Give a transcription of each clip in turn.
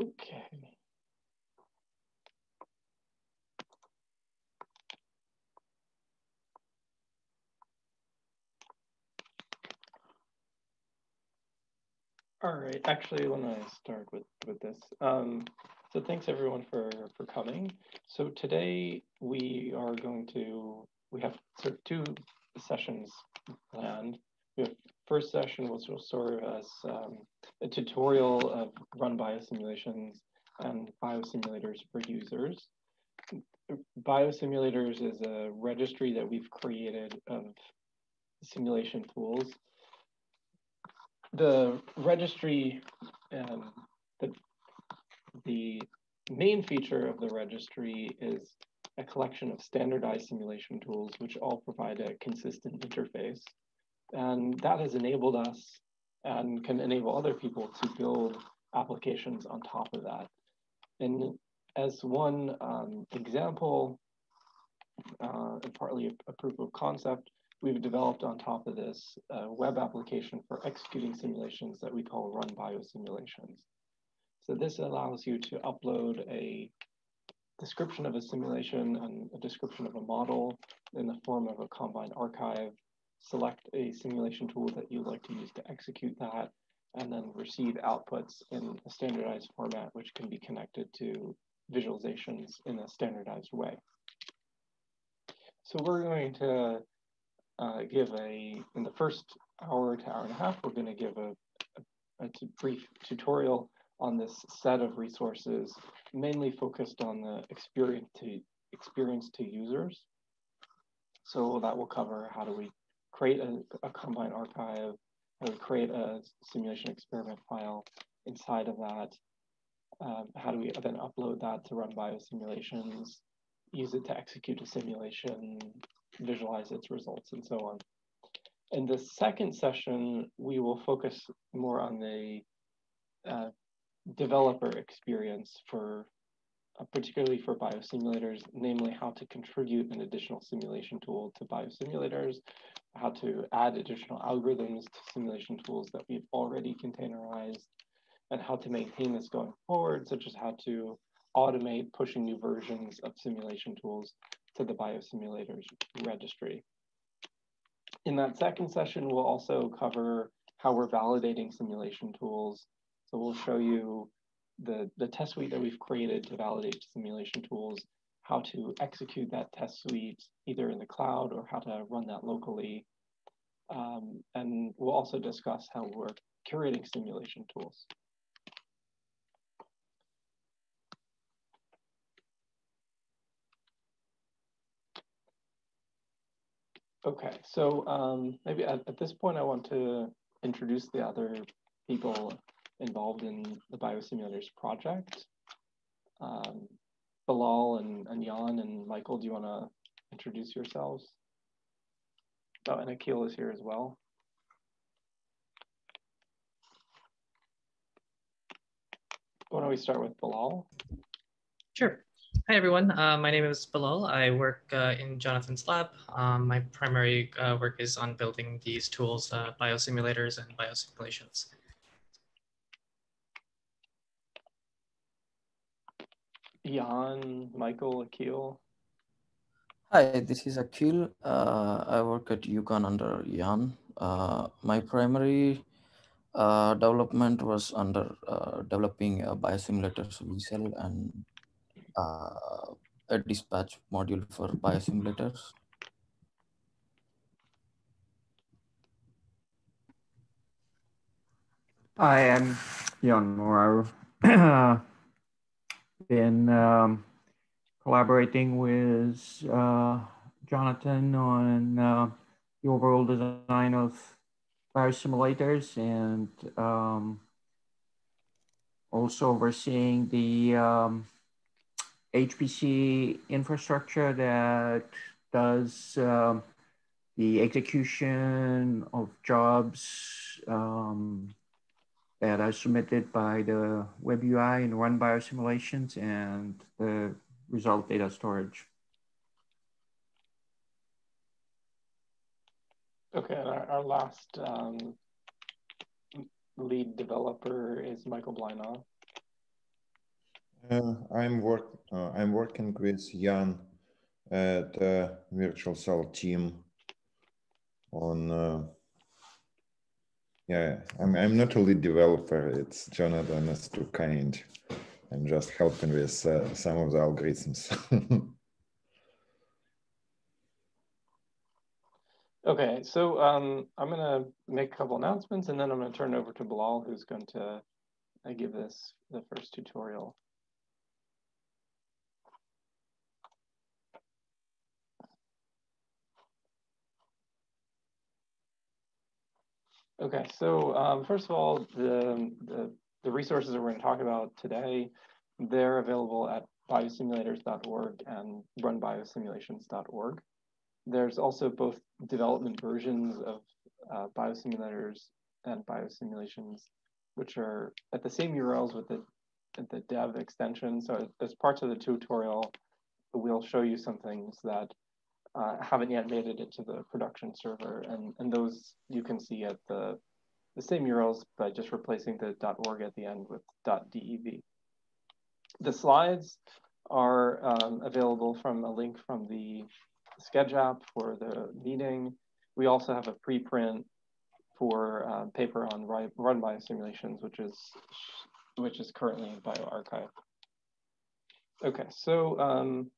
Okay. All right, actually, let me start with, with this. Um, so thanks everyone for, for coming. So today we are going to, we have sort of two sessions planned. We have first session, which will serve as um, a tutorial of run biosimulations and biosimulators for users. Biosimulators is a registry that we've created of simulation tools. The registry, um, the, the main feature of the registry is a collection of standardized simulation tools, which all provide a consistent interface. And that has enabled us and can enable other people to build applications on top of that. And as one um, example, uh, and partly a, a, proof of concept, we've developed on top of this a web application for executing simulations that we call Run Biosimulations. So this allows you to upload a description of a simulation and a description of a model in the form of a Combine archive, select a simulation tool that you'd like to use to execute that, and then receive outputs in a standardized format, which can be connected to visualizations in a standardized way. So we're going to uh, give a, in the first hour to hour and a half, we're going to give a, a, a brief tutorial on this set of resources, mainly focused on the experience to, experience to users. So that will cover how do we create a, a Combine archive, we create a simulation experiment file inside of that, um, how do we then upload that to run biosimulations, use it to execute a simulation, visualize its results, and so on. In the second session, we will focus more on the uh, developer experience for uh, particularly for biosimulators, namely how to contribute an additional simulation tool to biosimulators, how to add additional algorithms to simulation tools that we've already containerized, and how to maintain this going forward, such as how to automate pushing new versions of simulation tools to the biosimulators registry. In that second session, we'll also cover how we're validating simulation tools so we'll show you the, the test suite that we've created to validate simulation tools, how to execute that test suite either in the cloud or how to run that locally. Um, and we'll also discuss how we're curating simulation tools. Okay, so um, maybe at, at, this point I want to introduce the other people involved in the Biosimulators project. Um, Bilal and, and Jan and Michael, do you want to introduce yourselves? Oh, and Akil is here as well. Why don't we start with Bilal? Sure. Hi, everyone. Uh, my name is Bilal. I work uh, in Jonathan's lab. Um, my primary uh, work is on building these tools, uh, biosimulators and biosimulations. Jan, Michael, Akil. Hi, this is Akil. Uh, I work at UConn under Jan. Uh, my primary uh, development was under uh, developing a biosimulator vCell and uh, a dispatch module for biosimulators. Hi, I'm Jan Moraru. been um, collaborating with uh, Jonathan on uh, the overall design of biosimulators and um, also overseeing the um, HPC infrastructure that does um, the execution of jobs um, that are submitted by the web UI and run biosimulations and the result data storage. Okay, our, our last um, lead developer is Michael Blinov. Uh, I'm work. Uh, I'm working with Jan at the Virtual Cell team on. Uh, yeah, I'm. I'm not a lead developer. It's Jonathan is too kind. I'm just helping with uh, some of the algorithms. okay, so um, I'm going to make a couple announcements and then I'm going to turn it over to Bilal, who's going to uh, give this the first tutorial. Okay, so um, first of all, the, the, the, resources that we're going to talk about today, they're available at biosimulators.org and runbiosimulations.org. There's also both development versions of uh, biosimulators and biosimulations, which are at the same URLs with the, the dev extension. So as parts of the tutorial, we'll show you some things that uh, haven't yet made it into the production server. And, and those you can see at the, the same URLs, but just replacing the .org at the end with .dev. The slides are um, available from a link from the Sketch app for the meeting. We also have a preprint for uh, paper on run biosimulations, which is which is currently in bioRxiv. Okay, so um,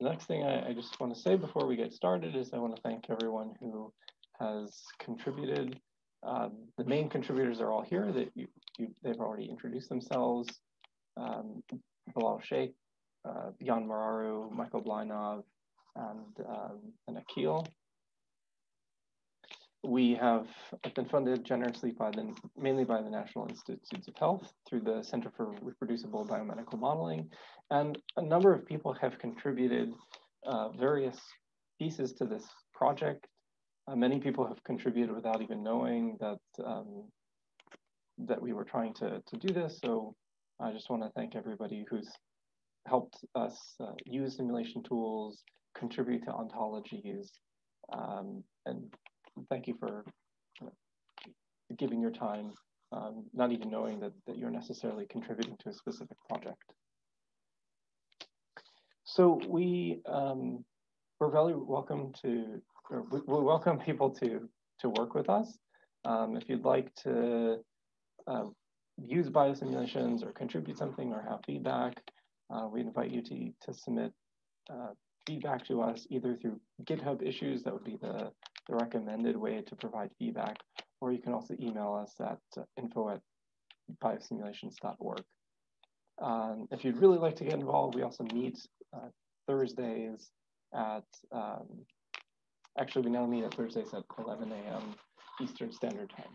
the next thing I, I just want to say before we get started is I want to thank everyone who has contributed. Um, the main contributors are all here that you, you they've already introduced themselves. Um, Bilal Sheikh, uh, Jan Moraru, Michael Blinov, and, um, and Akil. We have been funded generously by the, mainly by the National Institutes of Health through the Center for Reproducible Biomedical Modeling. And a number of people have contributed uh, various pieces to this project. Uh, many people have contributed without even knowing that, um, that we were trying to, to do this. So I just want to thank everybody who's helped us uh, use simulation tools, contribute to ontologies, um, and thank you for giving your time, um, not even knowing that, that you're necessarily contributing to a specific project. So we, um, we're very welcome to, we, we, welcome people to, to work with us. Um, if you'd like to uh, use biosimulations or contribute something or have feedback, uh, we invite you to, to submit uh, feedback to us either through GitHub issues, that would be the the recommended way to provide feedback, or you can also email us at uh, info at biosimulations.org. Um, if you'd really like to get involved, we also meet uh, Thursdays at, um, actually we now meet at Thursdays at 11 a.m. Eastern Standard Time.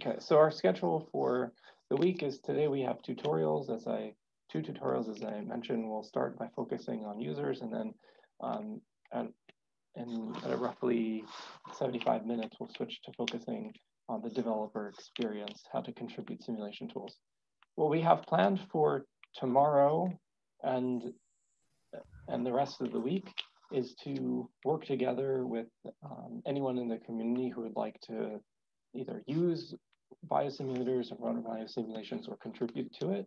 Okay, so our schedule for the week is today we have tutorials as I, two tutorials as I mentioned, we'll start by focusing on users and then um, at in roughly 75 minutes, we'll switch to focusing on the developer experience, how to contribute simulation tools. What we have planned for tomorrow and, and the rest of the week is to work together with um, anyone in the community who would like to either use biosimulators or run biosimulations or contribute to it.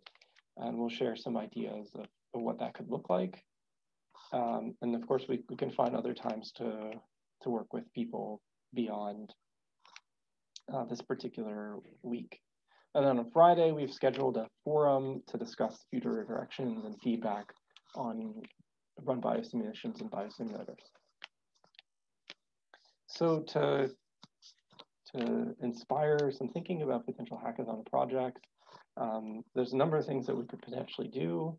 And we'll share some ideas of, of what that could look like. Um, and of course, we, we can find other times to, to work with people beyond uh, this particular week. And then on Friday, we've scheduled a forum to discuss future directions and feedback on run biosimulations and biosimulators. So to, to inspire some thinking about potential hackathon projects, um, there's a number of things that we could potentially do.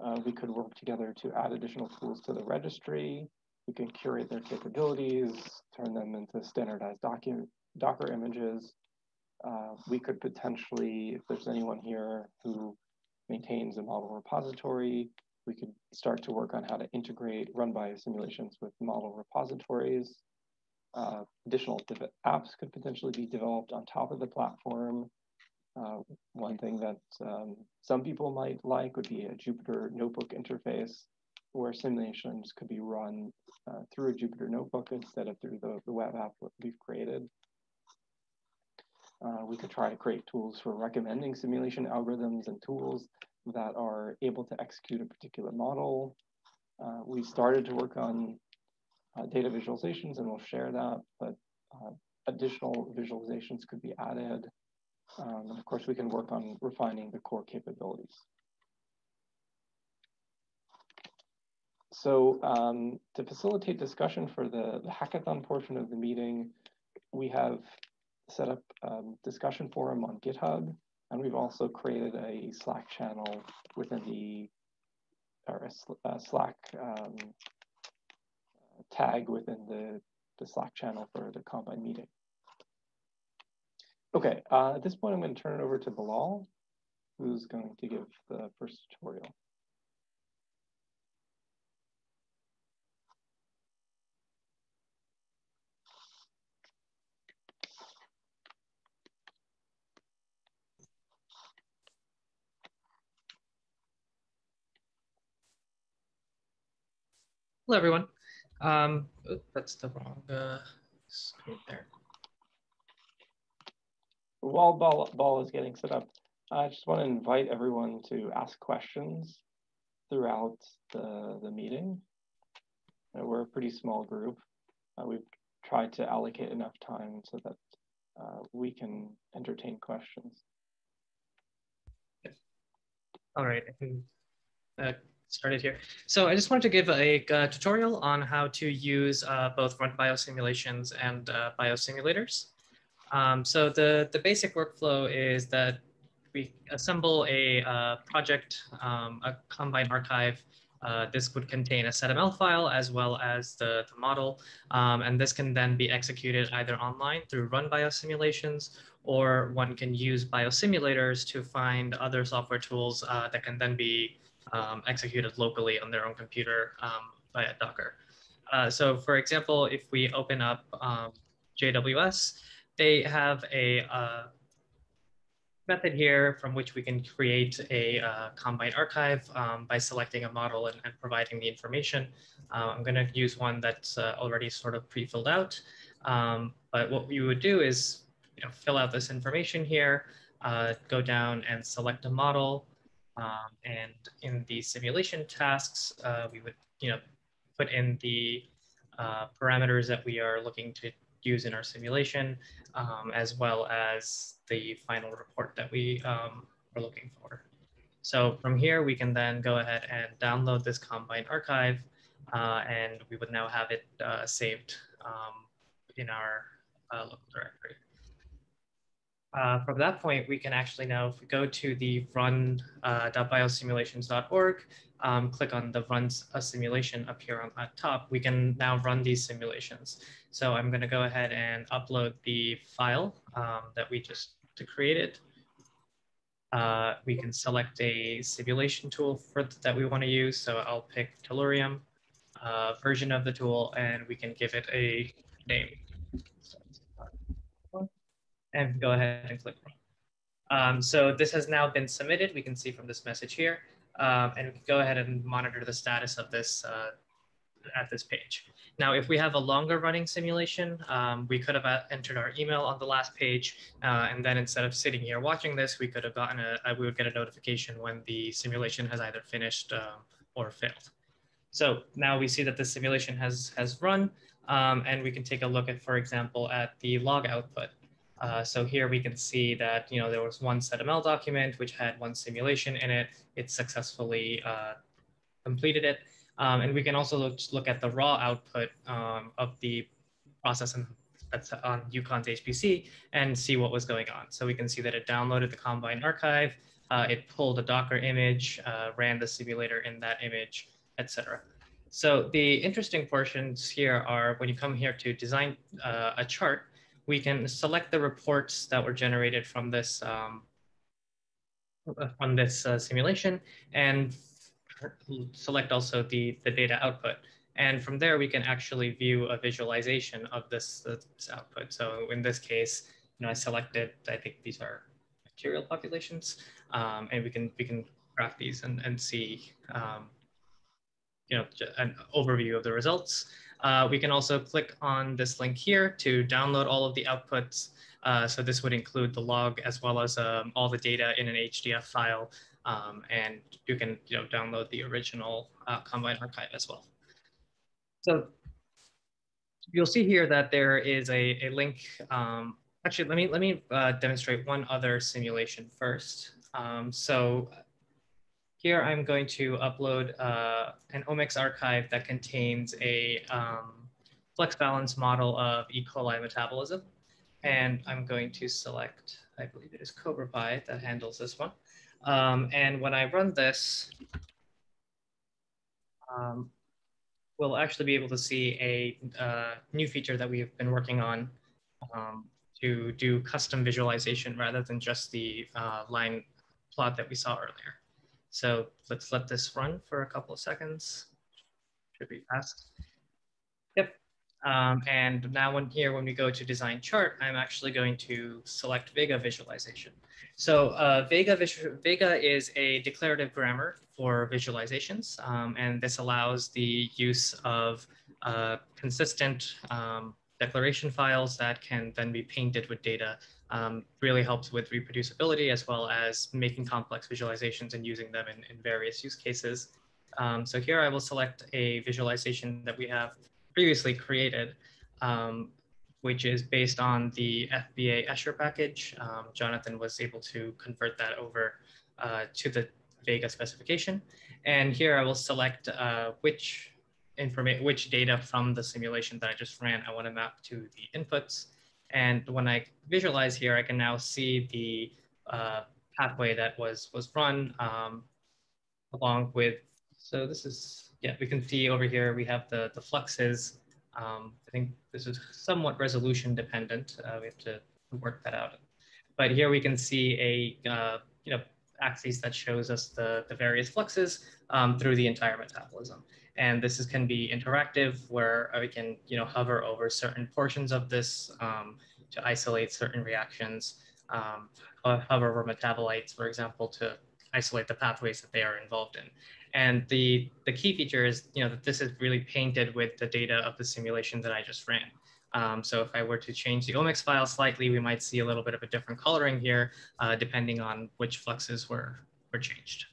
Uh, we could work together to add additional tools to the registry. We can curate their capabilities, turn them into standardized Docker images. Uh, we could potentially, if there's anyone here who maintains a model repository, we could start to work on how to integrate run biosimulations with model repositories. Uh, additional apps could potentially be developed on top of the platform uh, one thing that um, some people might like would be a Jupyter notebook interface where simulations could be run uh, through a Jupyter notebook instead of through the, the web app we've created. Uh, we could try to create tools for recommending simulation algorithms and tools that are able to execute a particular model. Uh, we started to work on uh, data visualizations and we'll share that, but uh, additional visualizations could be added. Um, and of course, we can work on refining the core capabilities. So um, to facilitate discussion for the, the hackathon portion of the meeting, we have set up a discussion forum on GitHub, and we've also created a Slack channel within the, or a, a Slack um, tag within the, the Slack channel for the Combine meeting. Okay, uh, at this point, I'm going to turn it over to Bilal, who's going to give the first tutorial. Hello, everyone. Um, oh, that's the wrong uh, screen there. While Bilal, Bilal is getting set up, I just want to invite everyone to ask questions throughout the, the meeting. Uh, we're a pretty small group. Uh, we've tried to allocate enough time so that uh, we can entertain questions. All right, I can uh, started here. So I just wanted to give a, a tutorial on how to use uh, both run biosimulations and uh, biosimulators. Um, so the, the basic workflow is that we assemble a uh, project, um, a Combine archive. Uh, this would contain a SED-ML file as well as the, the model. Um, and this can then be executed either online through run biosimulations or one can use biosimulators to find other software tools uh, that can then be um, executed locally on their own computer um, via Docker. Uh, so for example, if we open up um, JWS, they have a uh, method here from which we can create a uh, Combine archive um, by selecting a model and, and providing the information. Uh, I'm going to use one that's uh, already sort of pre-filled out. Um, but what we would do is you know, fill out this information here, uh, go down and select a model, um, and in the simulation tasks, uh, we would you know, put in the parameters that we are looking to use in our simulation, um, as well as the final report that we um, are looking for. So from here, we can then go ahead and download this Combine archive, uh, and we would now have it uh, saved um, in our uh, local directory. Uh, from that point, we can actually now, if we go to the run.biosimulations.org, uh, um, click on the run a simulation up here on at top, we can now run these simulations. So I'm going to go ahead and upload the file um, that we just created. Uh, we can select a simulation tool for that we want to use. So I'll pick Tellurium uh, version of the tool, and we can give it a name and go ahead and click um, so this has now been submitted. We can see from this message here, um, and go ahead and monitor the status of this uh, at this page. Now, if we have a longer running simulation, um, we could have uh, entered our email on the last page, uh, and then instead of sitting here watching this, we could have gotten a, uh, we would get a notification when the simulation has either finished um, or failed. So now we see that the simulation has, has run, um, and we can take a look at, for example, at the log output. Uh, so here we can see that you know there was one SED-ML document which had one simulation in it. It successfully uh, completed it. Um, and we can also look, look at the raw output um, of the process that's on UConn's HPC and see what was going on. So we can see that it downloaded the Combine archive, uh, it pulled a Docker image, uh, ran the simulator in that image, etc. So the interesting portions here are when you come here to design uh, a chart, we can select the reports that were generated from this um, from this uh, simulation and select also the, the data output. And from there, we can actually view a visualization of this, this output. So in this case, you know, I selected, I think these are material populations, um, and we can we can graph these and, and see, um, you know, an overview of the results. Uh, we can also click on this link here to download all of the outputs. Uh, so this would include the log as well as um, all the data in an HDF file. Um, and you can you know, download the original uh, Combine archive as well. So you'll see here that there is a, a link. Um, actually, let me, let me uh, demonstrate one other simulation first. Um, so here I'm going to upload uh, an Omex archive that contains a um, flux balance model of E. coli metabolism. And I'm going to select, I believe it is Cobra that handles this one. Um, and when I run this, um, we'll actually be able to see a uh, new feature that we've been working on um, to do custom visualization rather than just the uh, line plot that we saw earlier. So let's let this run for a couple of seconds. Should be fast. Yep. Um, and now when here, when we go to design chart, I'm actually going to select Vega visualization. So uh, Vega, Vega is a declarative grammar for visualizations, um, and this allows the use of uh, consistent um, declaration files that can then be painted with data. Um, really helps with reproducibility as well as making complex visualizations and using them in, in various use cases. Um, so here I will select a visualization that we have previously created um, which is based on the FBA Escher package. Um, Jonathan was able to convert that over uh, to the Vega specification. And here I will select uh, which information, which data from the simulation that I just ran, I want to map to the inputs. And when I visualize here, I can now see the uh, pathway that was, was run um, along with, so this is, yeah, we can see over here, we have the, the fluxes um, I think this is somewhat resolution dependent. Uh, we have to work that out. But here we can see a uh, you know axis that shows us the, the various fluxes um, through the entire metabolism. And this is, can be interactive where we can you know hover over certain portions of this um, to isolate certain reactions, um, hover over metabolites, for example, to isolate the pathways that they are involved in. And the, the key feature is, you know, that this is really painted with the data of the simulation that I just ran. Um, so if I were to change the Omex file slightly, we might see a little bit of a different coloring here, uh, depending on which fluxes were, were changed.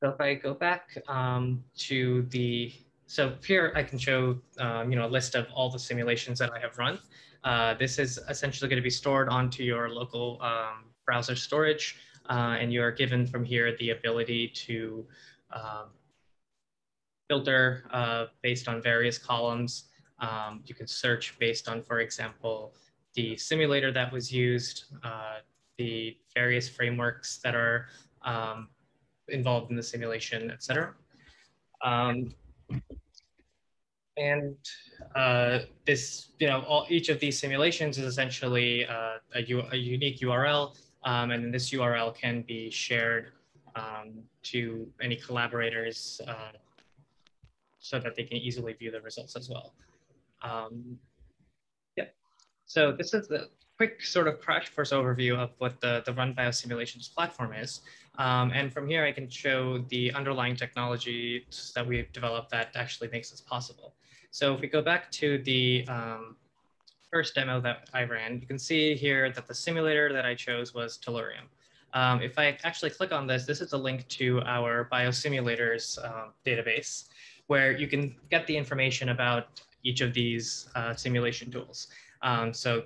So if I go back um, to the, so here I can show, um, you know, a list of all the simulations that I have run. Uh, this is essentially going to be stored onto your local um, browser storage. Uh, and you are given from here the ability to um, filter uh, based on various columns. Um, you can search based on, for example, the simulator that was used, uh, the various frameworks that are um, involved in the simulation, et cetera. Um, and uh, this, you know, all, each of these simulations is essentially uh, a, a unique URL um, and then this URL can be shared um, to any collaborators uh, so that they can easily view the results as well. Um, yeah, so this is the quick sort of crash course overview of what the, the Run Biosimulations platform is. Um, and from here, I can show the underlying technology that we've developed that actually makes this possible. So if we go back to the um, first demo that I ran, you can see here that the simulator that I chose was Tellurium. Um, if I actually click on this, this is a link to our biosimulators um, database, where you can get the information about each of these uh, simulation tools. Um, so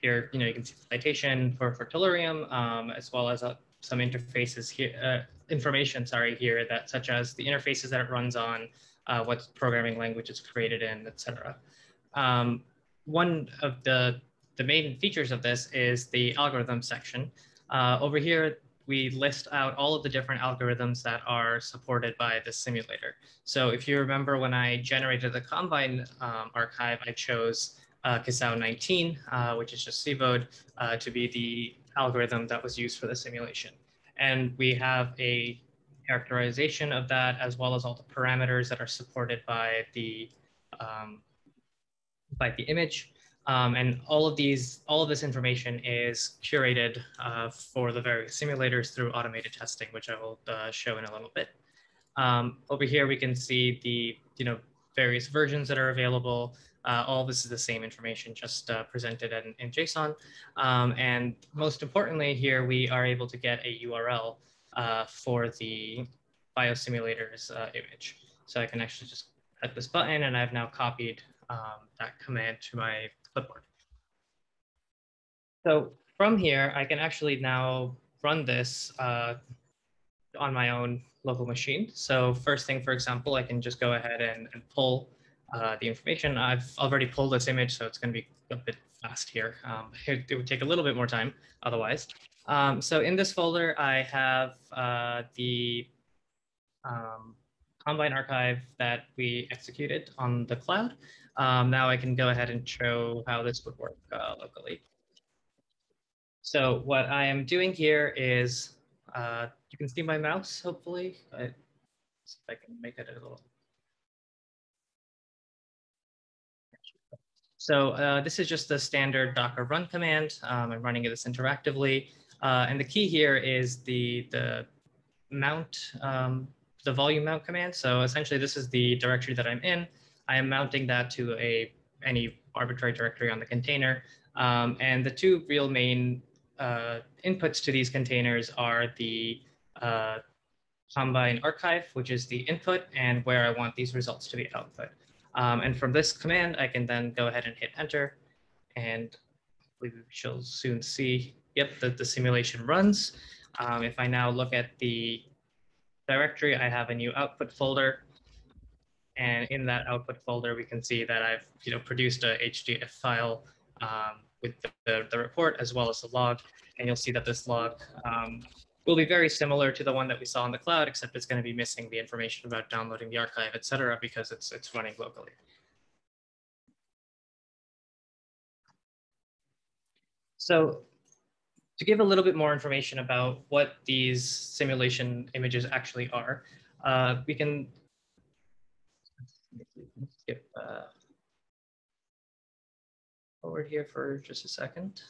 here, you know, you can see the citation for, for Tellurium, um, as well as uh, some interfaces here, uh, information, sorry, here that such as the interfaces that it runs on, uh, what programming language it's created in, et cetera. Um, one of the, the main features of this is the algorithm section. Uh, over here, we list out all of the different algorithms that are supported by the simulator. So if you remember when I generated the Combine um, archive, I chose uh, KiSAO 19, uh, which is just CVODE, uh, to be the algorithm that was used for the simulation. And we have a characterization of that as well as all the parameters that are supported by the um, by the image. Um, and all of these, all of this information is curated uh, for the various simulators through automated testing, which I will uh, show in a little bit. Um, over here, we can see the, you know, various versions that are available. Uh, all this is the same information, just uh, presented in, in JSON. Um, and most importantly here, we are able to get a URL uh, for the biosimulators uh, image. So I can actually just hit this button and I've now copied um, that command to my clipboard. So from here, I can actually now run this uh, on my own local machine. So first thing, for example, I can just go ahead and, and pull uh, the information. I've already pulled this image, so it's going to be a bit fast here. Um, it, it, would take a little bit more time otherwise. Um, so in this folder, I have uh, the um, Combine archive that we executed on the cloud. Um, now I can go ahead and show how this would work uh, locally. So what I am doing here is, uh, you can see my mouse, hopefully. I, see if I can make it a little. So uh, this is just the standard Docker run command. Um, I'm running this interactively. Uh, and the key here is the, the mount, um, the volume mount command. So essentially this is the directory that I'm in. I am mounting that to a any arbitrary directory on the container. Um, and the two real main uh, inputs to these containers are the uh, Combine archive, which is the input, and where I want these results to be output. Um, and from this command, I can then go ahead and hit enter, and we shall soon see, yep, that the simulation runs. Um, if I now look at the directory, I have a new output folder. And in that output folder, we can see that I've you know, produced a HDF file um, with the, the, report as well as the log. And you'll see that this log um, will be very similar to the one that we saw in the cloud, except it's going to be missing the information about downloading the archive, et cetera, because it's, it's running locally. So to give a little bit more information about what these simulation images actually are, uh, we can skip uh, forward here for just a second.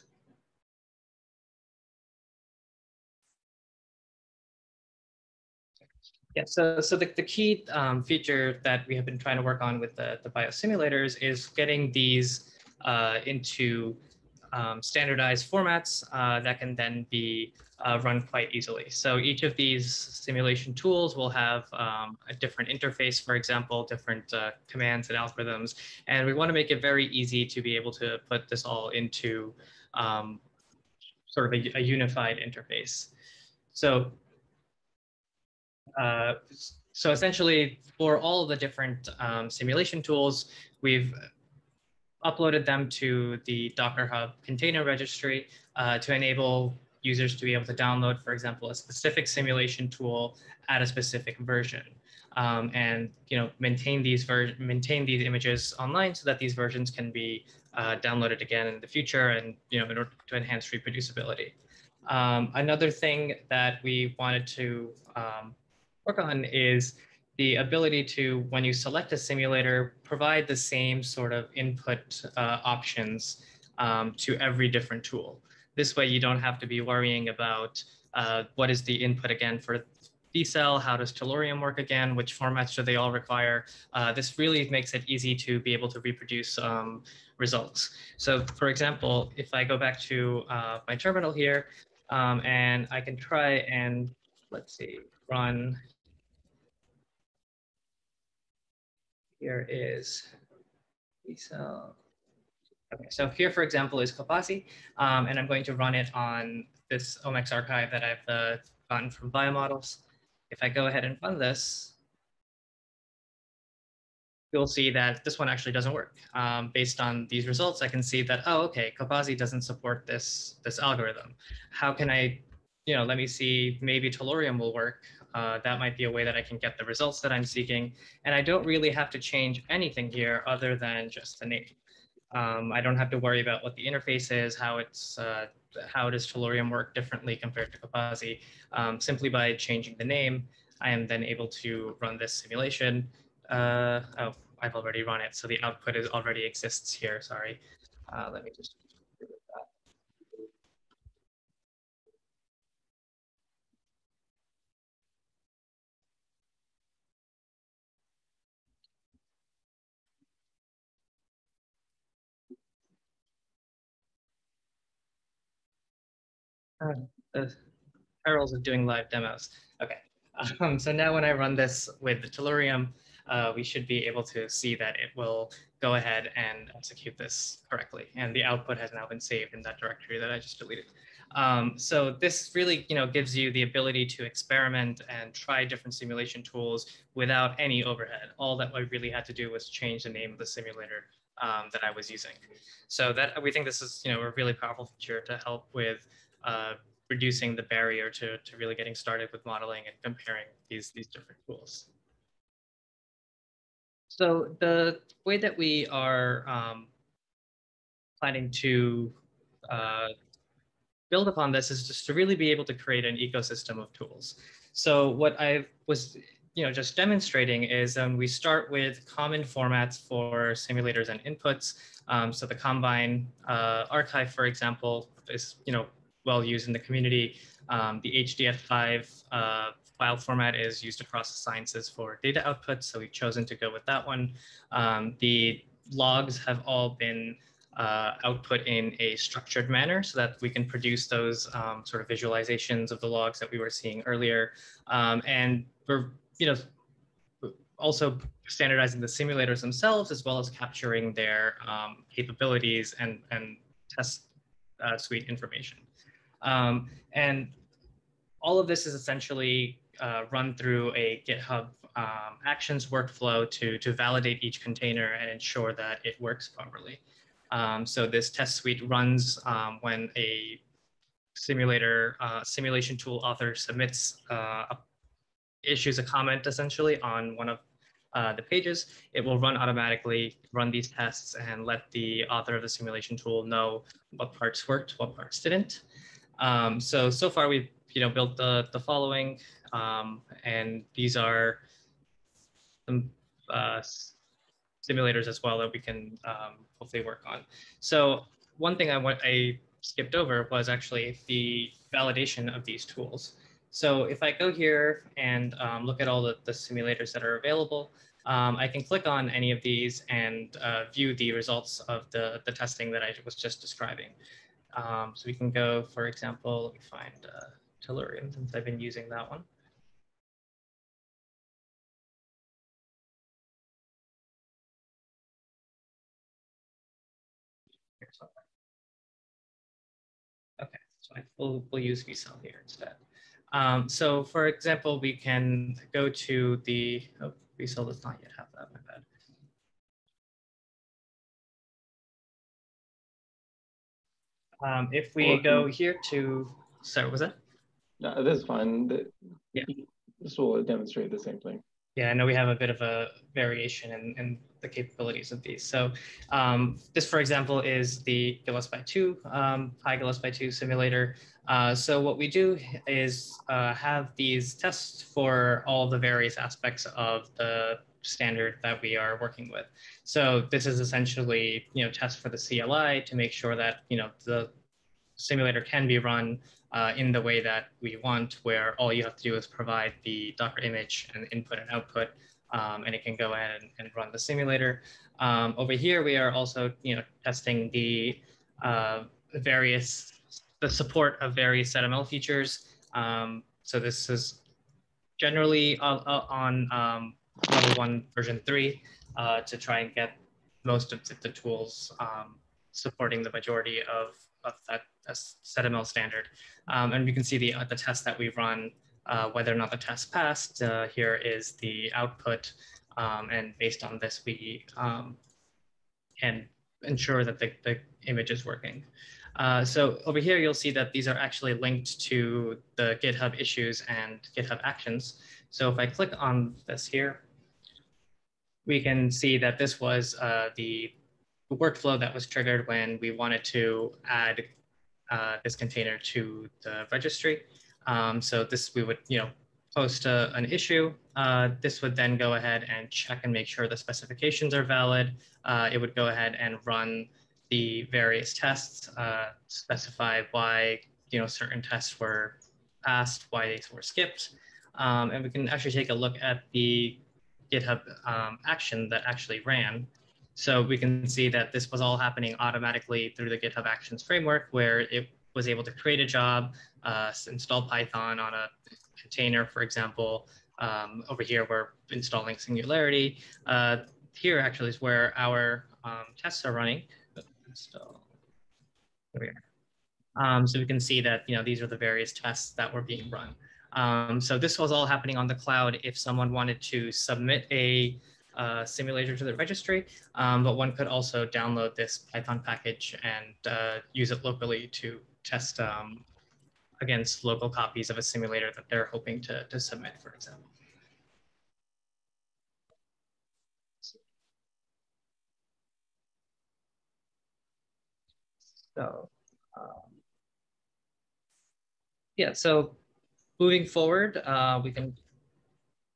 Yeah, so, so the, the key um, feature that we have been trying to work on with the, the biosimulators is getting these uh, into um, standardized formats uh, that can then be uh, run quite easily. So each of these simulation tools will have um, a different interface, for example, different uh, commands and algorithms. And we want to make it very easy to be able to put this all into um, sort of a, a, unified interface. So, uh, so essentially for all the different um, simulation tools, we've uploaded them to the Docker Hub container registry uh, to enable users to be able to download, for example, a specific simulation tool at a specific version. Um, and you know maintain these maintain these images online so that these versions can be uh, downloaded again in the future and you know in order to enhance reproducibility. Um, another thing that we wanted to um, work on is the ability to, when you select a simulator, provide the same sort of input uh, options um, to every different tool. This way you don't have to be worrying about uh, what is the input again for vCell, how does Tellurium work again, which formats do they all require. Uh, this really makes it easy to be able to reproduce um, results. So for example, if I go back to uh, my terminal here, um, and I can try and, let's see, run here is cell. Okay, so here, for example, is Copasi, um, and I'm going to run it on this Omex archive that I've uh, gotten from biomodels. If I go ahead and run this, you'll see that this one actually doesn't work. Um, based on these results, I can see that, oh, okay, Copasi doesn't support this, this algorithm. How can I, you know, let me see, maybe Tellurium will work uh, that might be a way that I can get the results that I'm seeking. And I don't really have to change anything here other than just the name. Um, I don't have to worry about what the interface is, how it's uh, how does Tellurium work differently compared to Copasi. Um, simply by changing the name, I am then able to run this simulation. Uh, oh, I've already run it, so the output is already exists here. Sorry. Uh, let me just Uh, perils of doing live demos. Okay, um, so now when I run this with the Tellurium, uh, we should be able to see that it will go ahead and execute this correctly. And the output has now been saved in that directory that I just deleted. Um, so this really, you know, gives you the ability to experiment and try different simulation tools without any overhead. All that I really had to do was change the name of the simulator um, that I was using. So that we think this is, you know, a really powerful feature to help with uh, reducing the barrier to, to really getting started with modeling and comparing these, these different tools. So the way that we are um, planning to uh, build upon this is just to really be able to create an ecosystem of tools. So what I was you know, just demonstrating is um, we start with common formats for simulators and inputs. Um, so the Combine uh, archive, for example, is you know well used in the community. Um, the HDF5 uh, file format is used across the sciences for data output, so we've chosen to go with that one. Um, the logs have all been uh, output in a structured manner so that we can produce those um, sort of visualizations of the logs that we were seeing earlier. Um, and we're, you know, also standardizing the simulators themselves as well as capturing their um, capabilities and, and test uh, suite information. Um, and all of this is essentially uh, run through a GitHub um, Actions workflow to, to validate each container and ensure that it works properly. Um, so this test suite runs um, when a simulator uh, simulation tool author submits uh, a, issues a comment essentially on one of uh, the pages, it will run automatically, run these tests and let the author of the simulation tool know what parts worked, what parts didn't. Um, so, so far we've you know, built the, the following, um, and these are some uh, simulators as well that we can um, hopefully work on. So one thing I, want, I skipped over was actually the validation of these tools. So if I go here and um, look at all the, the, simulators that are available, um, I can click on any of these and uh, view the results of the, the testing that I was just describing. Um, so we can go, for example, let me find uh, since I've been using that one. Okay, so I, we'll, we'll use vCell here instead. Um, so for example, we can go to the, oh, vCell does not yet have that, my bad. Um, if we go here to, sorry, was that? No, this is fine. yeah. This will demonstrate the same thing. Yeah, I know we have a bit of a variation in, in the capabilities of these. So um, this, for example, is the Gillespie 2, um, Pi Gillespie 2 simulator. Uh, so what we do is uh, have these tests for all the various aspects of the standard that we are working with. So this is essentially, you know, test for the CLI to make sure that, you know, the simulator can be run uh, in the way that we want, where all you have to do is provide the Docker image and input and output, um, and it can go ahead and, and run the simulator. Um, over here, we are also, you know, testing the uh, various, the support of various SBML features. Um, so this is generally on, on um, level one version three uh, to try and get most of the tools um, supporting the majority of, of that SBML standard. Um, and we can see the, uh, the test that we run, uh, whether or not the test passed. Uh, here is the output. Um, and based on this, we um, can ensure that the, the image is working. Uh, so over here, you'll see that these are actually linked to the GitHub issues and GitHub actions. So if I click on this here, we can see that this was uh, the workflow that was triggered when we wanted to add uh, this container to the registry. Um, so this, we would, you know, post a, an issue. Uh, this would then go ahead and check and make sure the specifications are valid. Uh, it would go ahead and run the various tests, uh, specify why, you know, certain tests were passed, why they were skipped. Um, and we can actually take a look at the GitHub um, action that actually ran. So we can see that this was all happening automatically through the GitHub Actions framework, where it was able to create a job, uh, install Python on a container, for example. Um, over here, we're installing Singularity. Uh, here actually is where our um, tests are running. Install. We are. Um, so we can see that you know these are the various tests that were being run. Um, so this was all happening on the cloud if someone wanted to submit a uh, simulator to the registry, um, but one could also download this Python package and uh, use it locally to test um, against local copies of a simulator that they're hoping to, to submit, for example. So, um, yeah, so moving forward, uh, we can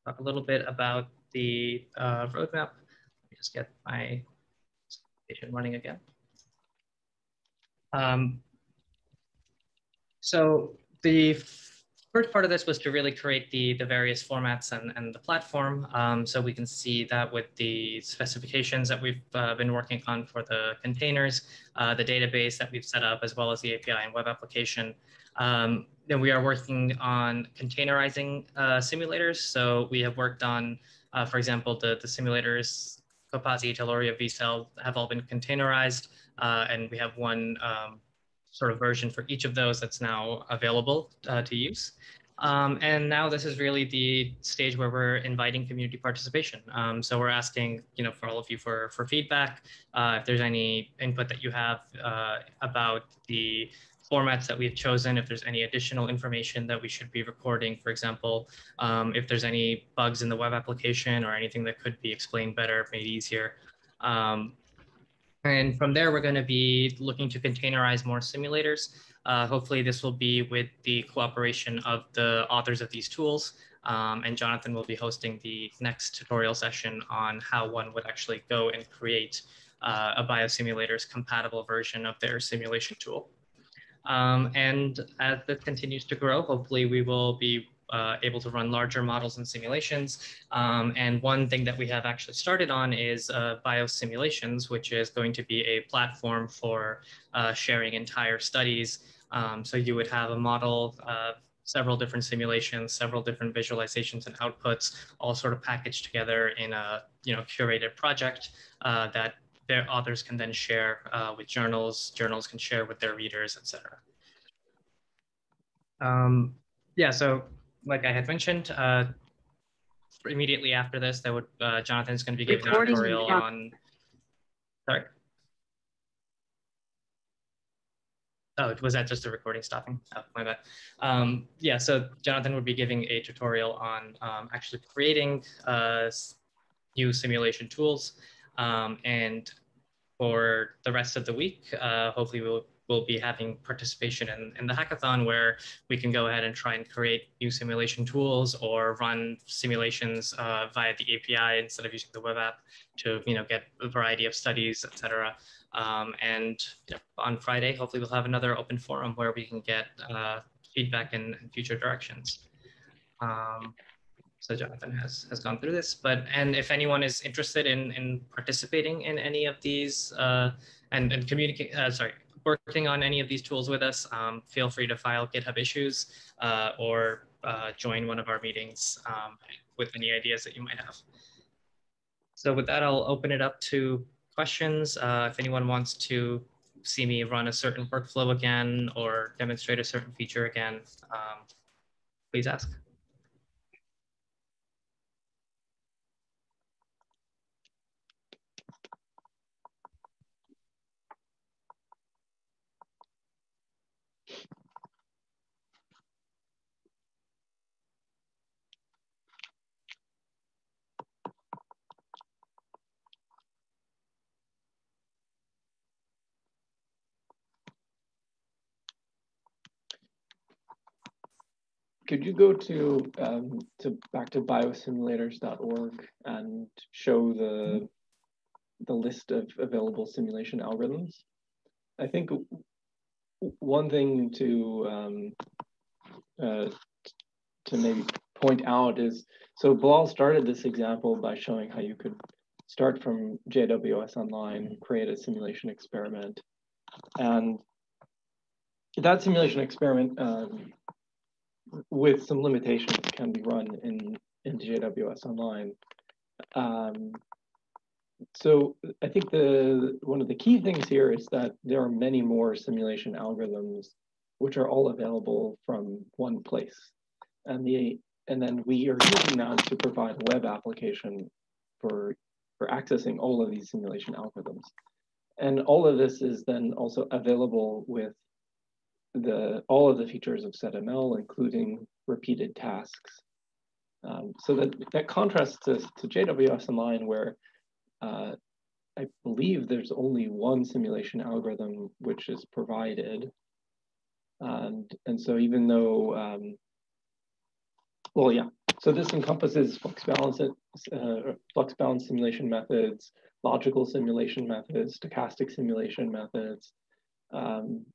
talk a little bit about the uh, roadmap. Let me just get my presentation running again. Um, so the first part of this was to really create the, the various formats and, and the platform. Um, so we can see that with the specifications that we've uh, been working on for the containers, uh, the database that we've set up, as well as the API and web application. Um, then we are working on containerizing uh, simulators. So we have worked on, uh, for example, the, the simulators, COPASI, Tellurium, vCell have all been containerized. Uh, and we have one um, sort of version for each of those that's now available uh, to use. Um, and now this is really the stage where we're inviting community participation. Um, so we're asking, you know, for all of you for, for feedback, uh, if there's any input that you have uh, about the formats that we've chosen, if there's any additional information that we should be recording, for example, um, if there's any bugs in the web application or anything that could be explained better, made easier. Um, and from there, we're going to be looking to containerize more simulators. Uh, hopefully, this will be with the cooperation of the authors of these tools. Um, and Jonathan will be hosting the next tutorial session on how one would actually go and create uh, a biosimulators compatible version of their simulation tool. Um, and as this continues to grow, hopefully we will be uh, able to run larger models and simulations. Um, and one thing that we have actually started on is uh, biosimulations, which is going to be a platform for uh, sharing entire studies. Um, so you would have a model, several different simulations, several different visualizations and outputs, all sort of packaged together in a you know curated project uh, that their authors can then share uh, with journals, journals can share with their readers, etc. Um, yeah, so like I had mentioned, uh, immediately after this, that would uh, Jonathan's going to be giving a tutorial on. Sorry. Oh, was that just a recording stopping? Oh, my bad. Um, yeah, so Jonathan would be giving a tutorial on um, actually creating uh, new simulation tools. Um, and for the rest of the week, uh, hopefully we'll we'll be having participation in, in the hackathon where we can go ahead and try and create new simulation tools or run simulations uh, via the API instead of using the web app to you know get a variety of studies, etc. Um, and on Friday, hopefully we'll have another open forum where we can get uh, feedback and, in, future directions. Um, so Jonathan has has gone through this, but and if anyone is interested in in participating in any of these uh, and and communicate, uh, sorry, working on any of these tools with us, um, feel free to file GitHub issues uh, or uh, join one of our meetings um, with any ideas that you might have. So with that, I'll open it up to questions. Uh, if anyone wants to see me run a certain workflow again or demonstrate a certain feature again, um, please ask. Could you go to um, to back to biosimulators.org and show the the list of available simulation algorithms? I think one thing to um, uh, to maybe point out is so Bilal started this example by showing how you could start from JWS Online, create a simulation experiment, and that simulation experiment um, with some limitations can be run in, in JWS Online. Um, so I think the one of the key things here is that there are many more simulation algorithms which are all available from one place. And the and then we are using that to provide a web application for, for accessing all of these simulation algorithms. And all of this is then also available with the all of the features of SedML, including repeated tasks. Um, so that, that contrasts to, to JWS Online, where uh, I believe there's only one simulation algorithm which is provided. And, and so even though, um, well, yeah, so this encompasses flux balance, uh, flux balance simulation methods, logical simulation methods, stochastic simulation methods. Um,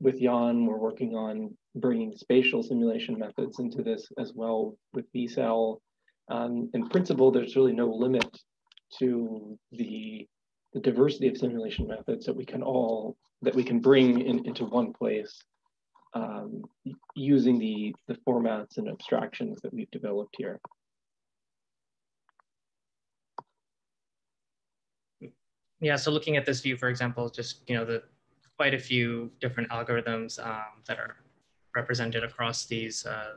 with Jan, we're working on bringing spatial simulation methods into this as well with VCell. Um, in principle, there's really no limit to the, the diversity of simulation methods that we can all, that we can bring in, into one place um, using the, the formats and abstractions that we've developed here. Yeah, so looking at this view, for example, just, you know, the quite a few different algorithms um, that are represented across these uh,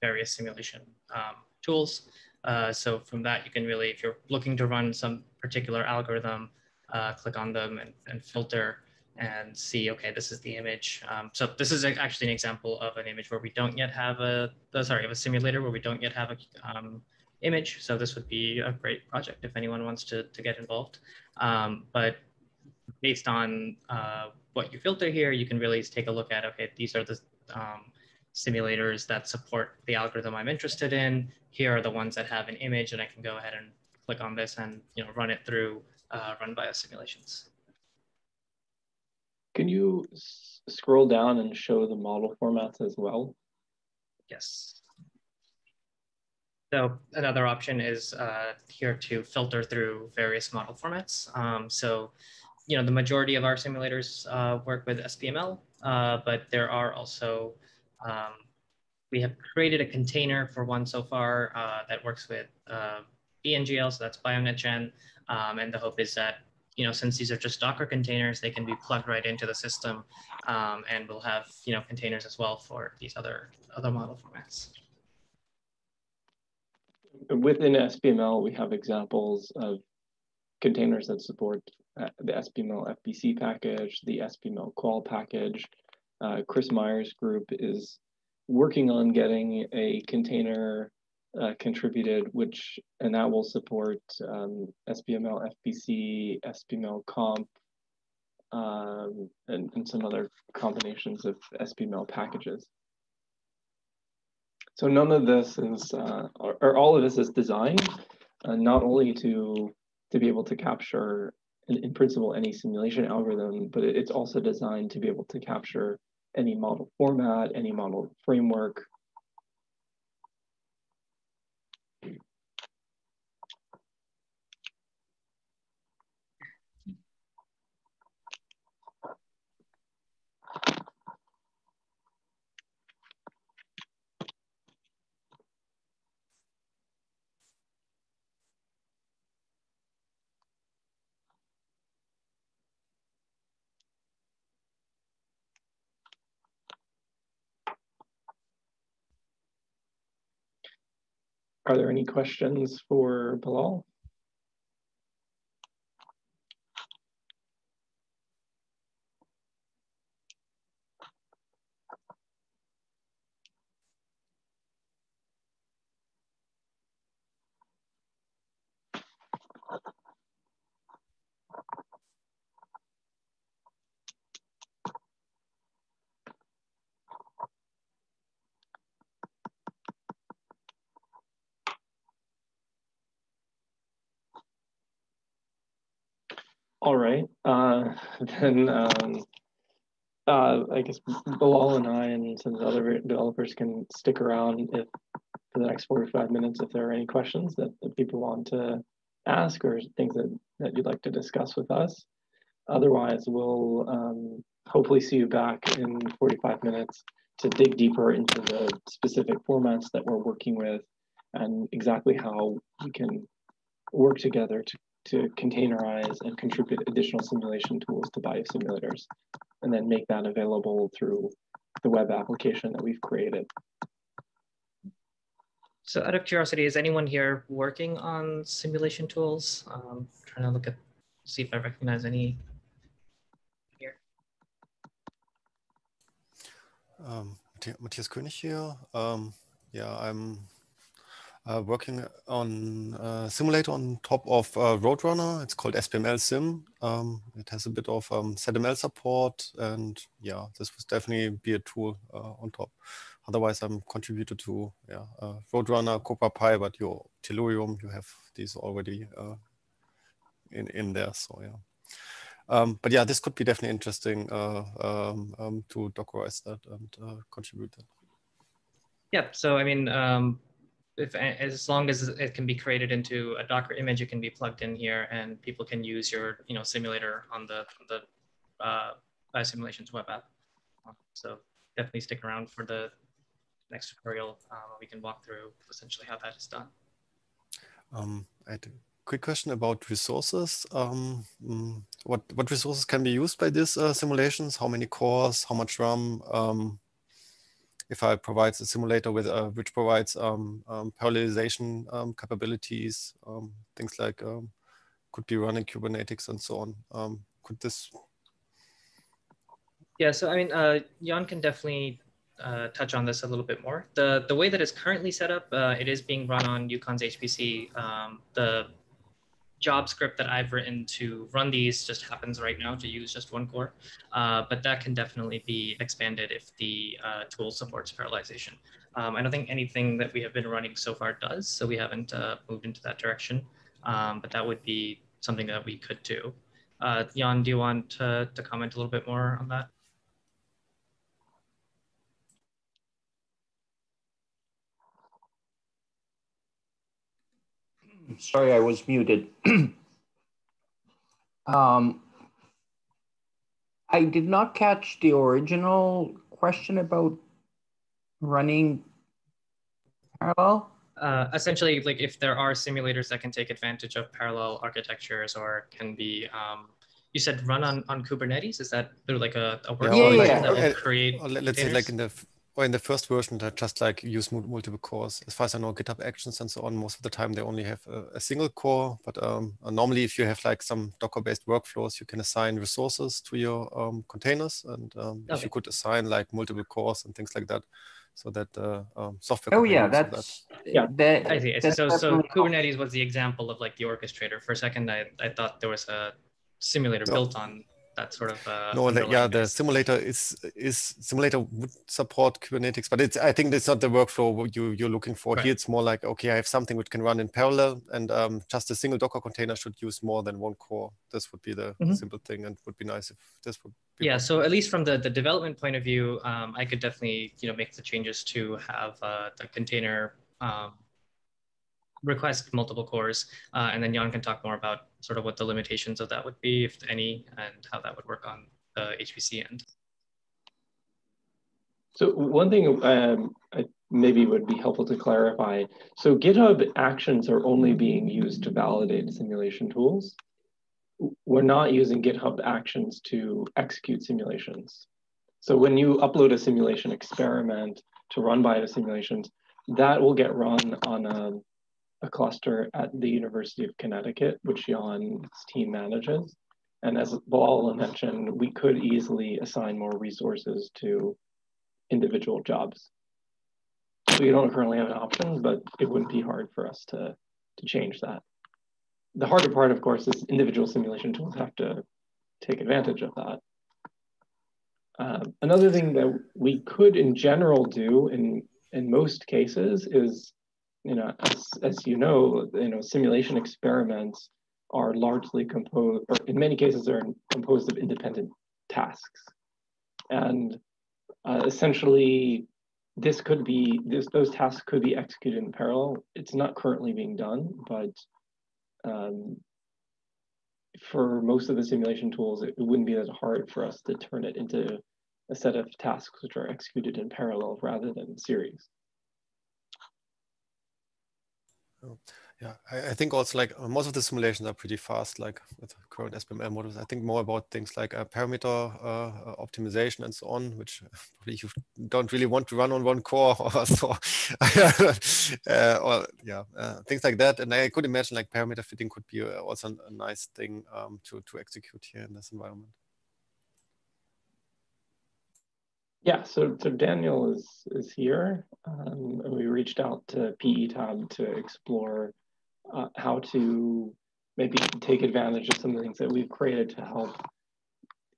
various simulation um, tools. Uh, so from that, you can really, if you're looking to run some particular algorithm, uh, click on them and, and, filter and see, okay, this is the image. Um, so this is actually an example of an image where we don't yet have a, sorry, of a simulator where we don't yet have a um, image. So this would be a great project if anyone wants to, to get involved. Um, but based on uh, what you filter here, you can really take a look at, okay, these are the um, simulators that support the algorithm I'm interested in. Here are the ones that have an image and I can go ahead and click on this and you know run it through uh, run biosimulations. Can you scroll down and show the model formats as well? Yes. So another option is uh, here to filter through various model formats. Um, so you know, the majority of our simulators uh, work with SBML, uh, but there are also, um, we have created a container for one so far uh, that works with uh, BNGL, so that's BioNetGen. Um, and the hope is that, you know, since these are just Docker containers, they can be plugged right into the system um, and we'll have, you know, containers as well for these other, other model formats. Within SBML, we have examples of containers that support uh, the SBML FBC package, the SBML qual package. Uh, Chris Myers' group is working on getting a container uh, contributed, which and that will support um, SBML FBC, SBML comp, um, and, and some other combinations of SBML packages. So none of this is, uh, or, or, all of this is designed uh, not only to to be able to capture in, in principle any simulation algorithm, but it's also designed to be able to capture any model format, any model framework, Are there any questions for Bilal? All right, then um, uh, I guess Bilal and I and some other developers can stick around if for the next 45 minutes if there are any questions that, that people want to ask or things that, that you'd like to discuss with us. Otherwise, we'll um, hopefully see you back in 45 minutes to dig deeper into the specific formats that we're working with and exactly how we can work together to, to containerize and contribute additional simulation tools to biosimulators, and then make that available through the web application that we've created. So out of curiosity, is anyone here working on simulation tools? Um, trying to look at, see if I recognize any here. Um, Matthias König here. Um, yeah, I'm uh, working on a simulator on top of uh, Roadrunner. It's called SBML Sim. Um, it has a bit of um, SedML support, and yeah, this would definitely be a tool uh, on top. Otherwise, I'm contributed to yeah, uh, Roadrunner, COBRApy, but your Tellurium, you have these already uh, in in there. So yeah. Um, but yeah, this could be definitely interesting uh, um, um, to Dockerize that and contribute that. Yeah. So I mean, um, if as long as it can be created into a Docker image, it can be plugged in here, and people can use your you know simulator on the the uh, Biosimulations web app. So definitely stick around for the next tutorial. Uh, we can walk through essentially how that is done. Um, I had a quick question about resources. Um, mm, what what resources can be used by these uh, simulations? How many cores? How much RAM? Um, if I provide a simulator with uh, which provides um, um, parallelization um, capabilities, um, things like um, could be running Kubernetes and so on. could this? Yeah, so I mean, uh, Jan can definitely uh, touch on this a little bit more. The the way that it's currently set up, uh, it is being run on UConn's HPC. The job script that I've written to run these just happens right now to use just one core, uh, but that can definitely be expanded if the uh, tool supports parallelization. Um, I don't think anything that we have been running so far does, so we haven't uh, moved into that direction, um, but that would be something that we could do. Uh, Jan, do you want to, to comment a little bit more on that? Sorry, I was muted. um, I did not catch the original question about running parallel. Uh, essentially, like if there are simulators that can take advantage of parallel architectures or can be, um, you said run on, on Kubernetes. Is that through like a, a workflow yeah, yeah, that will create? let's say like in the or in the first version that just like use multiple cores. As far as I know, GitHub Actions and so on, most of the time they only have a, a single core. But um, uh, normally, if you have like some Docker-based workflows, you can assign resources to your um, containers, and um, okay. if you could assign like multiple cores and things like that, so that uh, um, software. Oh yeah, that's that. yeah. That, I see. so so Kubernetes was the example of like the orchestrator. For a second, I I thought there was a simulator no. built on that sort of uh, no the, yeah the simulator is is simulator would support kubernetes but it's i think it's not the workflow you you're looking for right. here it's more like okay i have something which can run in parallel and um, just a single docker container should use more than one core this would be the mm-hmm. simple thing and would be nice if this would yeah so at least from the the development point of view um, i could definitely you know make the changes to have uh, the container um, request multiple cores, uh, and then Jan can talk more about sort of what the limitations of that would be, if any, and how that would work on the HPC end. So one thing um, maybe would be helpful to clarify. So GitHub Actions are only being used to validate simulation tools. We're not using GitHub Actions to execute simulations. So when you upload a simulation experiment to run by the simulations, that will get run on a a cluster at the University of Connecticut, which Jan's team manages. And as Bilal mentioned, we could easily assign more resources to individual jobs. We don't currently have an option, but it wouldn't be hard for us to, to change that. The harder part, of course, is individual simulation tools have to take advantage of that. Uh, another thing that we could in general do in, in most cases is you know, as, as you know, you know, simulation experiments are largely composed, or in many cases, are composed of independent tasks. And uh, essentially, this could be, this, those tasks could be executed in parallel. It's not currently being done, but um, for most of the simulation tools, it, wouldn't be that hard for us to turn it into a set of tasks which are executed in parallel rather than series. Oh, yeah, I, I, think also like uh, most of the simulations are pretty fast, like with current SBML models. I think more about things like uh, parameter uh, uh optimization and so on, which probably you don't really want to run on one core or so. uh, or yeah, uh, things like that. And I could imagine like parameter fitting could be also a nice thing um, to to execute here in this environment. Yeah, so, so Daniel is is here, um, and we reached out to PETAB to explore uh, how to maybe take advantage of some of the things that we've created to help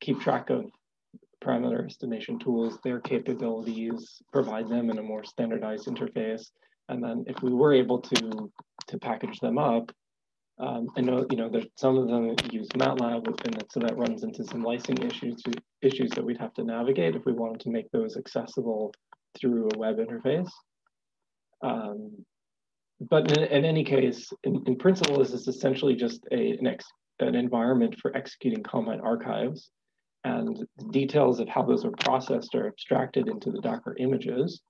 keep track of parameter estimation tools, their capabilities, provide them in a more standardized interface, and then if we were able to to package them up, um, I know you know that some of them use MATLAB, and so that runs into some licensing issues issues that we'd have to navigate if we wanted to make those accessible through a web interface. Um, but in, in, any case, in, in, principle, this is essentially just a, an, ex, an environment for executing Combine archives, and the details of how those are processed are abstracted into the Docker images.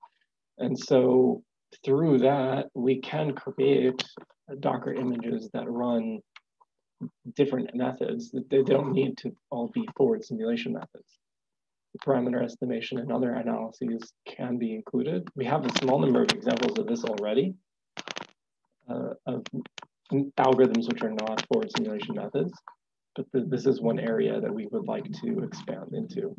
And so through that, we can create Docker images that run different methods. That they don't need to all be forward simulation methods. The parameter estimation and other analyses can be included. We have a small number of examples of this already, uh, of algorithms which are not forward simulation methods, but th this is one area that we would like to expand into.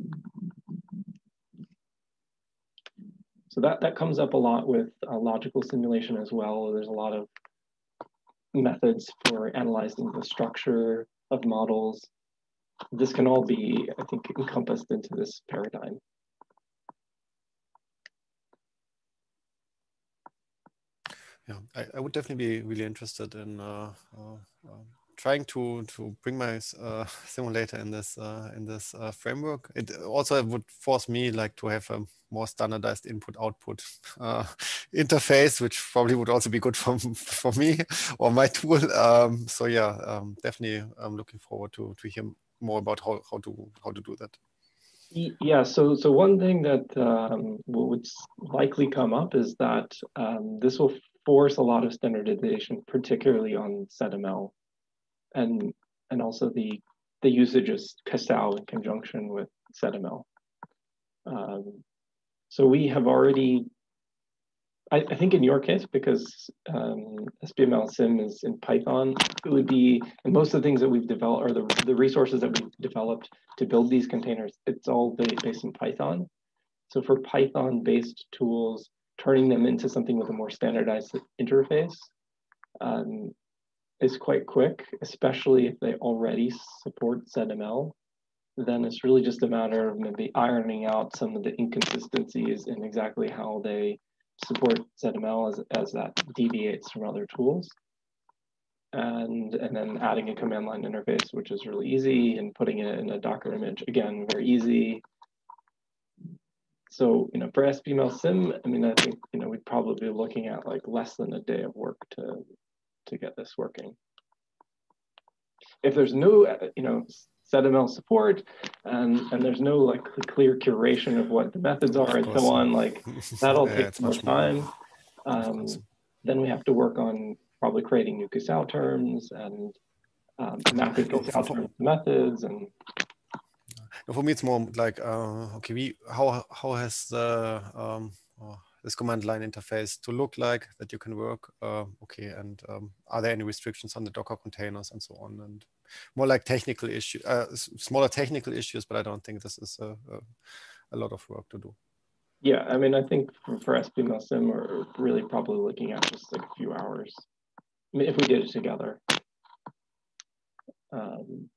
So that, that comes up a lot with uh, logical simulation as well. There's a lot of methods for analyzing the structure of models. This can all be, I think, encompassed into this paradigm. Yeah, I, I would definitely be really interested in uh, uh, um, trying to to bring my uh, simulator in this uh, in this uh, framework. It also would force me like to have a more standardized input output uh, interface, which probably would also be good for for me or my tool. Um, so yeah, um, definitely I'm looking forward to to hear more about how how to how to do that. Yeah, so so one thing that um, would likely come up is that um, this will force a lot of standardization, particularly on SedML and and also the the usage of KiSAO in conjunction with SedML. Um, so we have already, I, I, think in your case, because um, SBML sim is in Python, it would be, and most of the things that we've developed, or the, the resources that we've developed to build these containers, it's all based in Python. So for Python-based tools, turning them into something with a more standardized interface um, is quite quick, especially if they already support SedML. Then it's really just a matter of maybe ironing out some of the inconsistencies in exactly how they support SedML as, as that deviates from other tools. And, and then adding a command line interface, which is really easy, and putting it in a Docker image, again, very easy. So, you know, for SBML sim, I mean, I think, you know, we'd probably be looking at like less than a day of work to to get this working. If there's no, you know, SedML support and, and there's no like clear curation of what the methods are and so on, like that'll yeah, take more time. Um, then we have to work on probably creating new KiSAO terms and um, mapping KiSAO terms methods and for me it's more like uh, okay we how how has the um, oh, this command line interface to look like that you can work. Uh, okay, and um, are there any restrictions on the Docker containers and so on? And more like technical issue, uh, smaller technical issues, but I don't think this is a, a, a, lot of work to do. Yeah, I mean, I think for, for SBML Sim, we're really probably looking at just like a few hours. I mean, if we did it together. Um,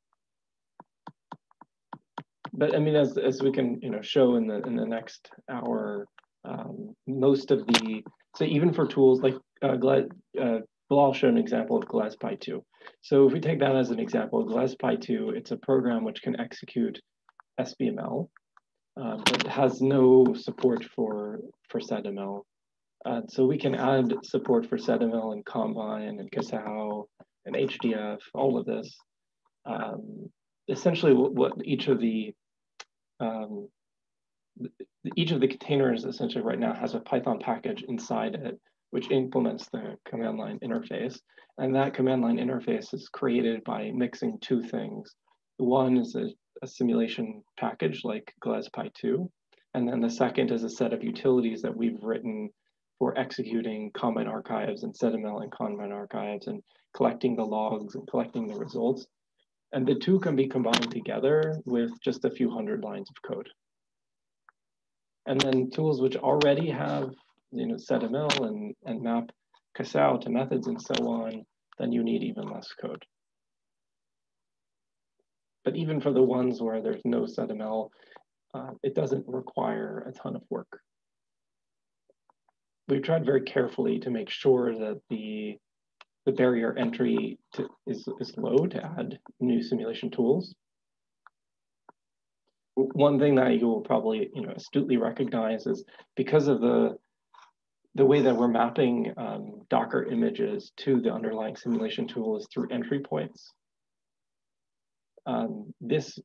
but I mean, as, as we can, you know, show in the in the next hour, um, most of the, so even for tools like uh, Glad, uh, Bilal an example of GillesPy2. So if we take that as an example, GillesPy2, it's a program which can execute SBML, uh, but has no support for, for SedML. Uh, so we can add support for SedML and Combine and KiSAO and HDF, all of this. um, essentially what, what, each of the um, each of the containers essentially right now has a Python package inside it, which implements the command line interface. And that command line interface is created by mixing two things. One is a, a simulation package like GillesPy2, and then the second is a set of utilities that we've written for executing Combine archives and SedML and Combine archives and collecting the logs and collecting the results. And the two can be combined together with just a few hundred lines of code. And then tools which already have, you know, SedML and, and map KiSAO to methods and so on, then you need even less code. But even for the ones where there's no SedML, uh, it doesn't require a ton of work. We've tried very carefully to make sure that the the barrier entry to, is, is low to add new simulation tools. One thing that you will probably you know astutely recognize is because of the the way that we're mapping um, Docker images to the underlying simulation tool is through entry points. Um, this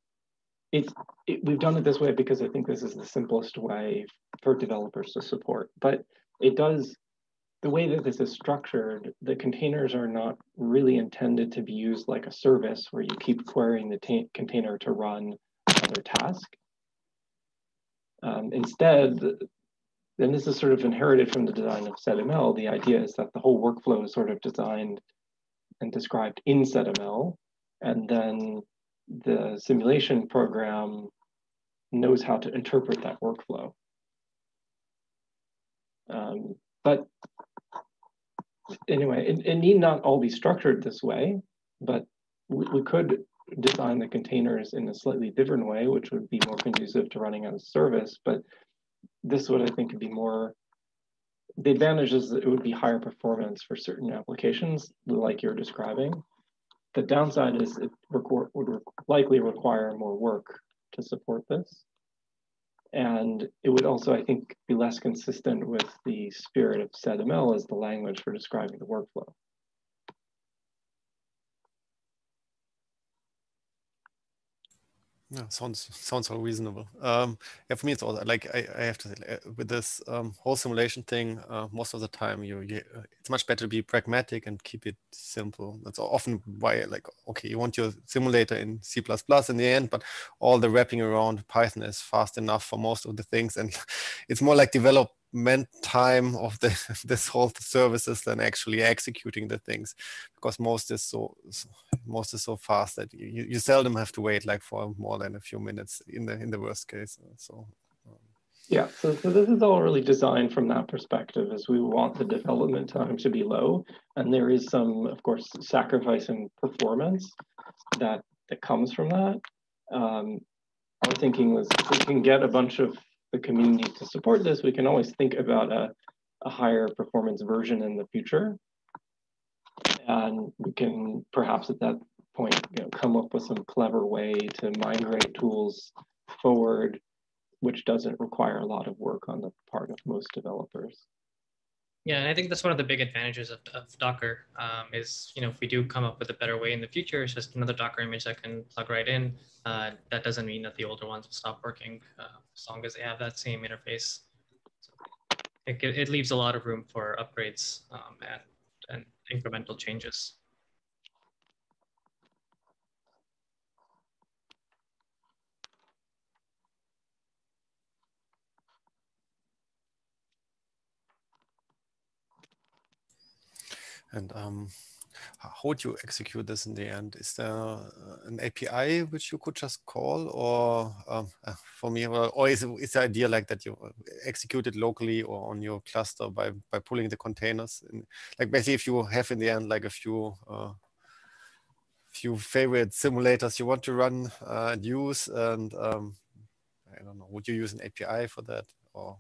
it's it, we've done it this way because I think this is the simplest way for developers to support. But it does the way that this is structured, the containers are not really intended to be used like a service where you keep querying the container to run task. Um, instead, and this is sort of inherited from the design of SedML, the idea is that the whole workflow is sort of designed and described in SedML, and then the simulation program knows how to interpret that workflow. Um, but anyway, it, it, need not all be structured this way, but we, we, could design the containers in a slightly different way, which would be more conducive to running as a service. But this would, I think, be more, the advantage is that it would be higher performance for certain applications like you're describing. The downside is it would likely require more work to support this. And it would also, I think, be less consistent with the spirit of SedML as the language for describing the workflow. Yeah, sounds sounds all reasonable. Um, yeah, for me, it's all like I, I have to say uh, with this um, whole simulation thing. Uh, most of the time, you, you uh, it's much better to be pragmatic and keep it simple. That's often why like okay, you want your simulator in C++ in the end, but all the wrapping around Python is fast enough for most of the things, and it's more like develop meant time of the this whole services than actually executing the things because most is so, most is so fast that you, you seldom have to wait like for more than a few minutes in the in the worst case so um. yeah so, so this is all really designed from that perspective as we want the development time to be low and there is some of course sacrifice in performance that that comes from that um, our thinking was we can get a bunch of the community to support this, we can always think about a, a higher performance version in the future. And we can perhaps at that point you know, come up with some clever way to migrate tools forward, which doesn't require a lot of work on the part of most developers. Yeah, and I think that's one of the big advantages of, of Docker um, is, you know, if we do come up with a better way in the future, it's just another Docker image that can plug right in. Uh, that doesn't mean that the older ones will stop working uh, as long as they have that same interface. So it, it leaves a lot of room for upgrades um, and, and incremental changes. And um, how would you execute this in the end? Is there uh, an API which you could just call, or um, uh, for me, or is, is the idea like that you uh, execute it locally or on your cluster by by pulling the containers? In, like basically, if you have in the end like a few uh, few favorite simulators you want to run uh, and use, and um, I don't know, would you use an API for that or?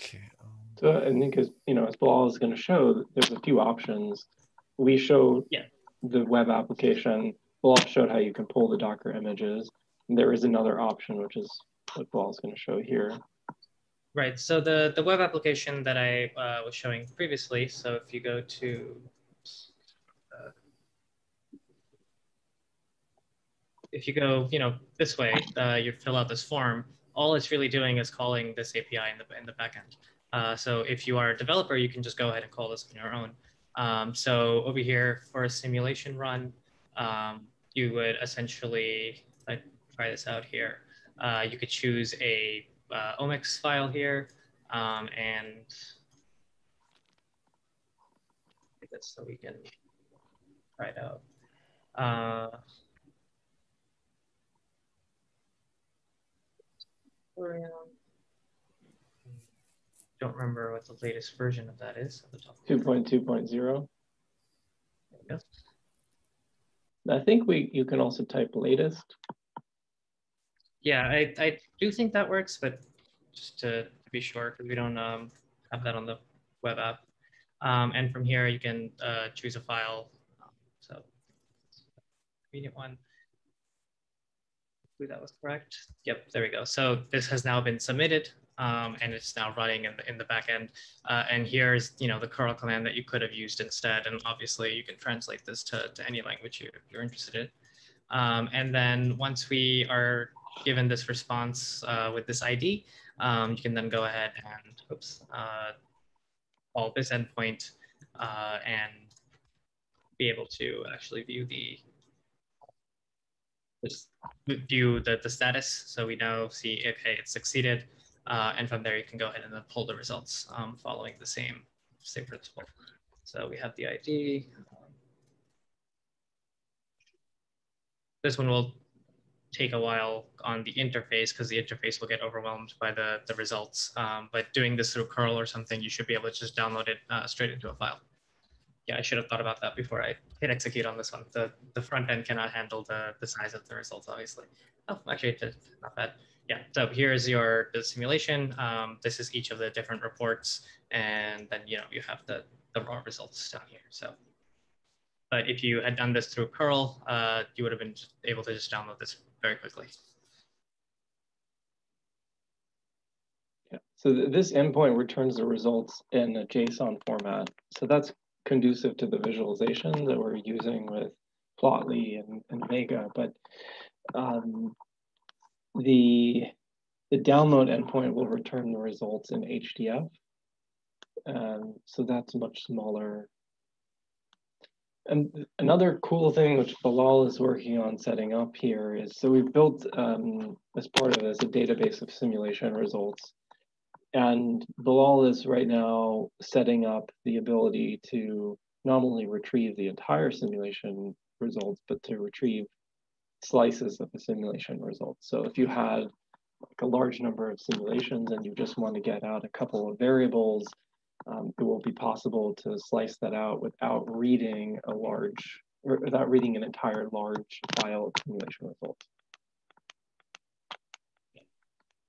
Okay. So I think as you know, as Bilal is going to show, there's a few options. We show yeah. the web application. Bilal showed how you can pull the Docker images. And there is another option, which is what Bilal is going to show here. Right. So the the web application that I uh, was showing previously. So if you go to uh, if you go, you know, this way, uh, you fill out this form, all it's really doing is calling this API in the, in the backend. Uh, so if you are a developer, you can just go ahead and call this on your own. Um, so over here for a simulation run, um, you would essentially, I try this out here, uh, you could choose a uh, Omex file here um, and that's so we can try it out. Uh, don't remember what the latest version of that is. 2.2.0. I think we you can also type latest. Yeah, I, I do think that works, but just to, to be sure, because we don't um, have that on the web app. Um, and from here, you can uh, choose a file. So, convenient one. Hopefully that was correct. Yep, there we go. So this has now been submitted um, and it's now running in the, in the backend. Uh, and here's you know the curl command that you could have used instead. And obviously you can translate this to, to any language you, you're interested in. Um, and then once we are given this response uh, with this ID, um, you can then go ahead and oops, uh, call this endpoint uh, and be able to actually view the just view the, the status so we know see okay it succeeded uh, and from there you can go ahead and then pull the results um, following the same same principle so we have the id this one will take a while on the interface because the interface will get overwhelmed by the, the results. Um, but doing this through curl or something, you should be able to just download it uh, straight into a file. Yeah, I should have thought about that before I hit execute on this one. The, the front end cannot handle the, the size of the results, obviously. Oh, actually, it did, not bad. Yeah, so here's your the simulation. Um, this is each of the different reports. And then, you know, you have the, the raw results down here. So but if you had done this through curl, uh, you would have been able to just download this very quickly. Yeah. So th this endpoint returns the results in a JSON format. So that's conducive to the visualization that we're using with Plotly and, and Vega. But um, the the download endpoint will return the results in HDF. Um, so that's much smaller and another cool thing which Bilal is working on setting up here is, so we've built um, as part of this a database of simulation results. And Bilal is right now setting up the ability to not only retrieve the entire simulation results, but to retrieve slices of the simulation results. So if you had like a large number of simulations and you just want to get out a couple of variables um, it will be possible to slice that out without reading a large, or without reading an entire large file of simulation results.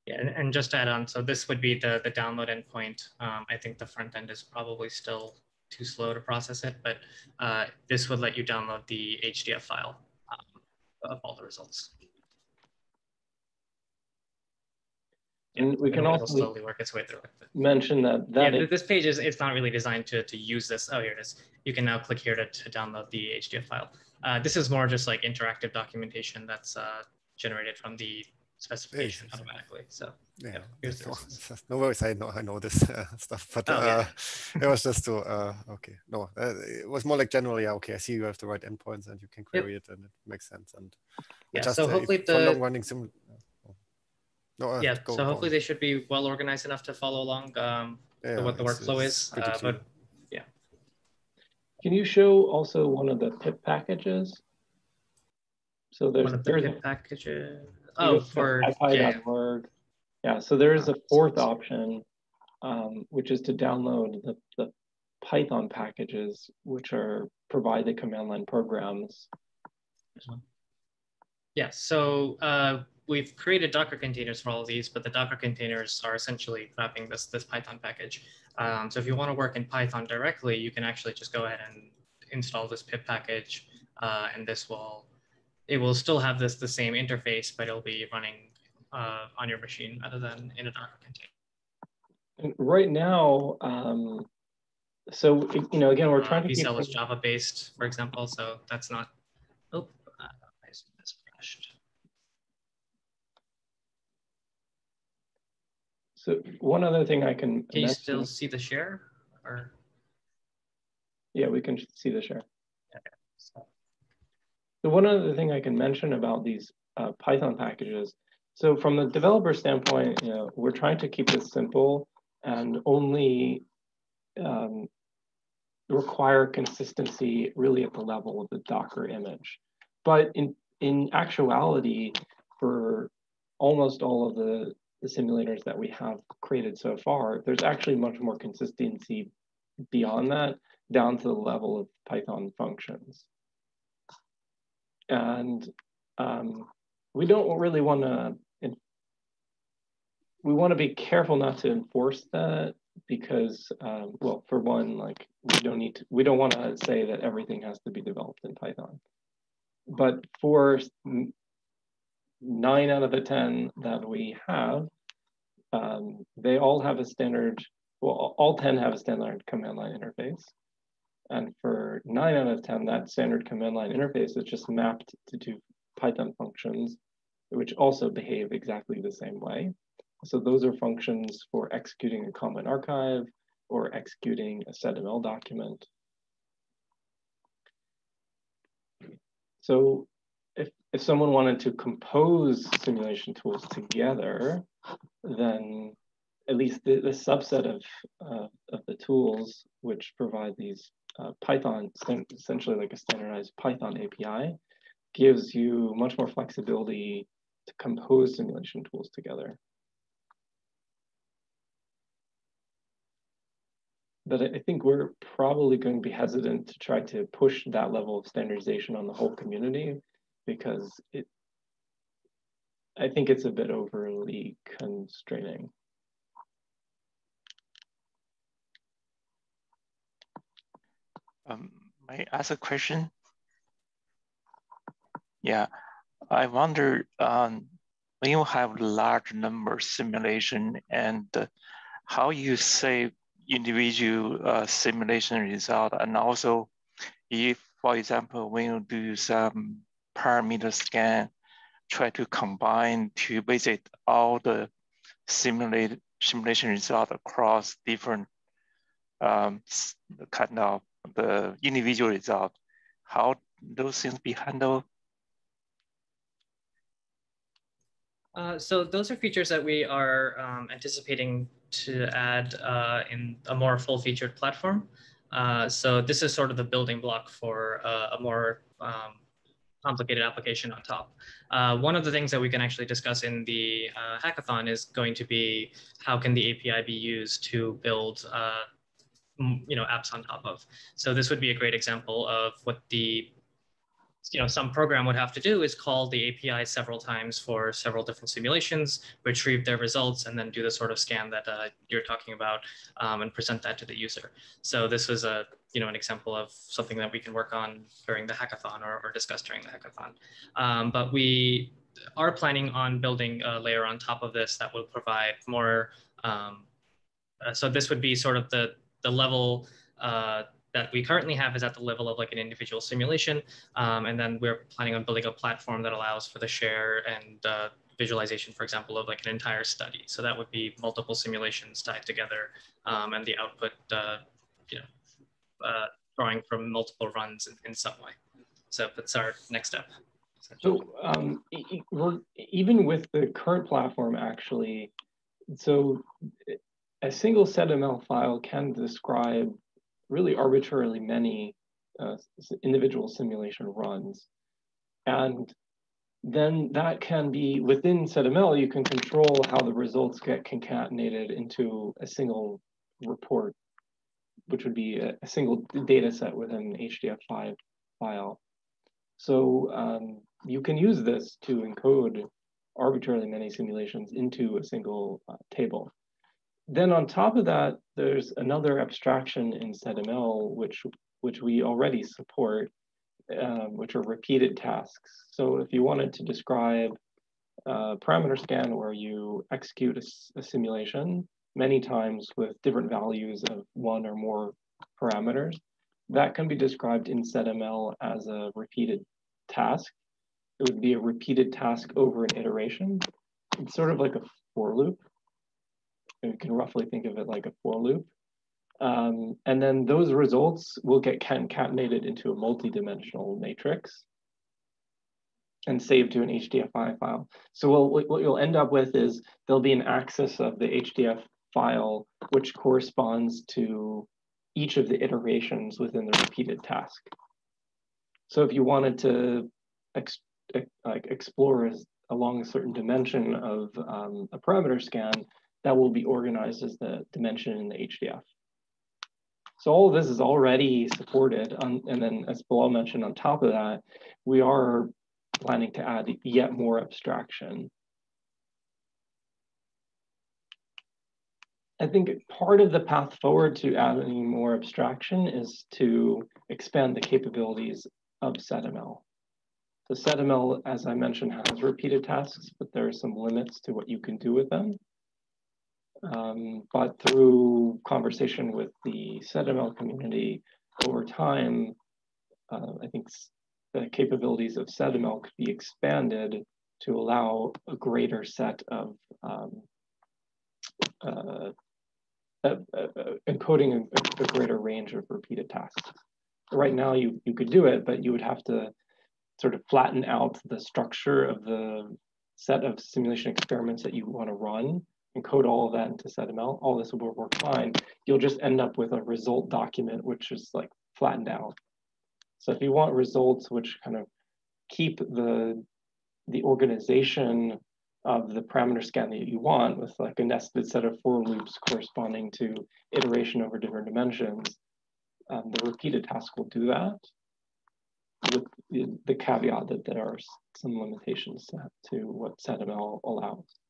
Yeah, and, and just to add on, so this would be the, the download endpoint. Um, I think the front end is probably still too slow to process it, but uh, this would let you download the HDF file of all the results. And we can also slowly work its way through it. mention that that yeah, this page is it's not really designed to to use this. Oh, here it is. You can now click here to, to download the HDF file. Uh, this is more just like interactive documentation that's uh, generated from the specification automatically. So yeah, yeah no, no worries. I know I know this uh, stuff, but oh, uh, yeah. it was just to uh, okay. No, uh, it was more like generally okay. I see you have the right endpoints and you can query yep. it, and it makes sense. And yeah, just, so hopefully the long running sim no, uh, yeah, go, so hopefully they should be well organized enough to follow along um, yeah, what the workflow is. Uh, but yeah. Can you show also one of the pip packages? So there's one of the there's pip a, packages. Oh, for yeah. yeah, so there's a fourth option, um, which is to download the, the Python packages, which are provide the command line programs. Yeah, so uh, we've created Docker containers for all of these, but the Docker containers are essentially wrapping this, this Python package. Um, so if you want to work in Python directly, you can actually just go ahead and install this pip package, uh, and this will, it will still have this the same interface, but it'll be running uh, on your machine rather than in a Docker container. And right now, um, so you know, again, we're uh, trying uh, to VCell keep... is Java based, for example, so that's not. Oh, uh, I just crashed. So one other thing I can. Can you still see the share? Or yeah, we can see the share. Okay. So so one other thing I can mention about these uh, Python packages. So from the developer standpoint, you know, we're trying to keep this simple and only um, require consistency really at the level of the Docker image. But in, in actuality, for almost all of the, the simulators that we have created so far, there's actually much more consistency beyond that, down to the level of Python functions. And um, we don't really want to, we want to be careful not to enforce that because, um, well, for one, like we don't need to, we don't want to say that everything has to be developed in Python. But for nine out of the 10 that we have, um, they all have a standard, well, all 10 have a standard command line interface. And for nine out of 10, that standard command line interface is just mapped to two Python functions, which also behave exactly the same way. So those are functions for executing a common archive or executing a SED-ML document. So if, if someone wanted to compose simulation tools together, then at least the, the subset of, uh, of the tools which provide these uh, Python, essentially like a standardized Python API, gives you much more flexibility to compose simulation tools together. But I think we're probably going to be hesitant to try to push that level of standardization on the whole community because it, I think it's a bit overly constraining. Um, may I ask a question? Yeah, I wonder um, when you have large number simulation and uh, how you save individual uh, simulation result and also if, for example, when you do some parameter scan, try to combine to visit all the simulate, simulation result across different um, kind of the individual result, how those things be handled Uh, so those are features that we are um, anticipating to add uh, in a more full-featured platform. Uh, so this is sort of the building block for uh, a more um, complicated application on top. Uh, one of the things that we can actually discuss in the hackathon is going to be how can the API be used to build you know apps on top of. So this would be a great example of what the you know, some program would have to do is call the API several times for several different simulations, retrieve their results, and then do the sort of scan that uh, you're talking about um, and present that to the user. So this was a, you know, an example of something that we can work on during the hackathon or, or discuss during the hackathon. Um, but we are planning on building a layer on top of this that will provide more. Um, uh, so this would be sort of the, the level uh, that we currently have is at the level of like an individual simulation. Um, and then we're planning on building a platform that allows for the share and uh, visualization, for example, of like an entire study. So that would be multiple simulations tied together um, and the output, uh, you know, uh, drawing from multiple runs in, in, some way. So that's our next step. So um, even with the current platform, actually, so a single SED-ML file can describe really arbitrarily many uh, individual simulation runs. And then that can be within SED-ML, you can control how the results get concatenated into a single report, which would be a, a single data set within HDF5 file. So um, you can use this to encode arbitrarily many simulations into a single uh, table. Then on top of that, there's another abstraction in SED-ML, which, which we already support, um, which are repeated tasks. So if you wanted to describe a parameter scan where you execute a, a simulation many times with different values of one or more parameters, that can be described in SED-ML as a repeated task. It would be a repeated task over an iteration. It's sort of like a for loop. You can roughly think of it like a for loop. Um, and then those results will get concatenated into a multi-dimensional matrix and saved to an HDF5 file. So what, what you'll end up with is there'll be an axis of the HDF file, which corresponds to each of the iterations within the repeated task. So if you wanted to ex like explore along a certain dimension of um, a parameter scan, that will be organized as the dimension in the HDF. So all of this is already supported. On, and then as Bilal mentioned on top of that, we are planning to add yet more abstraction. I think part of the path forward to adding more abstraction is to expand the capabilities of SED-ML. So SED-ML, as I mentioned, has repeated tasks, but there are some limits to what you can do with them. Um, but through conversation with the SED-ML community over time, uh, I think the capabilities of SED-ML could be expanded to allow a greater set of um, uh, uh, encoding a, a, greater range of repeated tasks. Right now, you, you could do it, but you would have to sort of flatten out the structure of the set of simulation experiments that you want to run and code all of that into SED-ML. All this will work fine. You'll just end up with a result document, which is like flattened out. So if you want results which kind of keep the, the organization of the parameter scan that you want with like a nested set of for loops corresponding to iteration over different dimensions, um, the repeated task will do that with the, the caveat that there are some limitations to what SED-ML allows.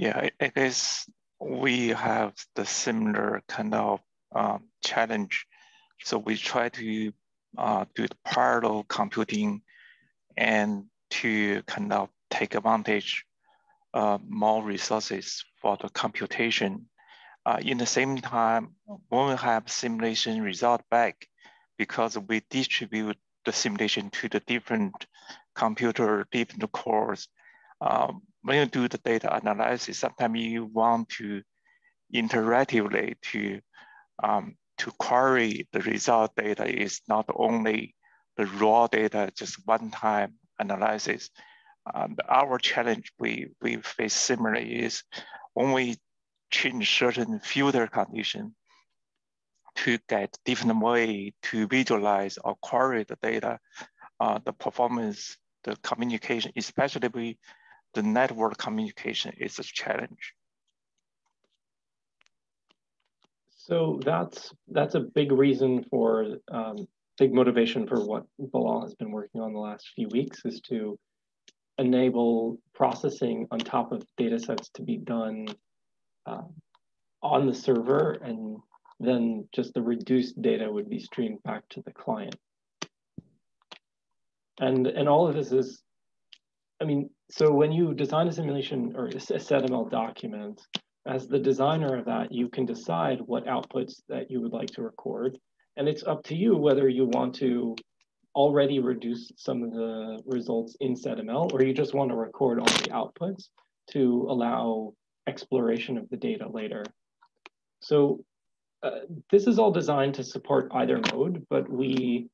Yeah, I, guess we have the similar kind of um, challenge. So we try to uh, do the parallel computing and to kind of take advantage uh, more resources for the computation. Uh, in the same time, when we have simulation result back, because we distribute the simulation to the different computer, different cores, um, when you do the data analysis, sometimes you want to interactively to um, to query the result data is not only the raw data, just one-time analysis. Um, our challenge we, we face similarly is when we change certain filter condition to get different way to visualize or query the data, uh, the performance, the communication, especially the network communication is a challenge. So that's that's a big reason for um, big motivation for what Bilal has been working on the last few weeks is to enable processing on top of data sets to be done uh, on the server and then just the reduced data would be streamed back to the client. And, and all of this is, I mean, so when you design a simulation or a SED-ML document, as the designer of that, you can decide what outputs that you would like to record. And it's up to you whether you want to already reduce some of the results in SED-ML or you just want to record all the outputs to allow exploration of the data later. So uh, this is all designed to support either mode, but we,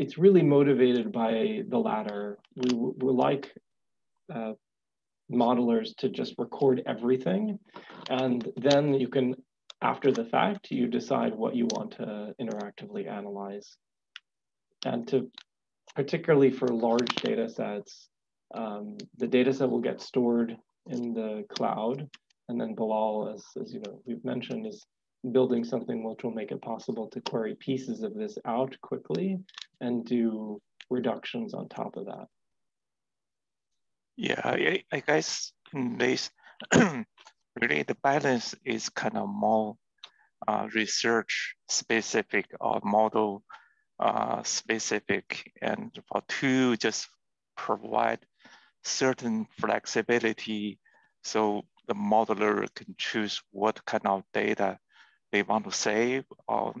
it's really motivated by the latter. We, we like uh, modelers to just record everything. And then you can, after the fact, you decide what you want to interactively analyze. And to, particularly for large data sets, um, the data set will get stored in the cloud. And then Bilal, as, as you know, we've mentioned, is building something which will make it possible to query pieces of this out quickly and do reductions on top of that. Yeah, I, I guess this, really the balance is kind of more uh, research specific or model uh, specific and for two just provide certain flexibility so the modeler can choose what kind of data they want to save or,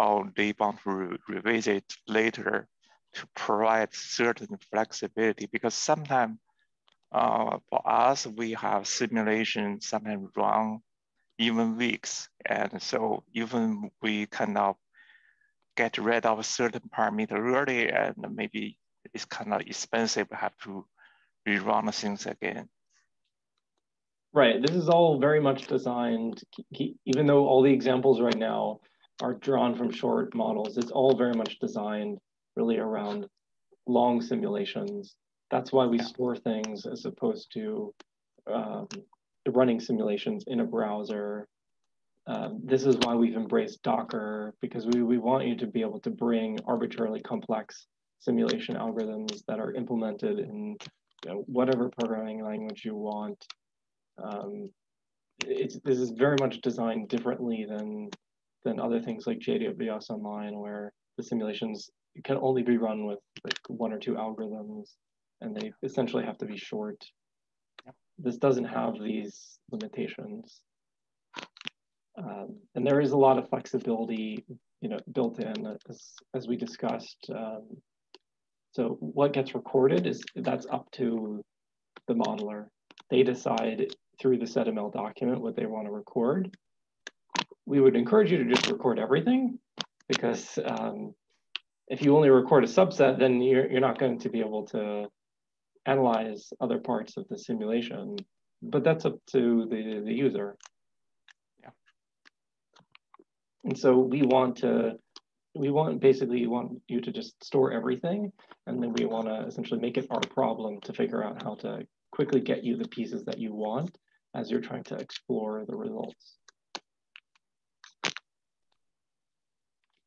or they want to re revisit later to provide certain flexibility because sometimes uh, for us, we have simulation sometimes run even weeks. And so even we kind of get rid of a certain parameter early and maybe it's kind of expensive to have to rerun things again. Right, this is all very much designed, even though all the examples right now are drawn from short models, it's all very much designed really around long simulations. That's why we yeah. store things as opposed to um, running simulations in a browser. Um, this is why we've embraced Docker because we, we want you to be able to bring arbitrarily complex simulation algorithms that are implemented in you know, whatever programming language you want. Um, it's, this is very much designed differently than than other things like JWS Online, where the simulations can only be run with like one or two algorithms, and they essentially have to be short. This doesn't have these limitations. Um, and there is a lot of flexibility, you know, built in as, as we discussed. Um, so what gets recorded is that's up to the modeler. They decide through the SED-ML document what they want to record. We would encourage you to just record everything because um, if you only record a subset, then you're, you're not going to be able to analyze other parts of the simulation. But that's up to the, the user. Yeah. And so we want to we want basically want you to just store everything and then we want to essentially make it our problem to figure out how to quickly get you the pieces that you want as you're trying to explore the results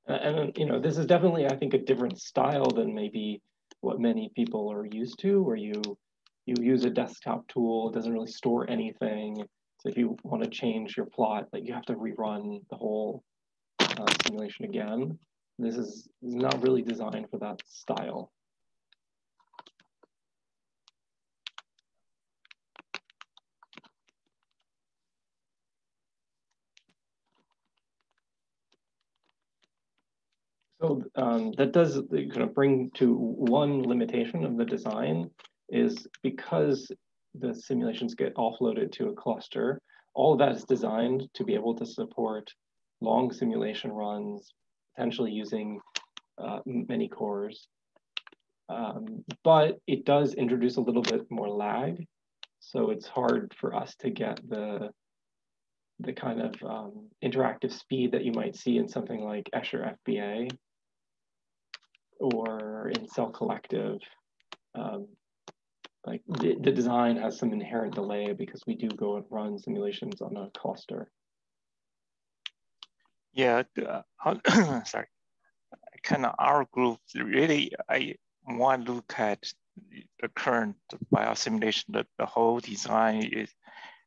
and you know this is definitely i think a different style than maybe what many people are used to where you you use a desktop tool it doesn't really store anything so if you want to change your plot like you have to rerun the whole uh, simulation again this is, is not really designed for that style. So um, that does kind of bring to one limitation of the design is because the simulations get offloaded to a cluster, all of that is designed to be able to support long simulation runs potentially using uh, many cores. Um, but it does introduce a little bit more lag. So it's hard for us to get the, the kind of um, interactive speed that you might see in something like Escher FBA or in Cell Collective. Um, like the, the design has some inherent delay because we do go and run simulations on a cluster. Yeah, uh, sorry. Kind of our group really, I want to look at the current biosimulation, the, the whole design is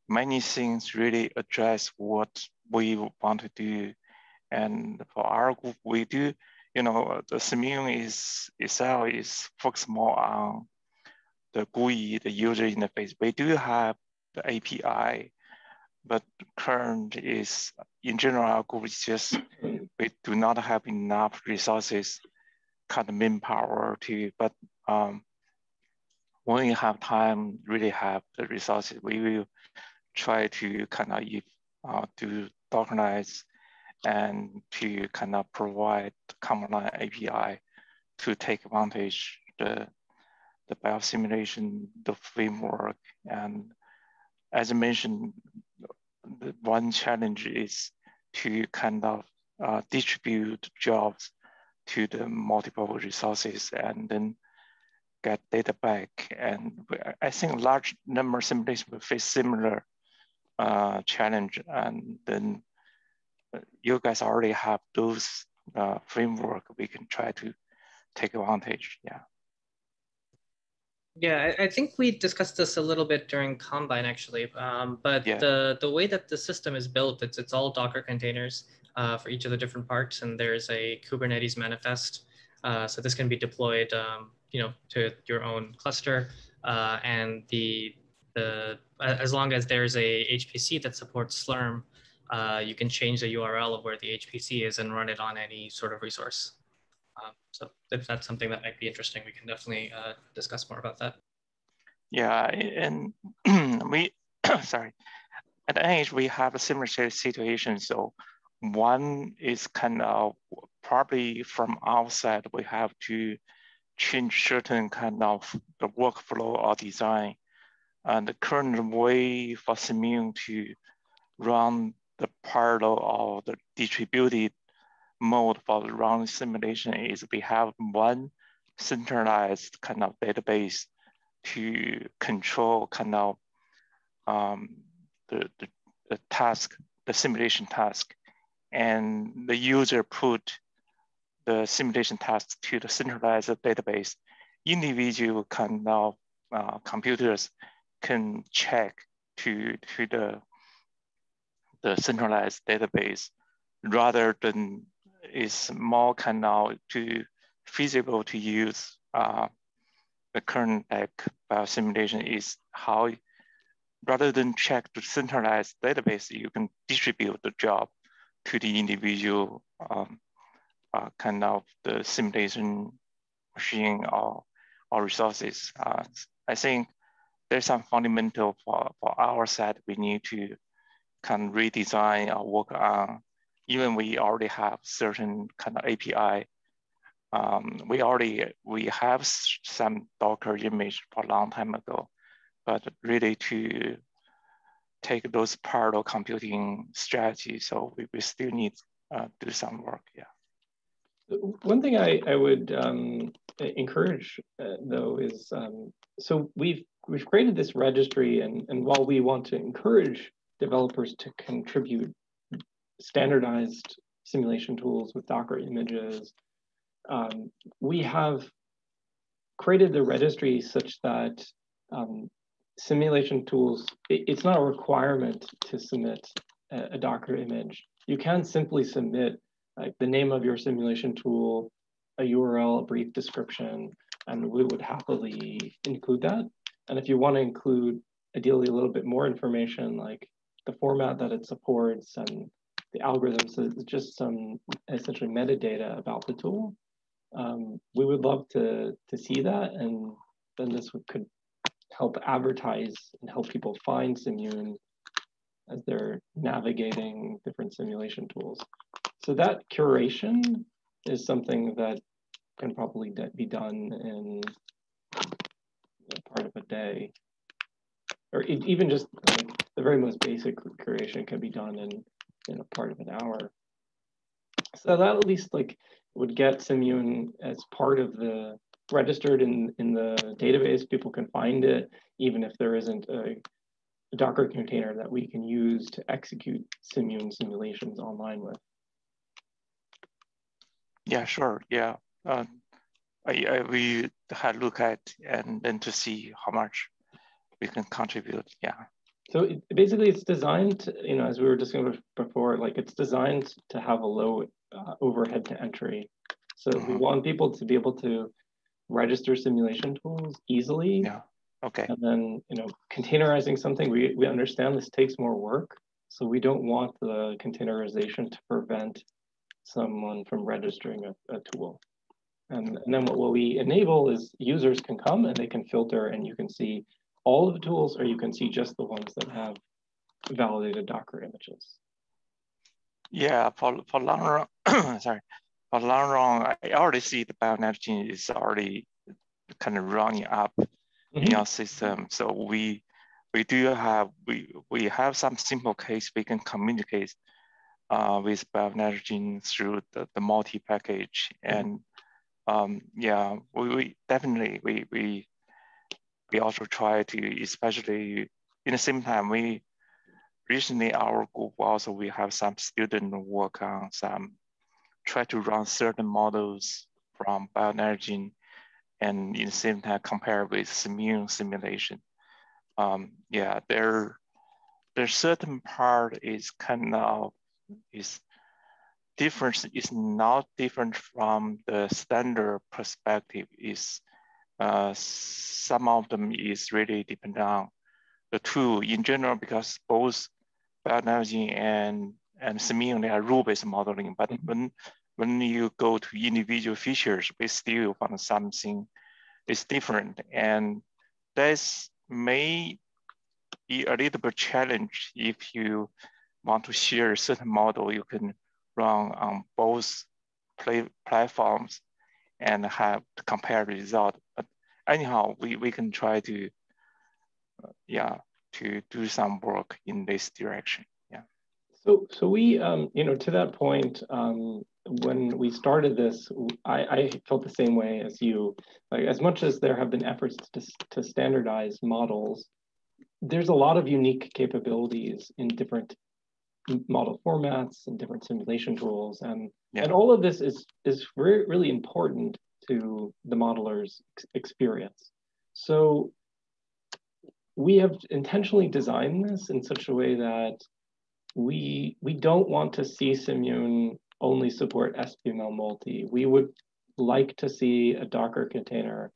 many things really address what we want to do. And for our group, we do, you know, the simulation is itself is focused more on the GUI, the user interface. We do have the API but current is in general group is just we do not have enough resources kind of manpower to but um, when we have time really have the resources we will try to kind of uh, to organize and to kind of provide common API to take advantage the the biosimulation, the framework, and as I mentioned, one challenge is to kind of uh, distribute jobs to the multiple resources and then get data back. And I think large number simulation will face similar uh, challenge. And then you guys already have those uh, framework we can try to take advantage. Yeah. Yeah, I, I, think we discussed this a little bit during Combine actually, um, but yeah. the, the way that the system is built, it's, it's all Docker containers uh, for each of the different parts, and there's a Kubernetes manifest. Uh, so this can be deployed, um, you know, to your own cluster, uh, and the the as long as there's a HPC that supports Slurm, uh, you can change the URL of where the HPC is and run it on any sort of resource. Um, so if that's something that might be interesting, we can definitely uh, discuss more about that. yeah, and we, sorry, at NIH, we have a similar situation. So one is kind of probably from outside, we have to change certain kind of the workflow or design. And the current way for Simmune to run the part of the distributed mode for the run simulation is we have one centralized kind of database to control kind of um, the, the, the task, the simulation task. And the user put the simulation task to the centralized database. Individual kind of uh, computers can check to, to the, the centralized database rather than is more kind of to feasible to use uh, the current like biosimulation is how rather than check the centralized database, you can distribute the job to the individual um, uh, kind of the simulation machine or, or resources. Uh, I think there's some fundamental for, for our side we need to of redesign or work on, even we already have certain kind of API. Um, we already, we have some Docker image for a long time ago, but really to take those parallel computing strategies. So we, we still need uh, do some work, yeah. One thing I, I would um, encourage uh, though is, um, so we've, we've created this registry and, and while we want to encourage developers to contribute standardized simulation tools with Docker images, um, we have created the registry such that um, simulation tools, it, it's not a requirement to submit a, a, Docker image. You can simply submit like the name of your simulation tool, a URL, a brief description, and we would happily include that. And if you want to include ideally a little bit more information, like the format that it supports and the algorithms, it's just some essentially metadata about the tool. Um, we would love to, to see that, and then this could help advertise and help people find Simmune as they're navigating different simulation tools. So that curation is something that can probably be done in part of a day. Or even just like the very most basic curation can be done in, in a part of an hour. So that at least like would get Simmune as part of the registered in, in the database. People can find it, even if there isn't a, a Docker container that we can use to execute Simmune simulations online with. Yeah, sure. Yeah. Uh, I, I, we had look at and then to see how much we can contribute. Yeah. So it, basically it's designed, you know, as we were discussing before, like it's designed to have a low uh, overhead to entry. So we mm-hmm. want people to be able to register simulation tools easily. Yeah. Okay. And then, you know, containerizing something, we, we understand this takes more work. So we don't want the containerization to prevent someone from registering a, a tool. And, and then what, what we enable is users can come and they can filter and you can see all of the tools or you can see just the ones that have validated Docker images. Yeah, for, for long run, sorry, for long run, I already see the BioNetGen is already kind of running up mm -hmm. in mm-hmm. our system. So we we do have we we have some simple case we can communicate uh, with BioNetGen through the, the multi package mm-hmm. and um, yeah we, we definitely we we we also try to especially in the same time we recently our group also we have some student work on some try to run certain models from BioNetGen and in the same time compare with Simmune simulation. Um, yeah, there, there's certain part is kind of, is difference is not different from the standard perspective is uh, some of them is really dependent on the tool in general because both BioNetGen and and Simmune are rule-based modeling. But mm-hmm. when when you go to individual features, we still find something is different. And that's may be a little bit challenge if you want to share a certain model you can run on both play platforms and have to compare result. Anyhow, we, we can try to, uh, yeah, to do some work in this direction. Yeah. So, so we, um, you know, to that point, um, when we started this, I, I felt the same way as you. Like, as much as there have been efforts to, to standardize models, there's a lot of unique capabilities in different model formats and different simulation tools. And, yeah. and all of this is, is re really important to the modeler's experience. So we have intentionally designed this in such a way that we, we don't want to see Simmune only support SBML multi. We would like to see a Docker container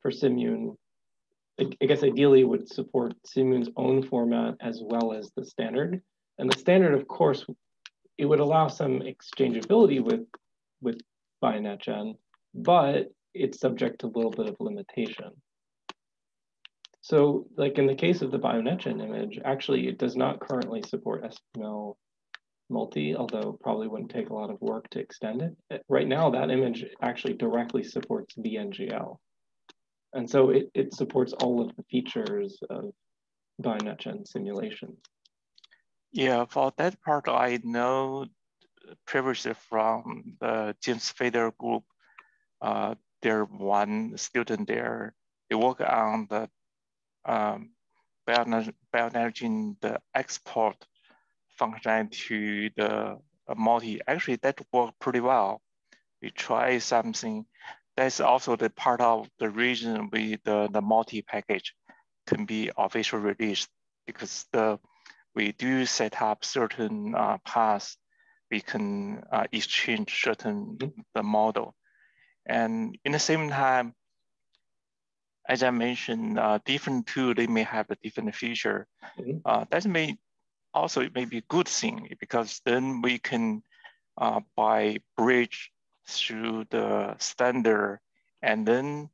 for Simmune. I guess ideally would support Simmune's own format as well as the standard. And the standard, of course, it would allow some exchangeability with, with BioNetGen, but it's subject to a little bit of limitation. So like in the case of the BioNetGen image, actually it does not currently support SBML multi, although probably wouldn't take a lot of work to extend it. Uh, right now, that image actually directly supports BNGL. And so it, it supports all of the features of BioNetGen simulation. Yeah, for that part, I know previously from the James Faeder group, uh, there one student there, they work on the um, BioNetGen, the export function to the uh, multi. Actually, that worked pretty well. We try something. That's also the part of the reason we the, the multi package can be officially released because the we do set up certain uh, paths, we can uh, exchange certain mm-hmm. the model. And in the same time, as I mentioned, uh, different tool, they may have a different feature. Mm -hmm. uh, that may also it may be a good thing because then we can, uh, by bridge through the standard, and then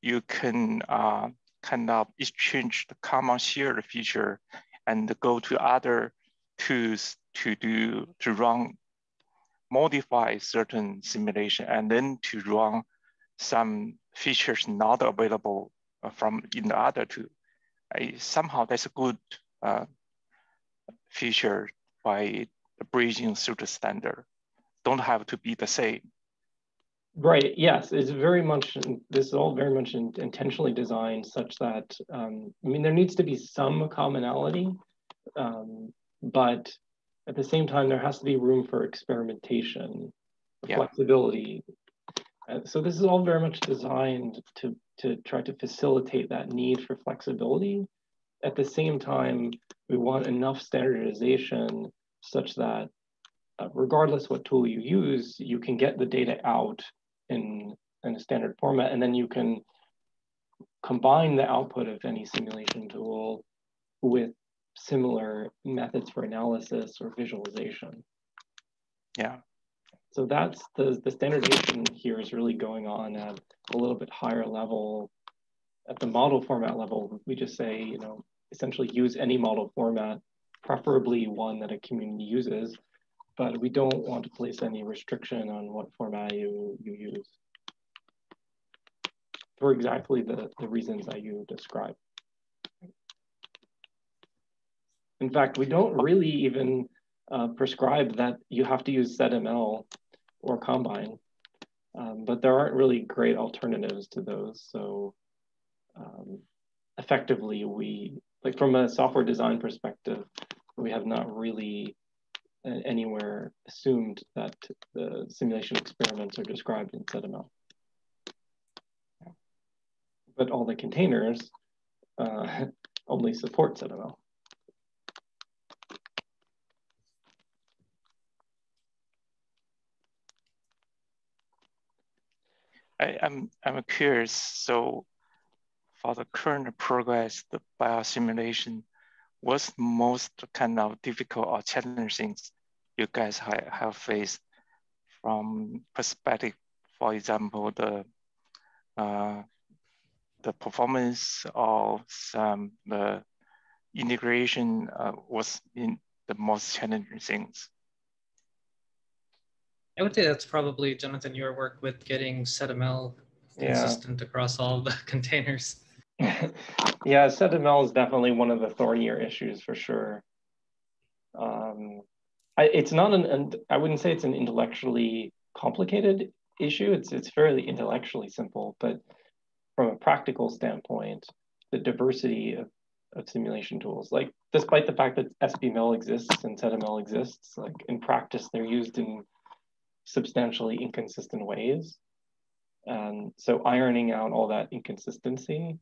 you can uh, kind of exchange the common shared feature and go to other tools to do to run modify certain simulation and then to run some features not available uh, from in the other two. I, somehow that's a good uh, feature by bridging through the standard. Don't have to be the same. Right. Yes, it's very much. This is all very much in, intentionally designed such that um, I mean there needs to be some commonality, um, but at the same time there has to be room for experimentation, yeah. flexibility. Uh, so this is all very much designed to to try to facilitate that need for flexibility. At the same time, we want enough standardization such that uh, regardless what tool you use, you can get the data out in, in a standard format, and then you can combine the output of any simulation tool with similar methods for analysis or visualization. Yeah. So that's the, the standardization here is really going on at a little bit higher level. At the model format level, we just say, you know, essentially use any model format, preferably one that a community uses, but we don't want to place any restriction on what format you, you use for exactly the, the reasons that you described. In fact, we don't really even uh, prescribe that you have to use SED-ML or Combine, um, but there aren't really great alternatives to those. So um, effectively, we, like from a software design perspective, we have not really anywhere assumed that the simulation experiments are described in SED-ML. But all the containers uh, only support SED-ML. I, am I'm, I'm curious. So, for the current progress, the biosimulation, what's most kind of difficult or challenging you guys have, have faced from perspective, for example, the uh, the performance of some the integration uh, was in the most challenging things? I would say that's probably Jonathan your work with getting SED-ML consistent yeah. across all the containers. yeah, SED-ML is definitely one of the thornier issues for sure. Um, I, it's not an, an, I wouldn't say it's an intellectually complicated issue. It's it's fairly intellectually simple, but from a practical standpoint, the diversity of, of simulation tools, like despite the fact that SBML exists and SED-ML exists, like in practice, they're used in substantially inconsistent ways. And so ironing out all that inconsistency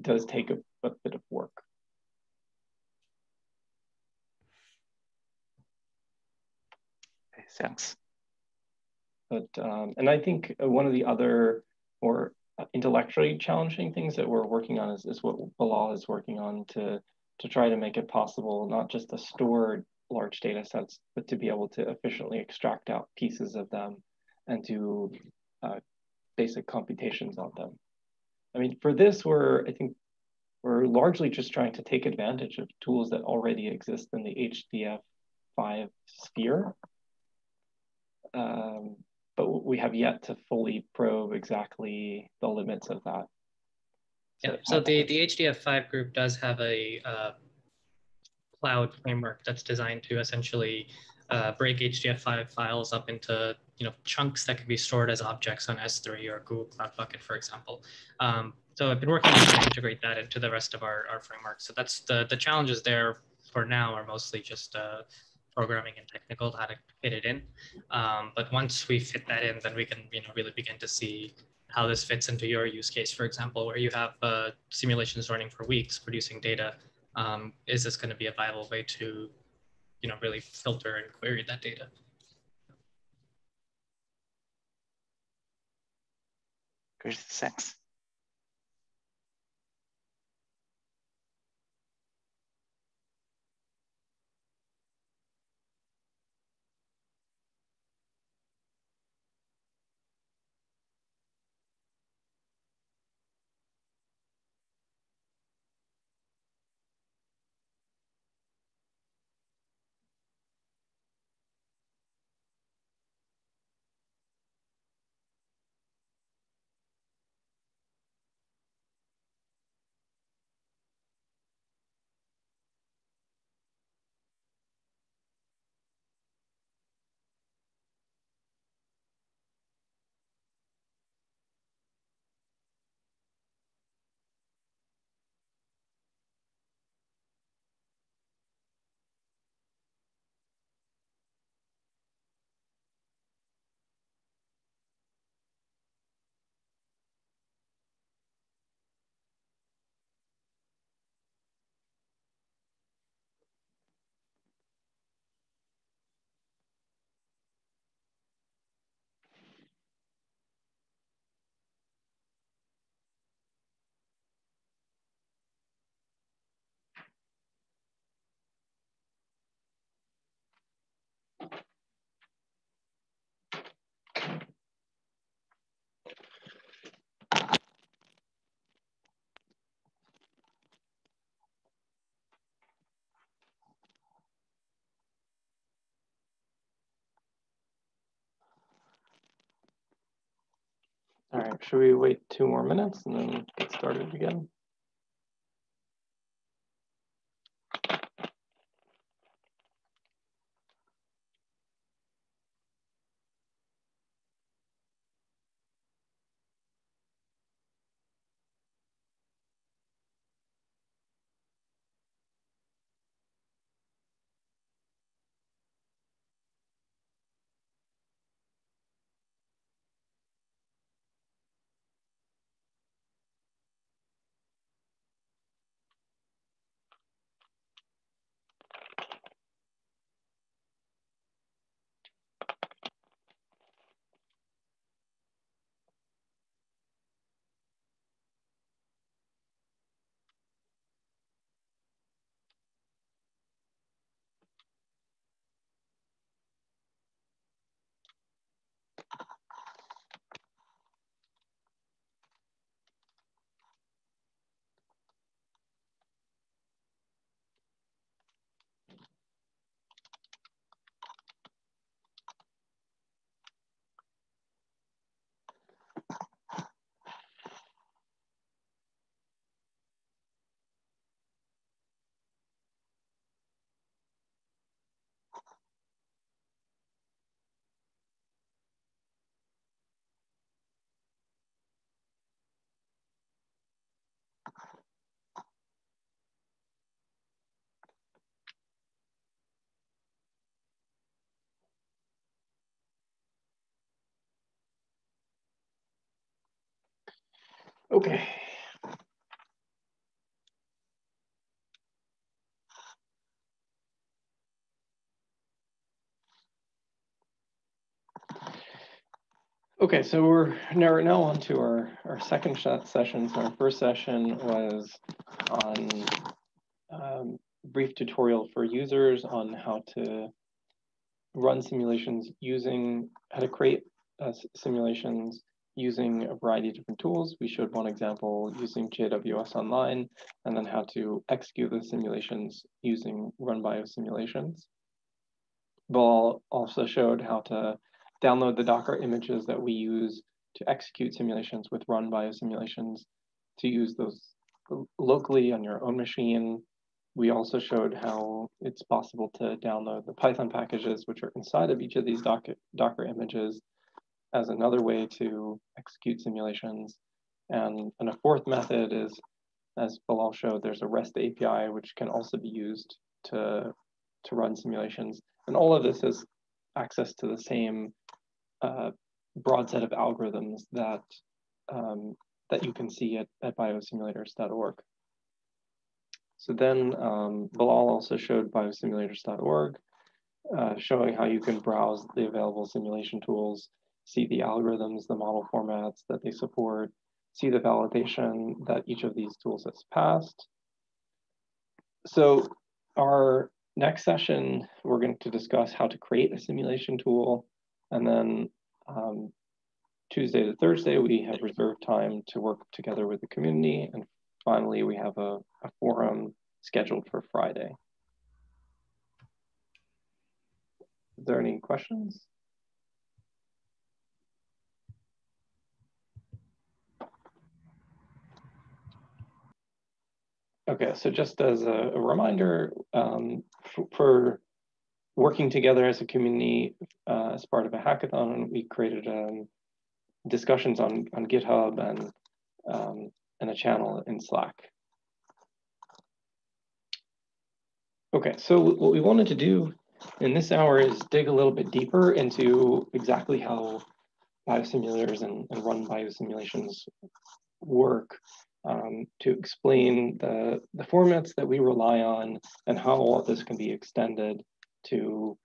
does take a, a bit of work. Thanks. But, um, and I think one of the other more intellectually challenging things that we're working on is, is what Bilal is working on to, to try to make it possible not just to store large data sets, but to be able to efficiently extract out pieces of them and do uh, basic computations on them. I mean, for this, we're, I think, we're largely just trying to take advantage of tools that already exist in the HDF5 sphere. Um, but we have yet to fully probe exactly the limits of that. So yeah, so the, the HDF5 group does have a uh, cloud framework that's designed to essentially uh, break HDF5 files up into you know chunks that can be stored as objects on S3 or Google Cloud Bucket, for example. Um, so I've been working on to integrate that into the rest of our, our framework. So that's the, the challenges there for now are mostly just uh, programming and technical, how to fit it in. Um, but once we fit that in, then we can you know really begin to see how this fits into your use case, for example, where you have uh, simulations running for weeks producing data. Um, is this going to be a viable way to you know really filter and query that data? Great, thanks. All right, should we wait two more minutes and then get started again? Okay. Okay, so we're now, now on to our, our second session. So our first session was on um, brief tutorial for users on how to run simulations using, how to create uh, simulations using a variety of different tools. We showed one example using JWS Online, and then how to execute the simulations using Run biosimulations. Bilal also showed how to download the Docker images that we use to execute simulations with Run biosimulations to use those locally on your own machine. We also showed how it's possible to download the Python packages, which are inside of each of these Docker, Docker images as another way to execute simulations. And, and a fourth method is, as Bilal showed, there's a REST API, which can also be used to, to run simulations. And all of this has access to the same uh, broad set of algorithms that, um, that you can see at, at biosimulators.org. So then um, Bilal also showed biosimulators.org, uh, showing how you can browse the available simulation tools see the algorithms, the model formats that they support, see the validation that each of these tools has passed. So our next session, we're going to discuss how to create a simulation tool. And then um, Tuesday to Thursday, we have reserved time to work together with the community. And finally, we have a, a forum scheduled for Friday. Is there any questions? Okay, so just as a, reminder, um, for working together as a community uh, as part of a hackathon, we created um, discussions on, on GitHub and, um, and a channel in Slack. Okay, so what we wanted to do in this hour is dig a little bit deeper into exactly how biosimulators and, and run biosimulations work um, to explain the, the formats that we rely on and how all of this can be extended to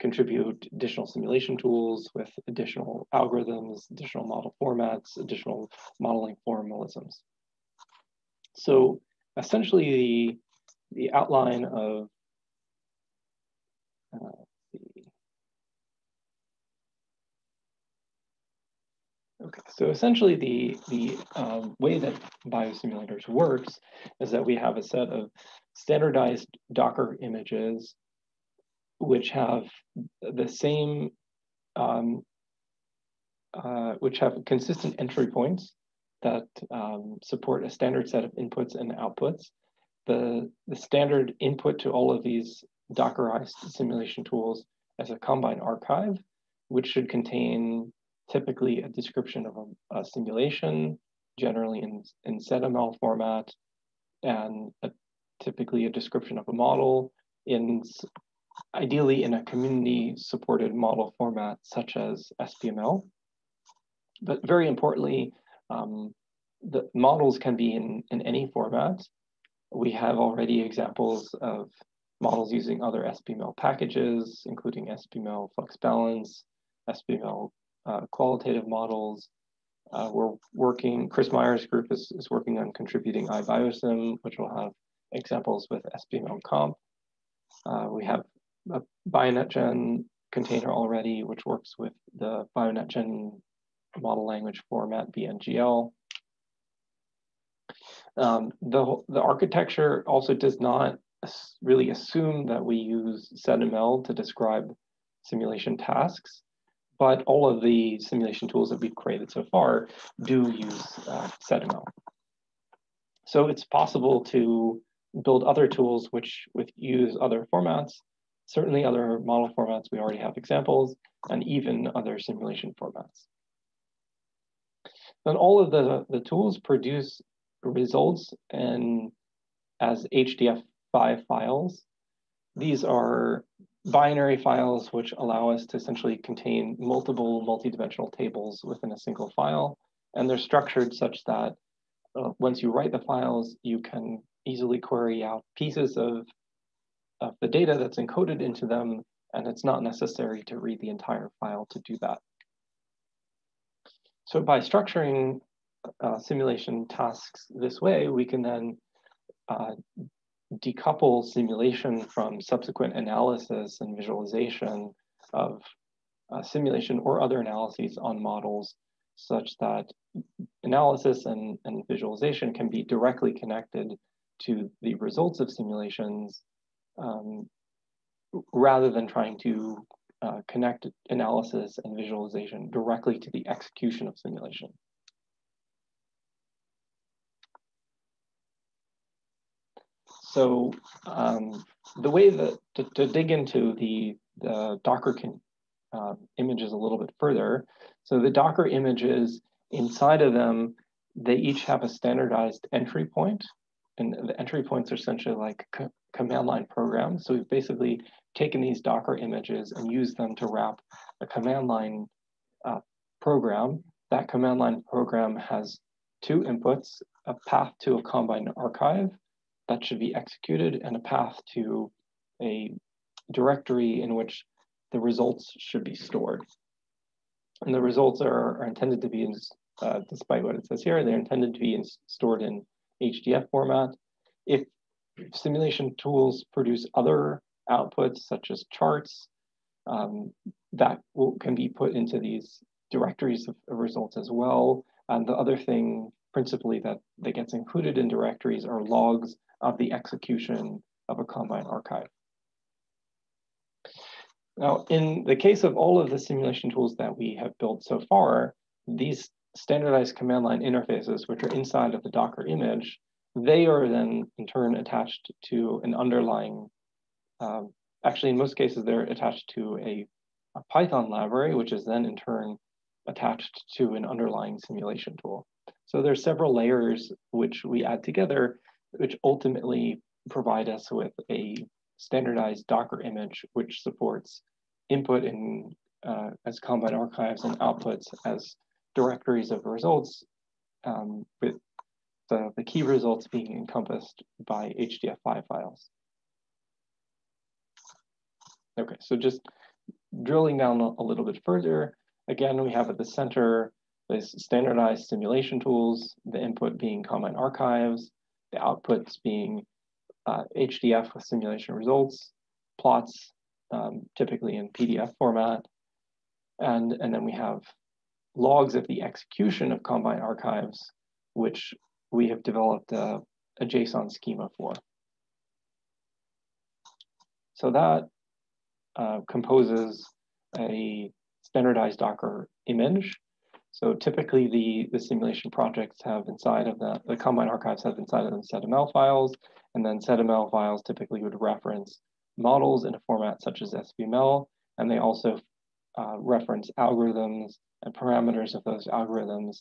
contribute additional simulation tools with additional algorithms, additional model formats, additional modeling formalisms. So essentially the, the outline of uh, Okay, so essentially the, the um, way that biosimulators works is that we have a set of standardized Docker images which have the same, um, uh, which have consistent entry points that um, support a standard set of inputs and outputs. The, the standard input to all of these Dockerized simulation tools as a Combine archive, which should contain typically a description of a, a simulation, generally in, in SedML format, and a, typically a description of a model in ideally in a community supported model format such as SBML. But very importantly, um, the models can be in, in any format. We have already examples of models using other SBML packages, including SBML Flux Balance, SBML uh, qualitative models. Uh, we're working, Chris Myers' group is, is working on contributing iBioSim, which will have examples with SBML comp. Uh, we have a BioNetGen container already, which works with the BioNetGen model language format, BNGL. Um, the, the architecture also does not really assume that we use SedML to describe simulation tasks but all of the simulation tools that we've created so far do use uh, SedML. So it's possible to build other tools which with use other formats, certainly other model formats, we already have examples, and even other simulation formats. Then all of the, the tools produce results and as HDF5 files. These are binary files which allow us to essentially contain multiple multidimensional tables within a single file. And they're structured such that uh, once you write the files, you can easily query out pieces of, of the data that's encoded into them, and it's not necessary to read the entire file to do that. So by structuring uh, simulation tasks this way, we can then uh, decouple simulation from subsequent analysis and visualization of uh, simulation or other analyses on models such that analysis and, and visualization can be directly connected to the results of simulations um, rather than trying to uh, connect analysis and visualization directly to the execution of simulation. So um, the way that to, to, dig into the, the Docker can, uh, images a little bit further. So the Docker images inside of them, they each have a standardized entry point, and the entry points are essentially like command line programs. So we've basically taken these Docker images and used them to wrap a command line uh, program. That command line program has two inputs, a path to a Combine archive that should be executed and a path to a directory in which the results should be stored. And the results are, are intended to be, in, uh, despite what it says here, they're intended to be in, stored in HDF format. If simulation tools produce other outputs such as charts, um, that will, can be put into these directories of, of results as well. And the other thing principally that, that gets included in directories are logs of the execution of a Combine archive. Now, in the case of all of the simulation tools that we have built so far, these standardized command line interfaces, which are inside of the Docker image, they are then in turn attached to an underlying, um, actually in most cases, they're attached to a, a Python library, which is then in turn attached to an underlying simulation tool. So there's several layers which we add together, which ultimately provide us with a standardized Docker image, which supports input in uh, as Combine archives and outputs as directories of results um, with the, the key results being encompassed by HDF5 files. Okay, so just drilling down a little bit further, again, we have at the center this standardized simulation tools, the input being Combine archives, the outputs being uh, HDF with simulation results, plots, um, typically in PDF format. And, and then we have logs of the execution of Combine archives, which we have developed a, a JSON schema for. So that uh, composes a standardized Docker image. So typically the, the simulation projects have inside of that, the Combine archives have inside of them SedML files, and then SedML files typically would reference models in a format such as SBML, and they also uh, reference algorithms and parameters of those algorithms,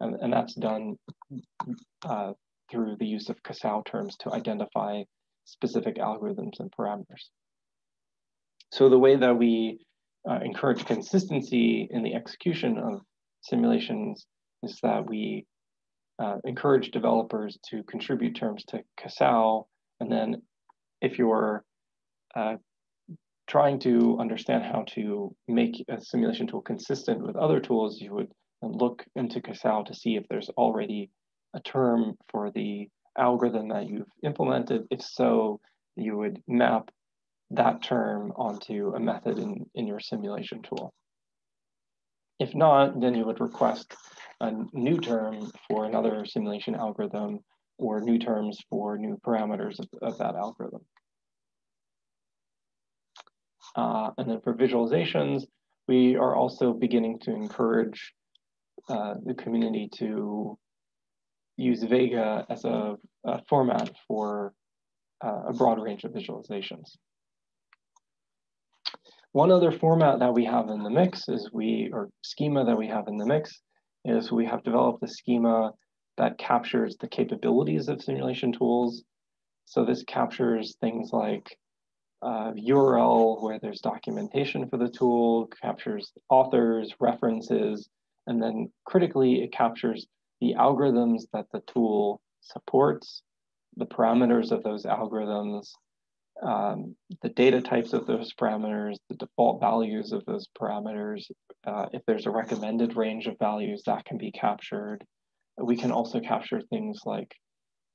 and, and that's done uh, through the use of KiSAO terms to identify specific algorithms and parameters. So the way that we uh, encourage consistency in the execution of simulations is that we uh, encourage developers to contribute terms to KiSAO, and then if you're uh, trying to understand how to make a simulation tool consistent with other tools, you would look into KiSAO to see if there's already a term for the algorithm that you've implemented. If so, you would map that term onto a method in, in your simulation tool. If not, then you would request a new term for another simulation algorithm or new terms for new parameters of, of that algorithm. Uh, and then for visualizations, we are also beginning to encourage uh, the community to use Vega as a, a format for uh, a broad range of visualizations. One other format that we have in the mix is we, or schema that we have in the mix, is we have developed a schema that captures the capabilities of simulation tools. So this captures things like uh, URL where there's documentation for the tool, captures authors, references, and then critically it captures the algorithms that the tool supports, the parameters of those algorithms, um, the data types of those parameters, the default values of those parameters. Uh, if there's a recommended range of values that can be captured. We can also capture things like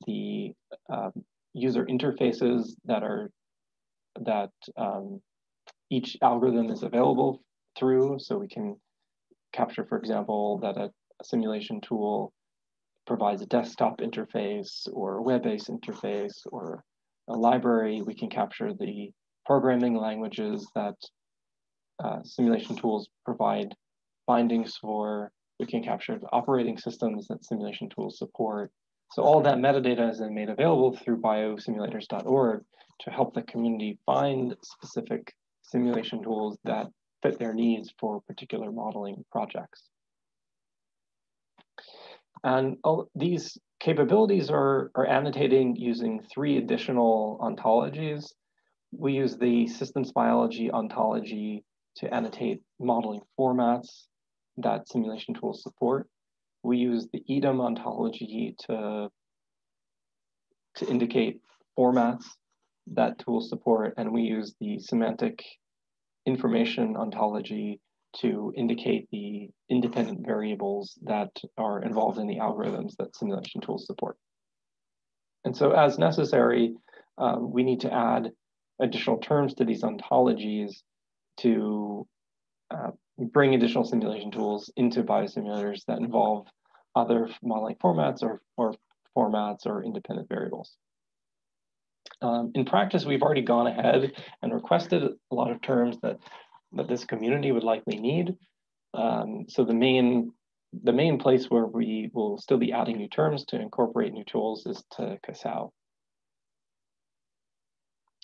the um, user interfaces that are that um, each algorithm is available through. So we can capture, for example, that a, a simulation tool provides a desktop interface or a web-based interface or a library. We can capture the programming languages that uh, simulation tools provide bindings for. We can capture the operating systems that simulation tools support. So all that metadata is then made available through biosimulators.org to help the community find specific simulation tools that fit their needs for particular modeling projects. And all, these capabilities are, are annotating using three additional ontologies. We use the systems biology ontology to annotate modeling formats that simulation tools support. We use the EDAM ontology to, to indicate formats that tools support, and we use the semantic information ontology to indicate the independent variables that are involved in the algorithms that simulation tools support. And so as necessary, um, we need to add additional terms to these ontologies to uh, bring additional simulation tools into biosimulators that involve other modeling formats or, or formats or independent variables. Um, in practice, we've already gone ahead and requested a lot of terms that, that this community would likely need. Um, so the main, the main place where we will still be adding new terms to incorporate new tools is to KiSAO.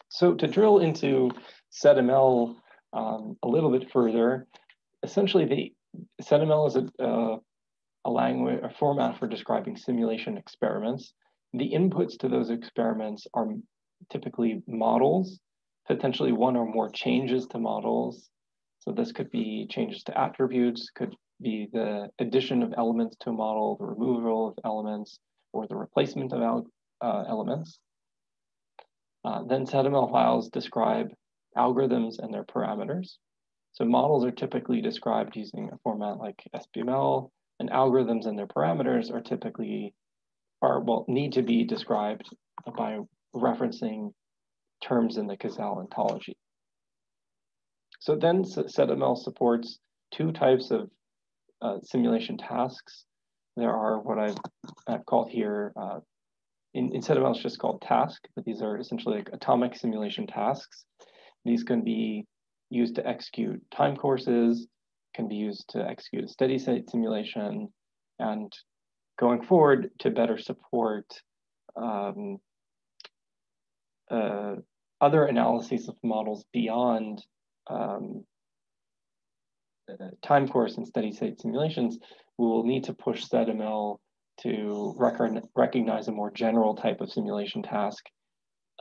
So to drill into SedML um, a little bit further, essentially the SedML is a, uh, a language, a format for describing simulation experiments. The inputs to those experiments are typically models, potentially one or more changes to models. So this could be changes to attributes, could be the addition of elements to a model, the removal of elements, or the replacement of uh, elements. Uh, then SedML files describe algorithms and their parameters. So models are typically described using a format like SBML, and algorithms and their parameters are typically, are well, need to be described by referencing terms in the KiSAO ontology. So then SedML supports two types of uh, simulation tasks. There are what I've, I've called here, uh, in, in SedML it's just called task, but these are essentially like atomic simulation tasks. These can be used to execute time courses, can be used to execute a steady state simulation, and going forward to better support um, uh, other analyses of models beyond um, uh, time course and steady state simulations, we will need to push SedML to rec recognize a more general type of simulation task,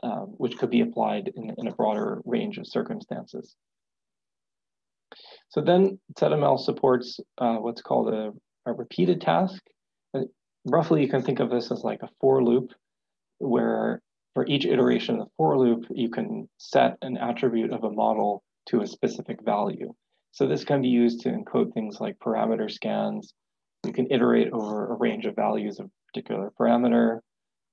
uh, which could be applied in, in, a broader range of circumstances. So then SedML supports uh, what's called a, a repeated task. And roughly, you can think of this as like a for loop where for each iteration of the for loop, you can set an attribute of a model to a specific value. So this can be used to encode things like parameter scans. You can iterate over a range of values of a particular parameter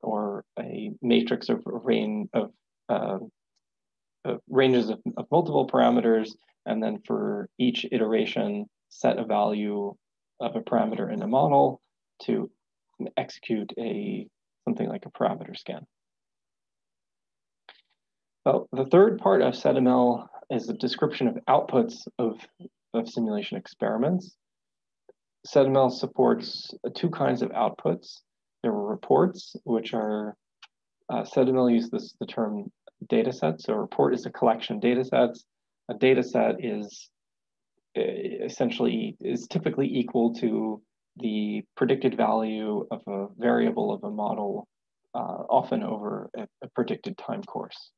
or a matrix of range of, uh, ranges of, of multiple parameters. And then for each iteration, set a value of a parameter in a model to execute a something like a parameter scan. Well, the third part of SedML is a description of outputs of, of simulation experiments. SedML supports two kinds of outputs. There are reports, which are, uh, SedML uses this, the term data set. So a report is a collection of data sets. A data set is essentially, is typically equal to the predicted value of a variable of a model, uh, often over a, a predicted time course.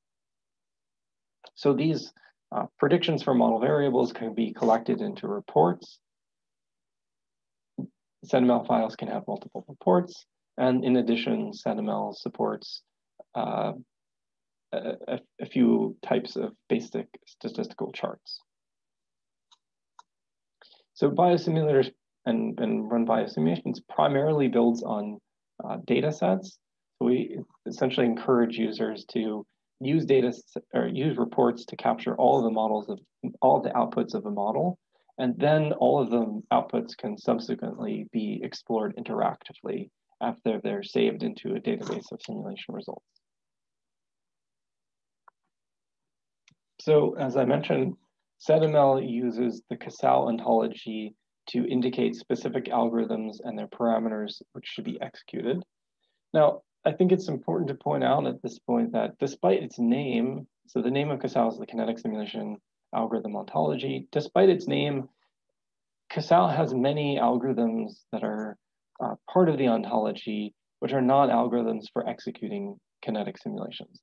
So these uh, predictions for model variables can be collected into reports. SedML files can have multiple reports. And in addition, SedML supports uh, a, a, few types of basic statistical charts. So biosimulators and, and run biosimulations primarily builds on uh, data sets. So we essentially encourage users to use data or use reports to capture all of the models of all of the outputs of a model. And then all of the outputs can subsequently be explored interactively after they're saved into a database of simulation results. So as I mentioned, SedML uses the KiSAO ontology to indicate specific algorithms and their parameters which should be executed. Now, I think it's important to point out at this point that despite its name, so the name of KiSAO is the kinetic simulation algorithm ontology, despite its name, KiSAO has many algorithms that are uh, part of the ontology, which are not algorithms for executing kinetic simulations.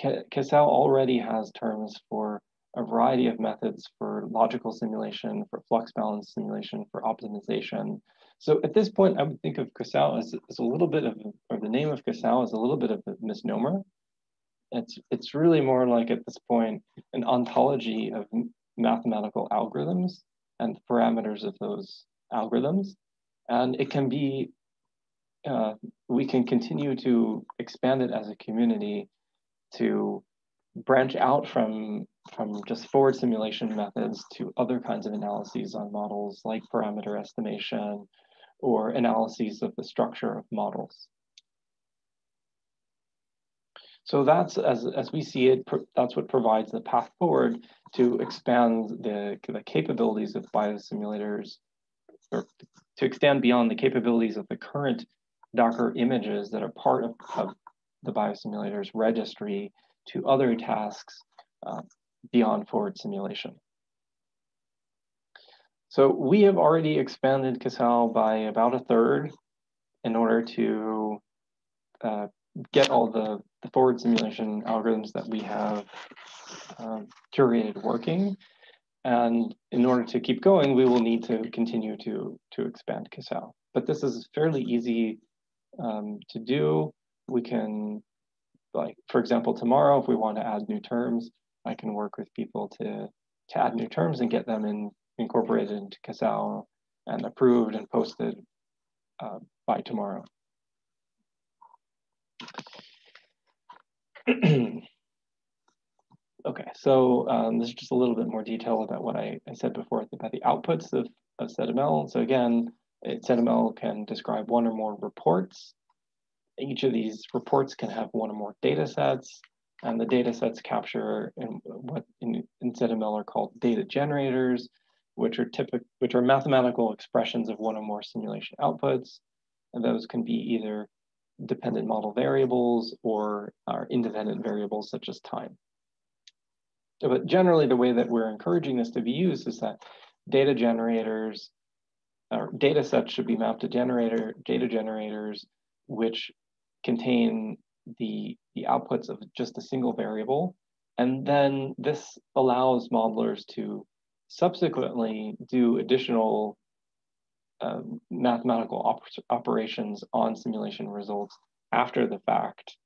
KiSAO already has terms for a variety of methods for logical simulation, for flux balance simulation, for optimization. So at this point, I would think of KiSAO as, as a little bit of, the name of KiSAO is a little bit of a misnomer. It's, it's really more like at this point, an ontology of mathematical algorithms and the parameters of those algorithms. And it can be, uh, we can continue to expand it as a community to branch out from, from just forward simulation methods to other kinds of analyses on models like parameter estimation or analyses of the structure of models. So that's, as, as we see it, that's what provides the path forward to expand the, the capabilities of biosimulators, or to extend beyond the capabilities of the current Docker images that are part of, of the biosimulators registry to other tasks uh, beyond forward simulation. So we have already expanded KiSAO by about a third in order to uh, get all the, the, forward simulation algorithms that we have um, curated working. And in order to keep going, we will need to continue to, to expand KiSAO. But this is fairly easy um, to do we can, like, for example, tomorrow, if we want to add new terms, I can work with people to, to add new terms and get them in, incorporated into KiSAO and approved and posted uh, by tomorrow. okay, so um, this is just a little bit more detail about what I, I said before about the outputs of, of SedML. So again, SedML can describe one or more reports each of these reports can have one or more data sets, and the data sets capture in what in, in SedML are called data generators, which are typical, which are mathematical expressions of one or more simulation outputs. And those can be either dependent model variables or are independent variables such as time. But generally, the way that we're encouraging this to be used is that data generators or data sets should be mapped to generator data generators, which contain the, the outputs of just a single variable. And then this allows modelers to subsequently do additional uh, mathematical op operations on simulation results after the fact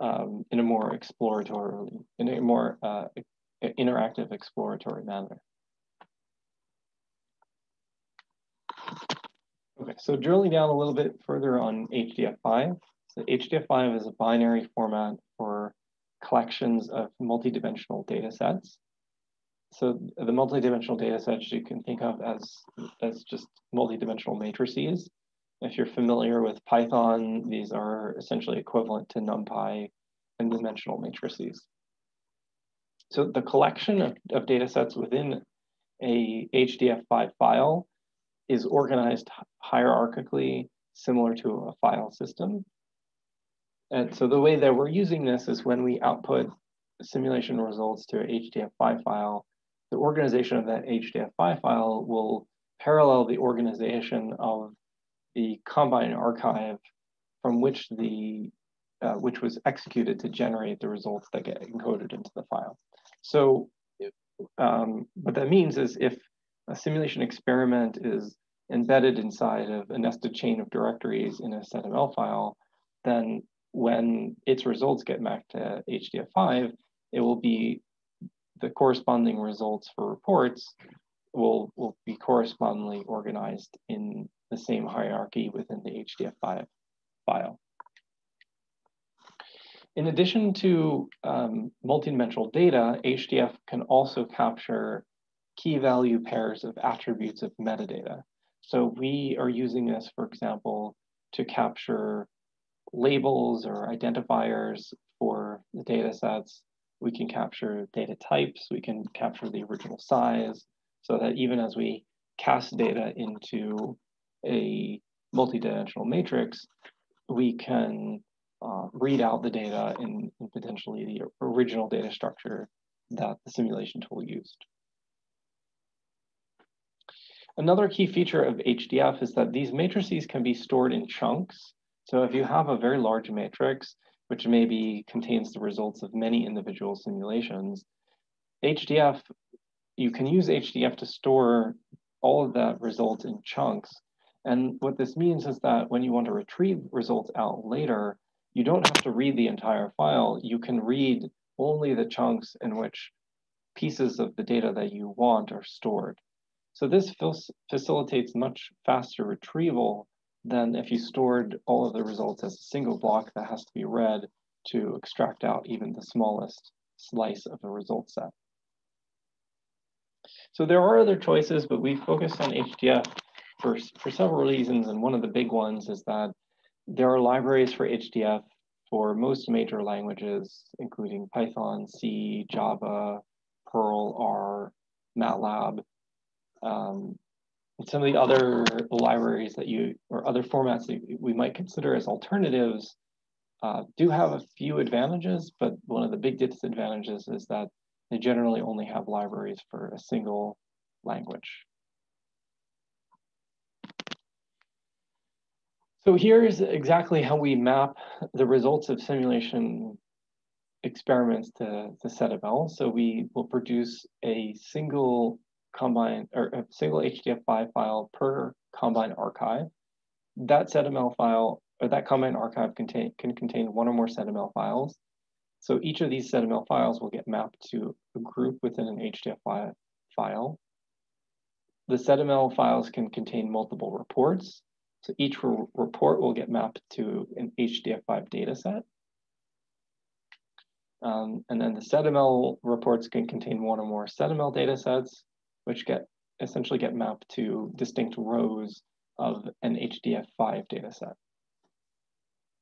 um, in a more exploratory, in a more uh, interactive exploratory manner. Okay, so drilling down a little bit further on HDF5, so HDF5 is a binary format for collections of multidimensional data sets. So the multidimensional data sets you can think of as, as just multidimensional matrices. If you're familiar with Python, these are essentially equivalent to NumPy and dimensional matrices. So the collection of, of data sets within a HDF5 file is organized hierarchically similar to a file system. And so the way that we're using this is when we output simulation results to an HDF5 file, the organization of that HDF5 file will parallel the organization of the Combine archive from which the uh, which was executed to generate the results that get encoded into the file. So um, what that means is if a simulation experiment is embedded inside of a nested chain of directories in a SedML file, then when its results get mapped to HDF5, it will be the corresponding results for reports will, will be correspondingly organized in the same hierarchy within the HDF5 file. In addition to um, multidimensional data, HDF can also capture key value pairs of attributes of metadata. So we are using this, for example, to capture labels or identifiers for the data sets. We can capture data types, we can capture the original size, so that even as we cast data into a multidimensional matrix, we can uh, read out the data in, in potentially the original data structure that the simulation tool used. Another key feature of HDF is that these matrices can be stored in chunks. So if you have a very large matrix, which maybe contains the results of many individual simulations, HDF, you can use HDF to store all of that results in chunks. And what this means is that when you want to retrieve results out later, you don't have to read the entire file. You can read only the chunks in which pieces of the data that you want are stored. So this facilitates much faster retrieval than if you stored all of the results as a single block that has to be read to extract out even the smallest slice of the result set. So there are other choices, but we focused on HDF for, for several reasons. And one of the big ones is that there are libraries for HDF for most major languages, including Python, C, Java, Perl, R, MATLAB. Um, some of the other libraries that you, or other formats that we might consider as alternatives uh, do have a few advantages, but one of the big disadvantages is that they generally only have libraries for a single language. So here's exactly how we map the results of simulation experiments to, to SedML. So we will produce a single combine or a single HDF5 file per combine archive. That SedML file or that combine archive contain, can contain one or more SedML files. So each of these SedML files will get mapped to a group within an HDF5 file. The SedML files can contain multiple reports. So each re report will get mapped to an HDF5 data set. Um, and then the SedML reports can contain one or more SedML data sets, which get essentially get mapped to distinct rows of an HDF5 data set.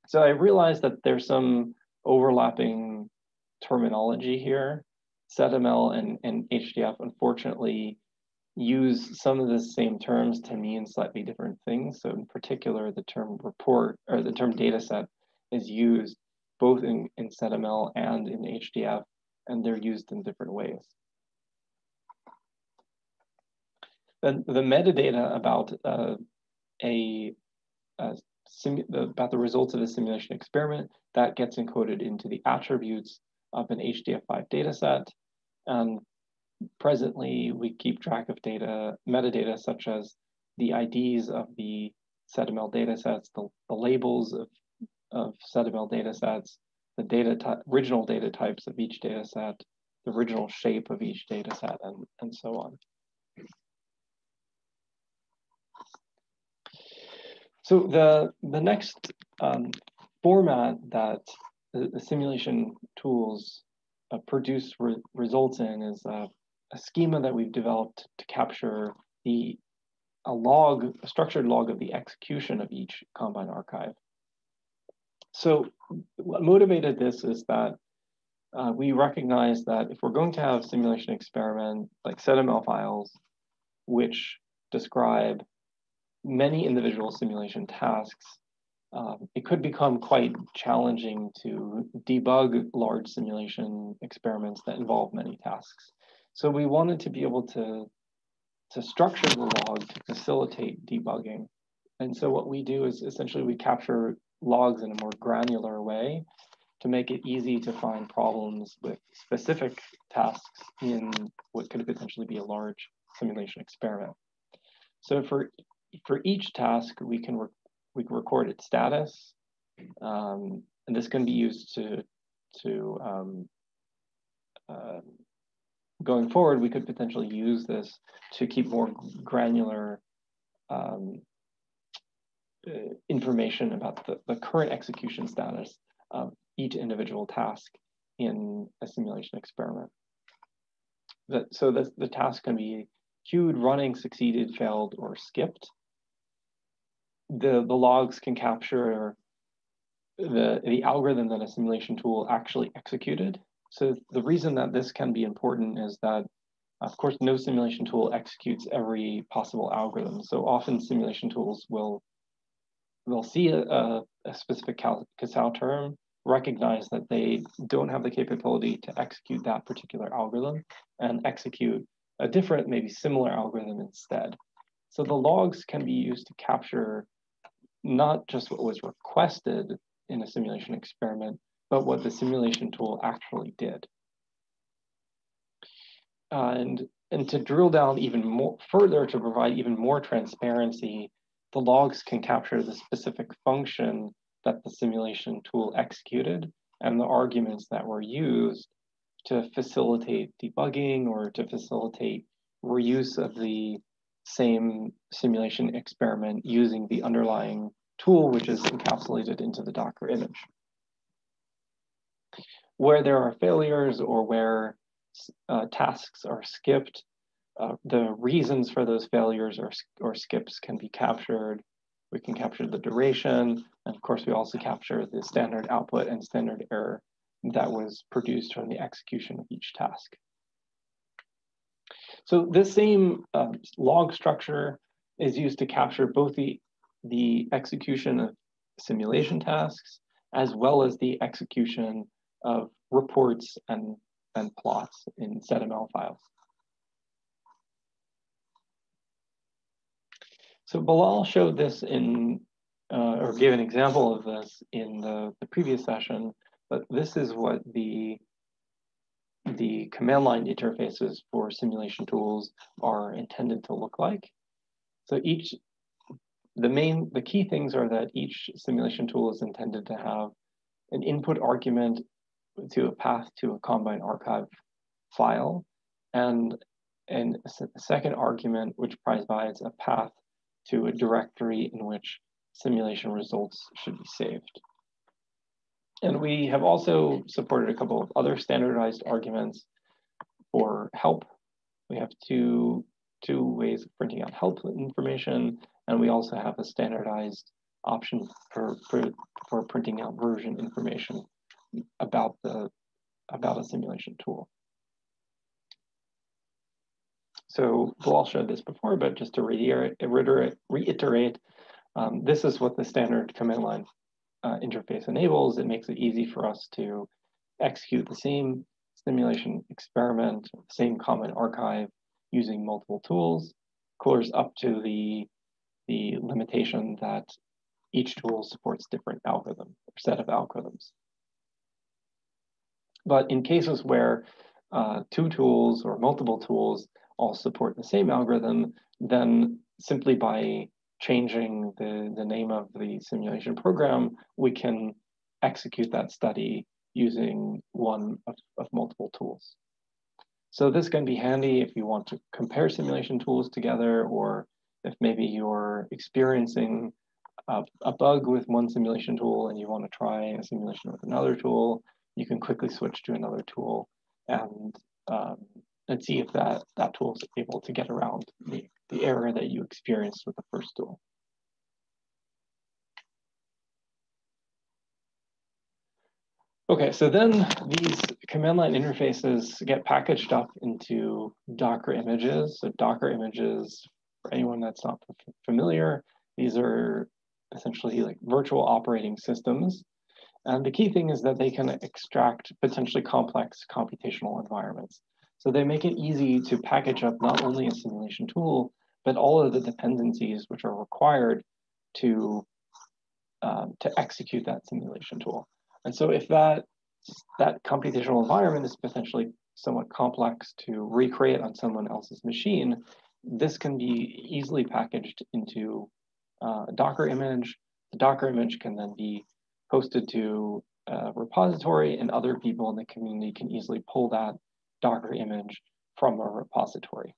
So I realized that there's some overlapping terminology here. SedML and, and HDF, unfortunately, use some of the same terms to mean slightly different things. So in particular, the term report or the term data set is used both in, in SedML and in HDF, and they're used in different ways. Then the metadata about uh, a, a about the results of a simulation experiment that gets encoded into the attributes of an HDF5 dataset. And presently we keep track of data, metadata such as the IDs of the SedML datasets, the, the labels of, of SedML datasets, the data original data types of each dataset, the original shape of each dataset, and, and so on. So the, the next um, format that the, the simulation tools uh, produce re results in is uh, a schema that we've developed to capture the a log, a structured log of the execution of each Combine archive. So what motivated this is that uh, we recognize that if we're going to have simulation experiment like SedML files, which describe many individual simulation tasks, um, it could become quite challenging to debug large simulation experiments that involve many tasks. So we wanted to be able to, to structure the log to facilitate debugging. And so what we do is essentially we capture logs in a more granular way to make it easy to find problems with specific tasks in what could potentially be a large simulation experiment. So for for each task, we can, we can record its status. Um, and this can be used to, to um, uh, going forward, we could potentially use this to keep more granular um, uh, information about the, the current execution status of each individual task in a simulation experiment. That, so the, the task can be queued, running, succeeded, failed, or skipped. The, the logs can capture the, the algorithm that a simulation tool actually executed. So the reason that this can be important is that, of course, no simulation tool executes every possible algorithm. So often simulation tools will, will see a, a, a specific KiSAO term recognize that they don't have the capability to execute that particular algorithm and execute a different, maybe similar algorithm instead. So the logs can be used to capture not just what was requested in a simulation experiment, but what the simulation tool actually did. And, and to drill down even more further to provide even more transparency, the logs can capture the specific function that the simulation tool executed and the arguments that were used to facilitate debugging or to facilitate reuse of the same simulation experiment using the underlying tool, which is encapsulated into the Docker image. Where there are failures or where uh, tasks are skipped, uh, the reasons for those failures or, or skips can be captured we can capture the duration. And of course, we also capture the standard output and standard error that was produced from the execution of each task. So this same uh, log structure is used to capture both the, the execution of simulation tasks as well as the execution of reports and, and plots in SedML files. So Bilal showed this in, uh, or gave an example of this in the, the previous session, but this is what the, the command line interfaces for simulation tools are intended to look like. So each, the main, the key things are that each simulation tool is intended to have an input argument to a path to a Combine archive file, and, and a second argument which provides a path to a directory in which simulation results should be saved. And we have also supported a couple of other standardized arguments for help. We have two, two ways of printing out help information, and we also have a standardized option for, for, for printing out version information about the about a simulation tool. So Bilal showed this before, but just to reiterate, reiterate, reiterate um, this is what the standard command line uh, interface enables. It makes it easy for us to execute the same simulation experiment, same Combine archive using multiple tools, of course, up to the, the limitation that each tool supports different algorithm or set of algorithms. But in cases where uh, two tools or multiple tools all support the same algorithm, then simply by changing the, the name of the simulation program, we can execute that study using one of, of multiple tools. So this can be handy if you want to compare simulation tools together, or if maybe you're experiencing a, a, bug with one simulation tool and you want to try a simulation with another tool, you can quickly switch to another tool and um, and see if that, that tool is able to get around the, the error that you experienced with the first tool. Okay, so then these command line interfaces get packaged up into Docker images. So Docker images, for anyone that's not familiar, these are essentially like virtual operating systems. And the key thing is that they can extract potentially complex computational environments. So they make it easy to package up not only a simulation tool, but all of the dependencies which are required to, um, to execute that simulation tool. And so if that, that computational environment is potentially somewhat complex to recreate on someone else's machine, this can be easily packaged into uh, a Docker image. The Docker image can then be posted to a repository and other people in the community can easily pull that Docker image from a repository.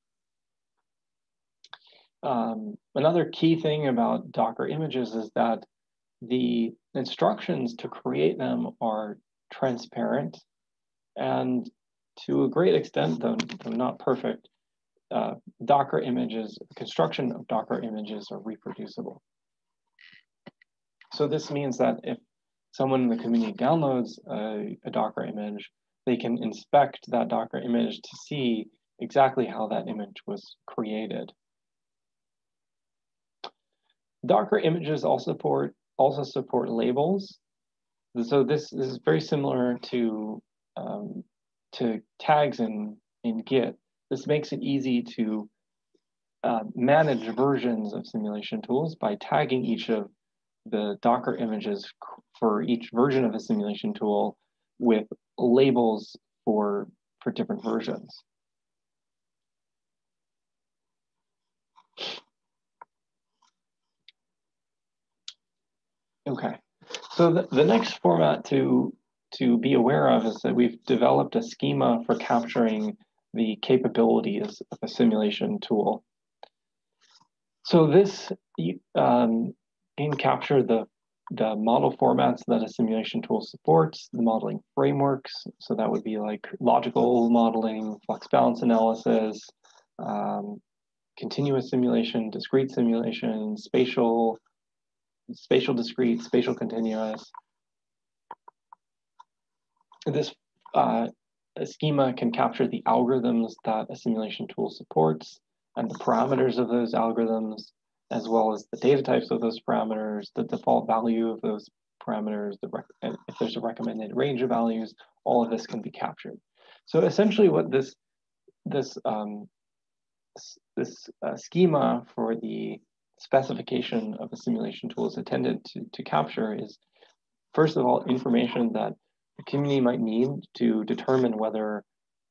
Um, another key thing about Docker images is that the instructions to create them are transparent and to a great extent, though, though not perfect, uh, Docker images, construction of Docker images are reproducible. So this means that if someone in the community downloads a, a Docker image, they can inspect that Docker image to see exactly how that image was created. Docker images also support also support labels. So this, this is very similar to um, to tags in in Git. This makes it easy to uh, manage versions of simulation tools by tagging each of the Docker images for each version of a simulation tool with labels for, for different versions. Okay, so the, the next format to, to be aware of is that we've developed a schema for capturing the capabilities of a simulation tool. So this um, can capture the, the model formats that a simulation tool supports, the modeling frameworks. So that would be like logical modeling, flux balance analysis, um, continuous simulation, discrete simulation, spatial, spatial discrete, spatial continuous. This uh, schema can capture the algorithms that a simulation tool supports and the parameters of those algorithms, as well as the data types of those parameters, the default value of those parameters, the if there's a recommended range of values, all of this can be captured. So essentially what this, this, um, this uh, schema for the specification of a simulation tool is intended to, to capture is, first of all, information that the community might need to determine whether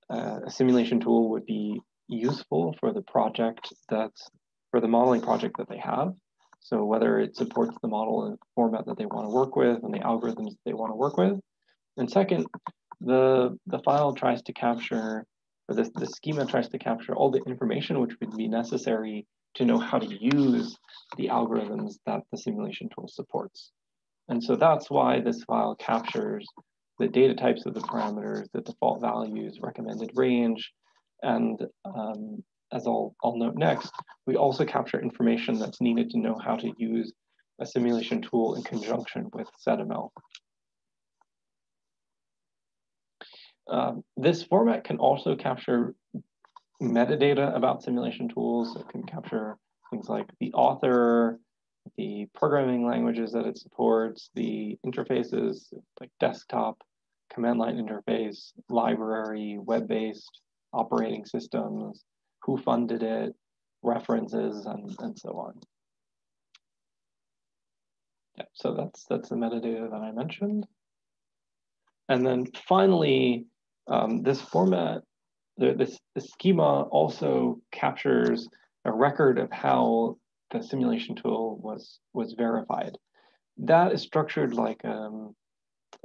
uh, a simulation tool would be useful for the project that's for the modeling project that they have. So whether it supports the model and format that they want to work with and the algorithms they want to work with. And second, the, the file tries to capture, or the, the schema tries to capture all the information which would be necessary to know how to use the algorithms that the simulation tool supports. And so that's why this file captures the data types of the parameters, the default values, recommended range, and um, as I'll, I'll note next, we also capture information that's needed to know how to use a simulation tool in conjunction with SED-ML. Um, this format can also capture metadata about simulation tools. It can capture things like the author, the programming languages that it supports, the interfaces like desktop, command line interface, library, web-based, operating systems, who funded it, references, and, and so on. Yeah, so that's that's the metadata that I mentioned. And then finally, um, this format, the, this, the schema also captures a record of how the simulation tool was was verified. That is structured like um,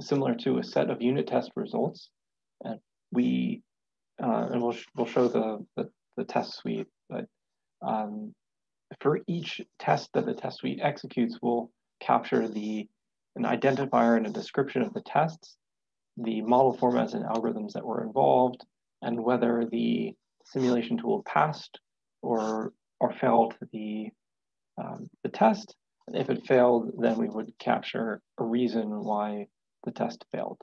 similar to a set of unit test results. And we uh, and we'll, we'll show the, the, the test suite, but um, for each test that the test suite executes, we'll capture the an identifier and a description of the tests, the model formats and algorithms that were involved, and whether the simulation tool passed or or failed the um, the test. And if it failed, then we would capture a reason why the test failed.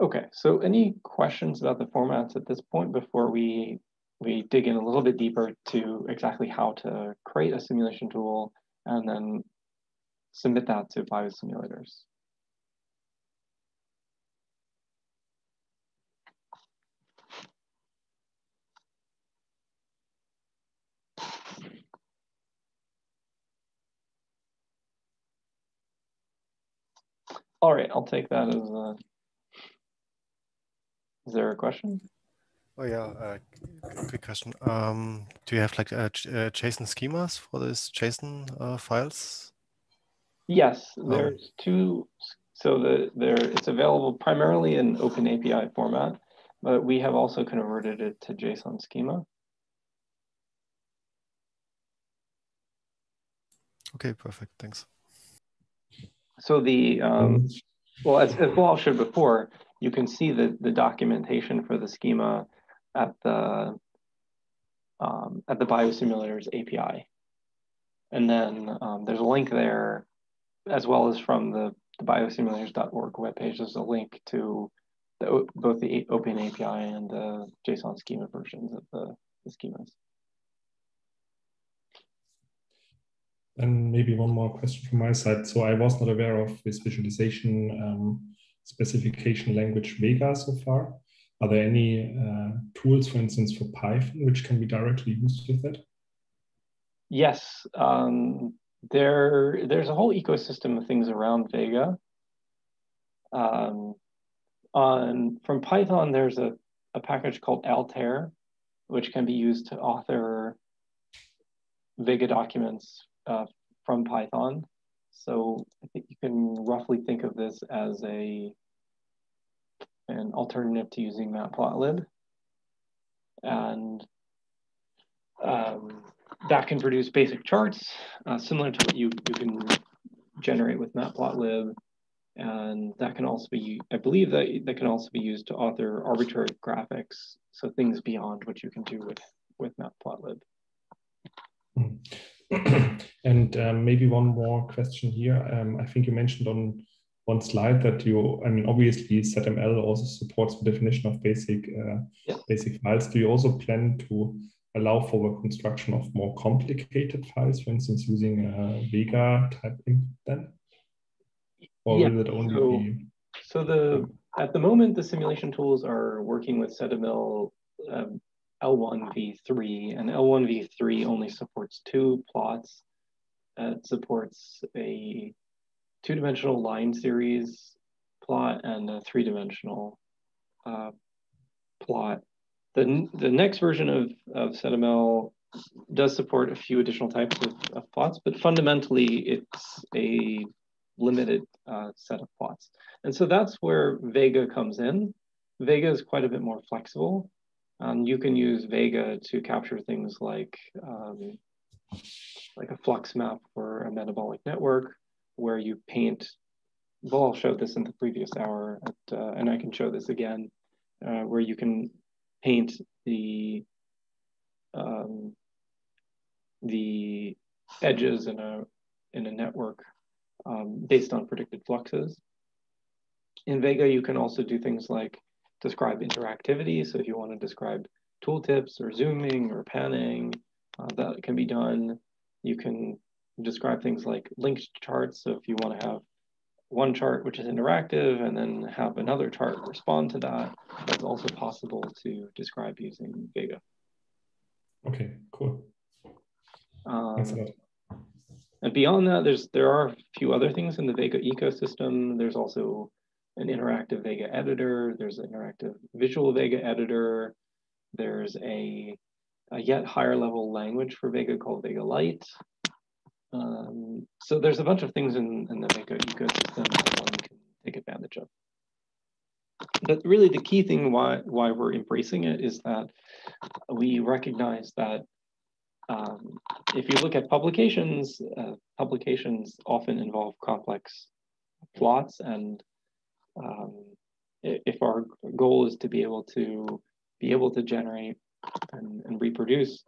Okay, so any questions about the formats at this point before we we dig in a little bit deeper to exactly how to create a simulation tool and then submit that to biosimulators? All right, I'll take that as a Is there a question? Oh yeah, uh, quick question. Um, do you have like uh, uh, JSON schemas for these JSON uh, files? Yes, um, there's two. So the there it's available primarily in Open API format, but we have also converted it to JSON schema. Okay, perfect. Thanks. So the um, well, as, as Bilal showed before, you can see the the documentation for the schema at the um, at the Biosimulators API. And then um, there's a link there, as well as from the, the biosimulators.org webpage, there's a link to the, both the Open API and the JSON schema versions of the, the schemas. And maybe one more question from my side. So I was not aware of this visualization um, specification language Vega so far. Are there any uh, tools, for instance, for Python, which can be directly used with that? Yes, um, there, there's a whole ecosystem of things around Vega. Um, on, from Python, there's a, a package called Altair, which can be used to author Vega documents uh, from Python. So I think you can roughly think of this as a an alternative to using matplotlib. And um, that can produce basic charts, uh, similar to what you, you can generate with matplotlib. And that can also be, I believe that that can also be used to author arbitrary graphics. So things beyond what you can do with, with matplotlib. and um, maybe one more question here. Um, I think you mentioned on one slide that you, I mean, obviously SED-ML also supports the definition of basic uh, yeah. basic files. Do you also plan to allow for the construction of more complicated files, for instance, using a Vega type input then? Or yeah. will it only so, be? So the at the moment, the simulation tools are working with SED-ML um, L1v3, and L1v3 only supports two plots. it supports a two-dimensional line series plot and a three-dimensional uh, plot. The, the next version of, of SED-ML does support a few additional types of, of plots, but fundamentally it's a limited uh, set of plots. And so that's where Vega comes in. Vega is quite a bit more flexible. Um, you can use Vega to capture things like um, like a flux map for a metabolic network, where you paint, Bilal showed this in the previous hour, at, uh, and I can show this again, uh, where you can paint the um, the edges in a in a network um, based on predicted fluxes. In Vega, you can also do things like describe interactivity. So if you want to describe tooltips or zooming or panning, uh, that can be done. You can describe things like linked charts. So if you want to have one chart which is interactive and then have another chart respond to that, that's also possible to describe using Vega. Okay, cool. Um, Thanks a lot. And beyond that, there's there are a few other things in the Vega ecosystem. There's also an interactive Vega editor. There's an interactive visual Vega editor. There's a, a yet higher level language for Vega called Vega Lite. Um, so there's a bunch of things in, in the Vega ecosystem that one can take advantage of. But really the key thing why, why we're embracing it is that we recognize that um, if you look at publications, uh, publications often involve complex plots and um, if our goal is to be able to be able to generate and, and reproduce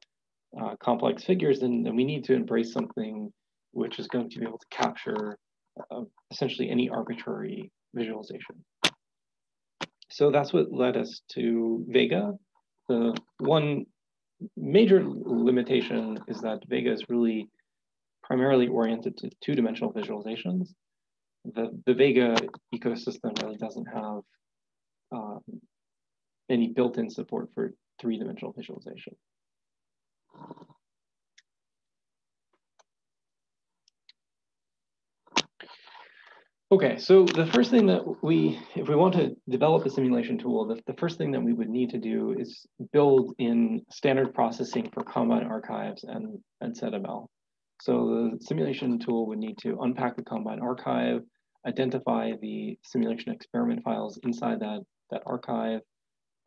uh, complex figures, then, then we need to embrace something which is going to be able to capture uh, essentially any arbitrary visualization. So that's what led us to Vega. The one major limitation is that Vega is really primarily oriented to two-dimensional visualizations. The, the Vega ecosystem really doesn't have um, any built-in support for three-dimensional visualization. Okay, so the first thing that we, if we want to develop a simulation tool, the, the first thing that we would need to do is build in standard processing for Combine archives and, and SED-ML. So the simulation tool would need to unpack the Combine archive, identify the simulation experiment files inside that, that archive,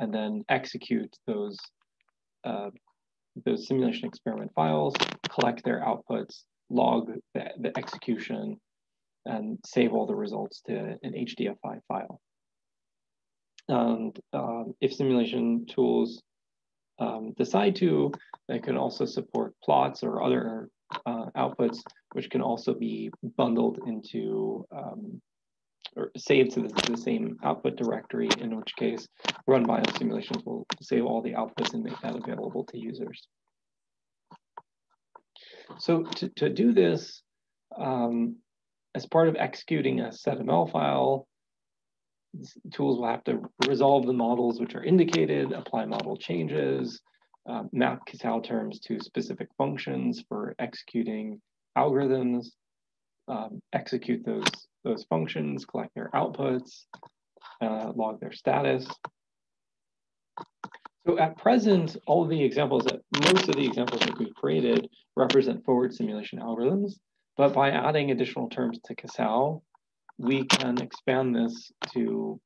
and then execute those, uh, those simulation experiment files, collect their outputs, log the, the execution, and save all the results to an HDF5 file. And um, if simulation tools um, decide to, they can also support plots or other uh, outputs, which can also be bundled into um, or saved to the, the, same output directory, in which case run biosimulations will save all the outputs and make that available to users. So to, to do this, um, as part of executing a SED-ML file, tools will have to resolve the models which are indicated, apply model changes, uh, map KiSAO terms to specific functions for executing algorithms, um, execute those, those functions, collect their outputs, uh, log their status. So at present, all of the examples that most of the examples that we've created represent forward simulation algorithms. But by adding additional terms to KiSAO, we can expand this to,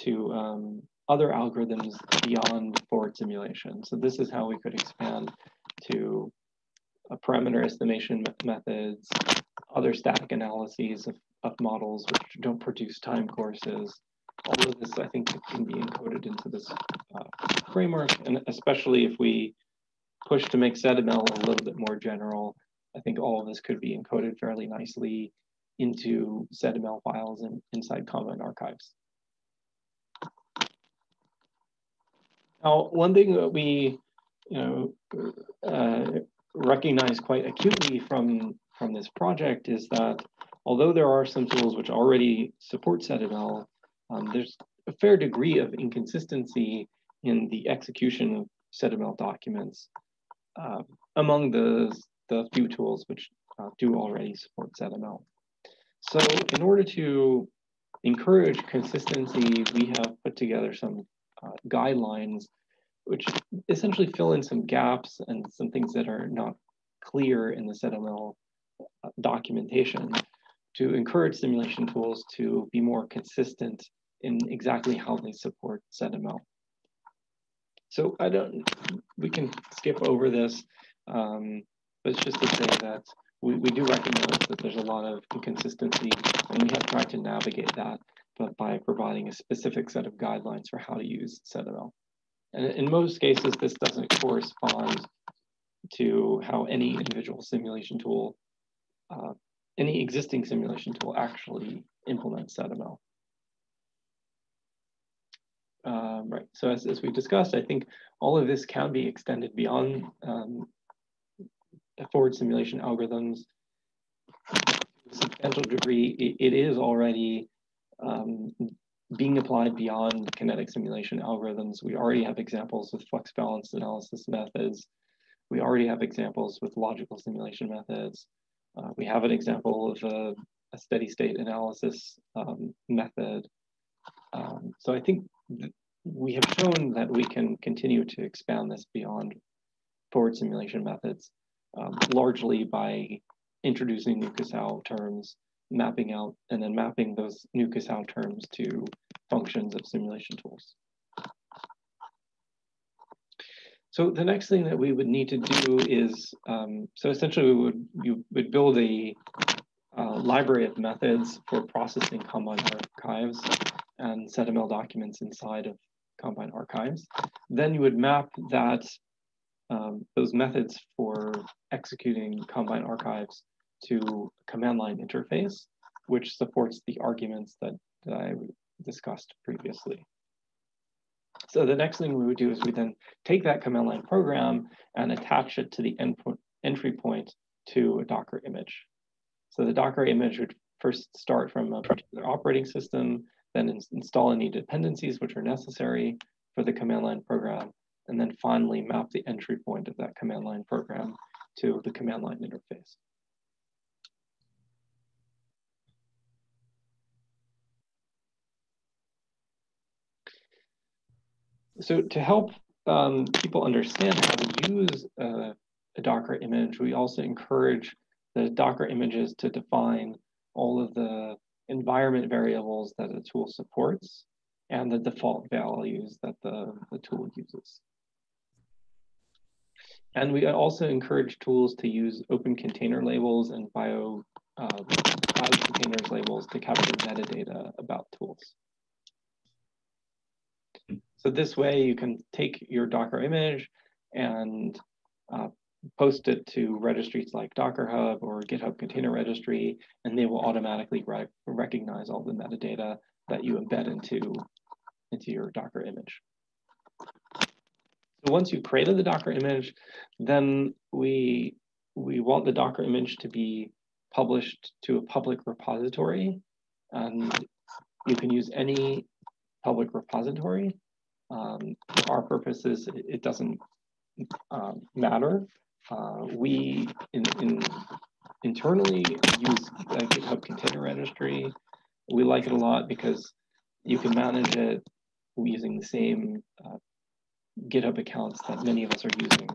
to um, other algorithms beyond forward simulation. So this is how we could expand to parameter estimation methods, other static analyses of, of models which don't produce time courses. All of this, I think, can be encoded into this uh, framework, and especially if we push to make SED-ML a little bit more general, I think all of this could be encoded fairly nicely into SED-ML files and inside Combine archives. Now, one thing that we, you know, uh, recognize quite acutely from, from this project is that although there are some tools which already support SED-ML, um, there's a fair degree of inconsistency in the execution of SED-ML documents uh, among the the few tools which uh, do already support SED-ML. So in order to encourage consistency, we have put together some uh, guidelines which essentially fill in some gaps and some things that are not clear in the SED-ML uh, documentation to encourage simulation tools to be more consistent in exactly how they support SED-ML. So I don't, we can skip over this. Um, but it's just to say that we, we do recognize that there's a lot of inconsistency and we have tried to navigate that but by providing a specific set of guidelines for how to use SED-ML. And in most cases, this doesn't correspond to how any individual simulation tool, uh, any existing simulation tool actually implements SED-ML. Um, right, so as, as we discussed, I think all of this can be extended beyond um, forward simulation algorithms. To a substantial degree, it, it is already um, being applied beyond kinetic simulation algorithms. We already have examples with flux balance analysis methods. We already have examples with logical simulation methods. Uh, we have an example of a, a steady state analysis um, method. Um, so I think we have shown that we can continue to expand this beyond forward simulation methods um, largely by introducing new KiSAO terms, mapping out, and then mapping those new KiSAO terms to functions of simulation tools. So the next thing that we would need to do is, um, so essentially we would, you would build a uh, library of methods for processing Combine archives and SED-ML documents inside of Combine archives. Then you would map that um, those methods for executing Combine archives to a command line interface, which supports the arguments that, that I discussed previously. So the next thing we would do is we then take that command line program and attach it to the entry point to a Docker image. So the Docker image would first start from a particular operating system, then in install any dependencies which are necessary for the command line program, and then finally map the entry point of that command line program to the command line interface. So to help um, people understand how to use a, a Docker image, we also encourage the Docker images to define all of the environment variables that the tool supports and the default values that the, the tool uses. And we also encourage tools to use open container labels and bio, uh, containers labels to capture metadata about tools. So this way you can take your Docker image and uh, post it to registries like Docker Hub or GitHub Container Registry, and they will automatically re recognize all the metadata that you embed into, into your Docker image. So once you've created the Docker image, then we, we want the Docker image to be published to a public repository. And you can use any public repository. Um, for our purposes, it, it doesn't um, matter. Uh, we in, in internally use GitHub Container Registry. We like it a lot because you can manage it using the same uh, GitHub accounts that many of us are using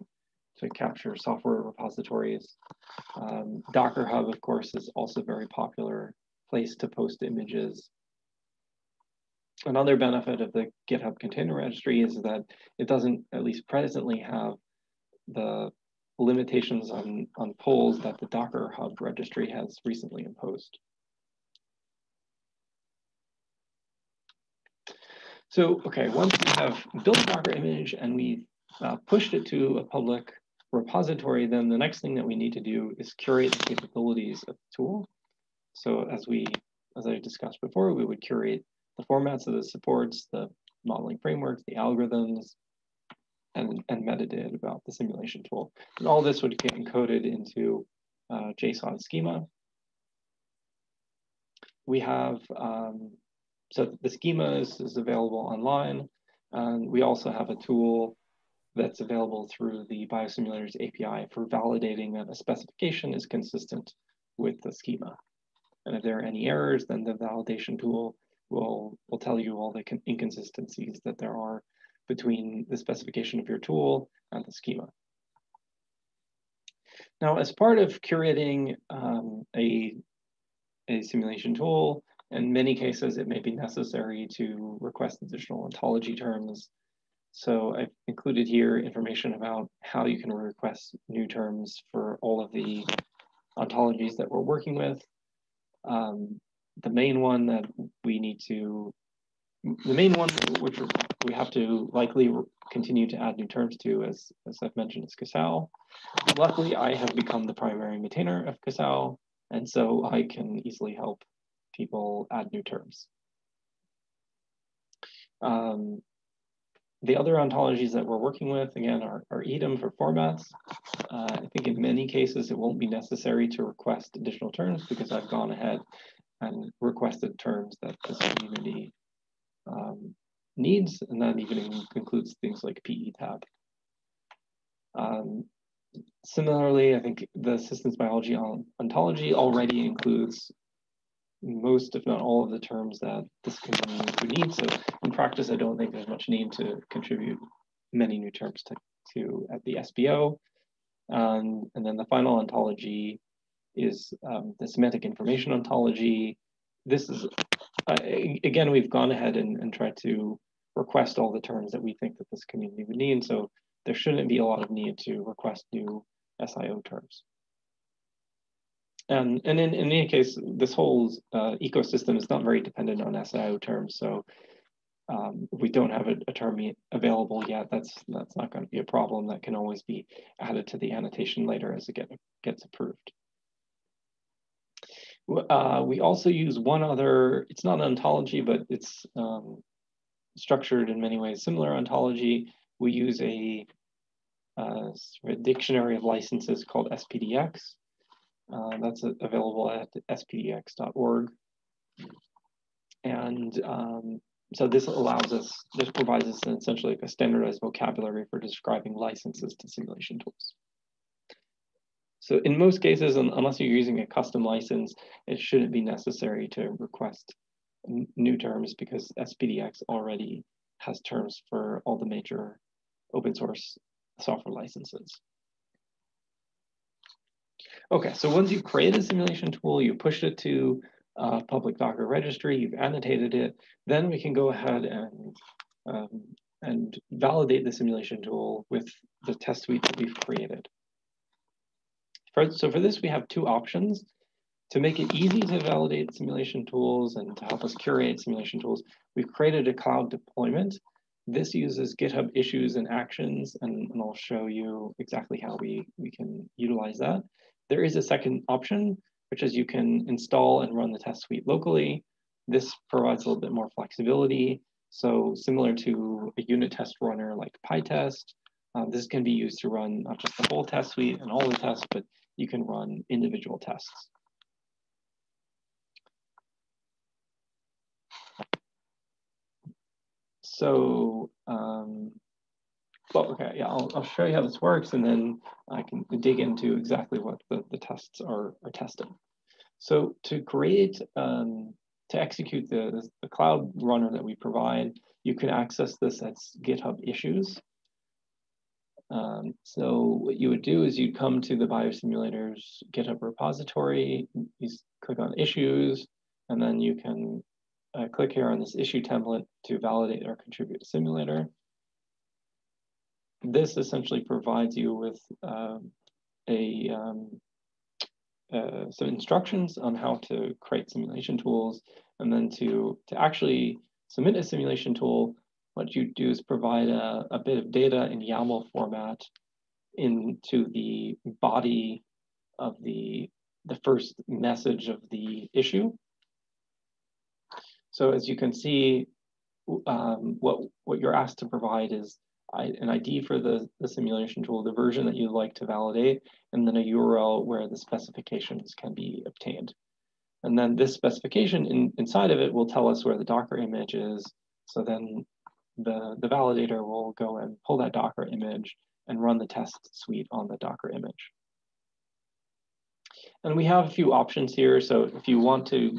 to capture software repositories. Um, Docker Hub, of course, is also a very popular place to post images. Another benefit of the GitHub Container Registry is that it doesn't, at least presently, have the limitations on, on polls that the Docker Hub registry has recently imposed. So, okay, once we have built a Docker image and we've uh, pushed it to a public repository, then the next thing that we need to do is curate the capabilities of the tool. So as we, as I discussed before, we would curate the formats that it supports, the modeling frameworks, the algorithms, and, and metadata about the simulation tool. And all this would get encoded into uh, JSON schema. We have um, so the schema is, is available online. And we also have a tool that's available through the Biosimulators API for validating that a specification is consistent with the schema. And if there are any errors, then the validation tool will, will tell you all the inconsistencies that there are between the specification of your tool and the schema. Now, as part of curating um, a, a simulation tool, in many cases, it may be necessary to request additional ontology terms. So I've included here information about how you can request new terms for all of the ontologies that we're working with. Um, the main one that we need to, the main one which we have to likely continue to add new terms to, as, as I've mentioned, is KiSAO. Luckily, I have become the primary maintainer of KiSAO, and so I can easily help people add new terms. Um, the other ontologies that we're working with, again, are, are EDAM for formats. Uh, I think in many cases, it won't be necessary to request additional terms because I've gone ahead and requested terms that this community um, needs, and that even includes things like PEtab. Um, similarly, I think the systems biology ontology already includes most, if not all, of the terms that this community would need. So in practice, I don't think there's much need to contribute many new terms to, to at the SBO. Um, and then the final ontology is um, the semantic information ontology. This is, uh, again, we've gone ahead and, and tried to request all the terms that we think that this community would need. So there shouldn't be a lot of need to request new SIO terms. And, and in, in any case, this whole uh, ecosystem is not very dependent on SIO terms. So um, we don't have a, a, term available yet, that's that's not going to be a problem. That can always be added to the annotation later as it get, gets approved. Uh, we also use one other, it's not an ontology, but it's um, structured in many ways similar ontology. We use a, uh, a dictionary of licenses called SPDX. Uh, that's available at spdx.org. And um, so this allows us, this provides us essentially like a standardized vocabulary for describing licenses to simulation tools. So in most cases, unless you're using a custom license, it shouldn't be necessary to request new terms because SPDX already has terms for all the major open source software licenses. Okay, so once you've created a simulation tool, you pushed it to a public Docker registry, you've annotated it, then we can go ahead and, um, and validate the simulation tool with the test suite that we've created. For, so for this, we have two options. To make it easy to validate simulation tools and to help us curate simulation tools, we've created a cloud deployment. This uses GitHub issues and actions, and, and I'll show you exactly how we, we can utilize that. There is a second option, which is you can install and run the test suite locally. This provides a little bit more flexibility. So similar to a unit test runner like PyTest, uh, this can be used to run not just the whole test suite and all the tests, but you can run individual tests. So, um, well, okay, yeah, I'll, I'll show you how this works and then I can dig into exactly what the, the tests are, are testing. So to create, um, to execute the, the cloud runner that we provide, you can access this at GitHub issues. Um, so what you would do is you'd come to the biosimulators GitHub repository, you click on issues, and then you can uh, click here on this issue template to validate or contribute a simulator. This essentially provides you with uh, a um, uh, some instructions on how to create simulation tools, and then to to actually submit a simulation tool, what you do is provide a, a bit of data in YAML format into the body of the the first message of the issue. So as you can see, um, what, what you're asked to provide is an ID for the, the simulation tool, the version that you'd like to validate, and then a URL where the specifications can be obtained. And then this specification in, inside of it will tell us where the Docker image is. So then the, the validator will go and pull that Docker image and run the test suite on the Docker image. And we have a few options here. So if you want to,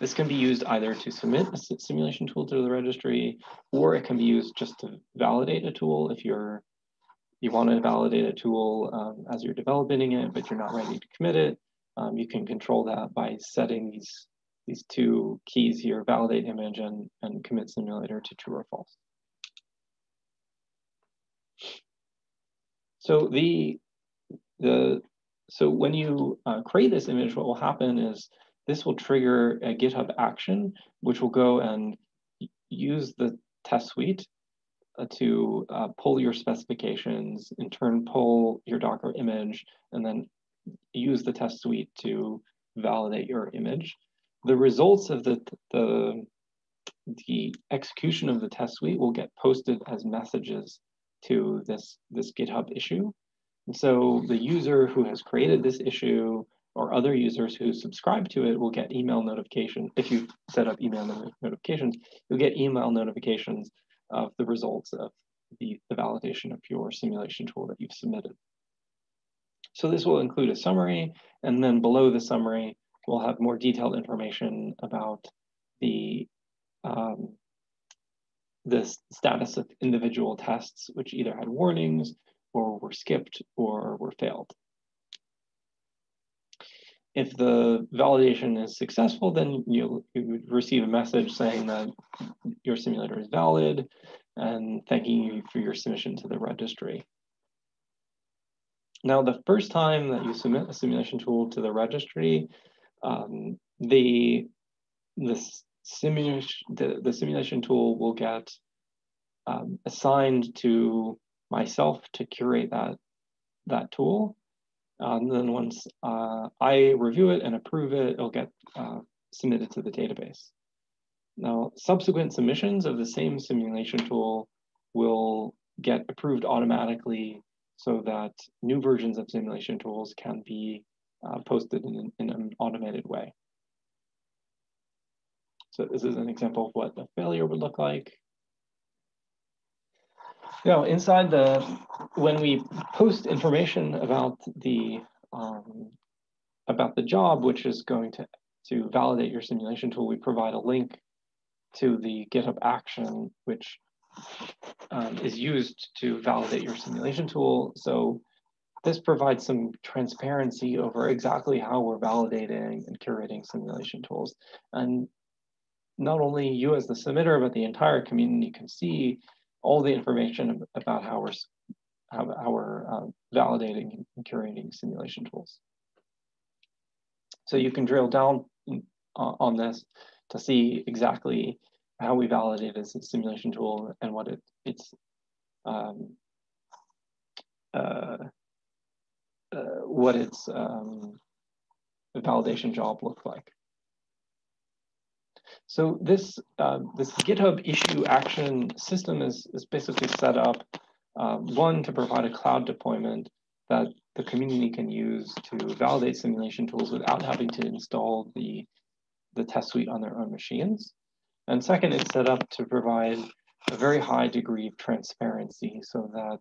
this can be used either to submit a simulation tool to the registry, or it can be used just to validate a tool if you're you want to validate a tool um, as you're developing it, but you're not ready to commit it. Um, you can control that by setting these these two keys here, validate image and, and commit simulator to true or false. So the the so when you uh, create this image, what will happen is this will trigger a GitHub action, which will go and use the test suite uh, to uh, pull your specifications, in turn pull your Docker image, and then use the test suite to validate your image. The results of the, the, the execution of the test suite will get posted as messages to this, this GitHub issue. And so the user who has created this issue or other users who subscribe to it will get email notification. If you set up email notifications, you'll get email notifications of the results of the, the validation of your simulation tool that you've submitted. So this will include a summary, and then below the summary, we'll have more detailed information about the um, the status of individual tests, which either had warnings or were skipped or were failed. If the validation is successful, then you, you would receive a message saying that your simulator is valid and thanking you for your submission to the registry. Now, the first time that you submit a simulation tool to the registry, um, the, the, simulation, the, the simulation tool will get um, assigned to myself to curate that, that tool. Uh, and then once uh, I review it and approve it, it'll get uh, submitted to the database. Now, subsequent submissions of the same simulation tool will get approved automatically so that new versions of simulation tools can be uh, posted in, in an automated way. So this is an example of what a failure would look like. know, inside the, when we post information about the, um, about the job, which is going to, to validate your simulation tool, we provide a link to the GitHub action, which um, is used to validate your simulation tool. So this provides some transparency over exactly how we're validating and curating simulation tools. And not only you as the submitter, but the entire community can see all the information about how we're, how, how we're uh, validating and curating simulation tools. So you can drill down on this to see exactly how we validate a simulation tool and what it, its um, uh, uh, what its um, validation job looks like. So this uh, this GitHub issue action system is, is basically set up, uh, one, to provide a cloud deployment that the community can use to validate simulation tools without having to install the, the test suite on their own machines. And second, it's set up to provide a very high degree of transparency so that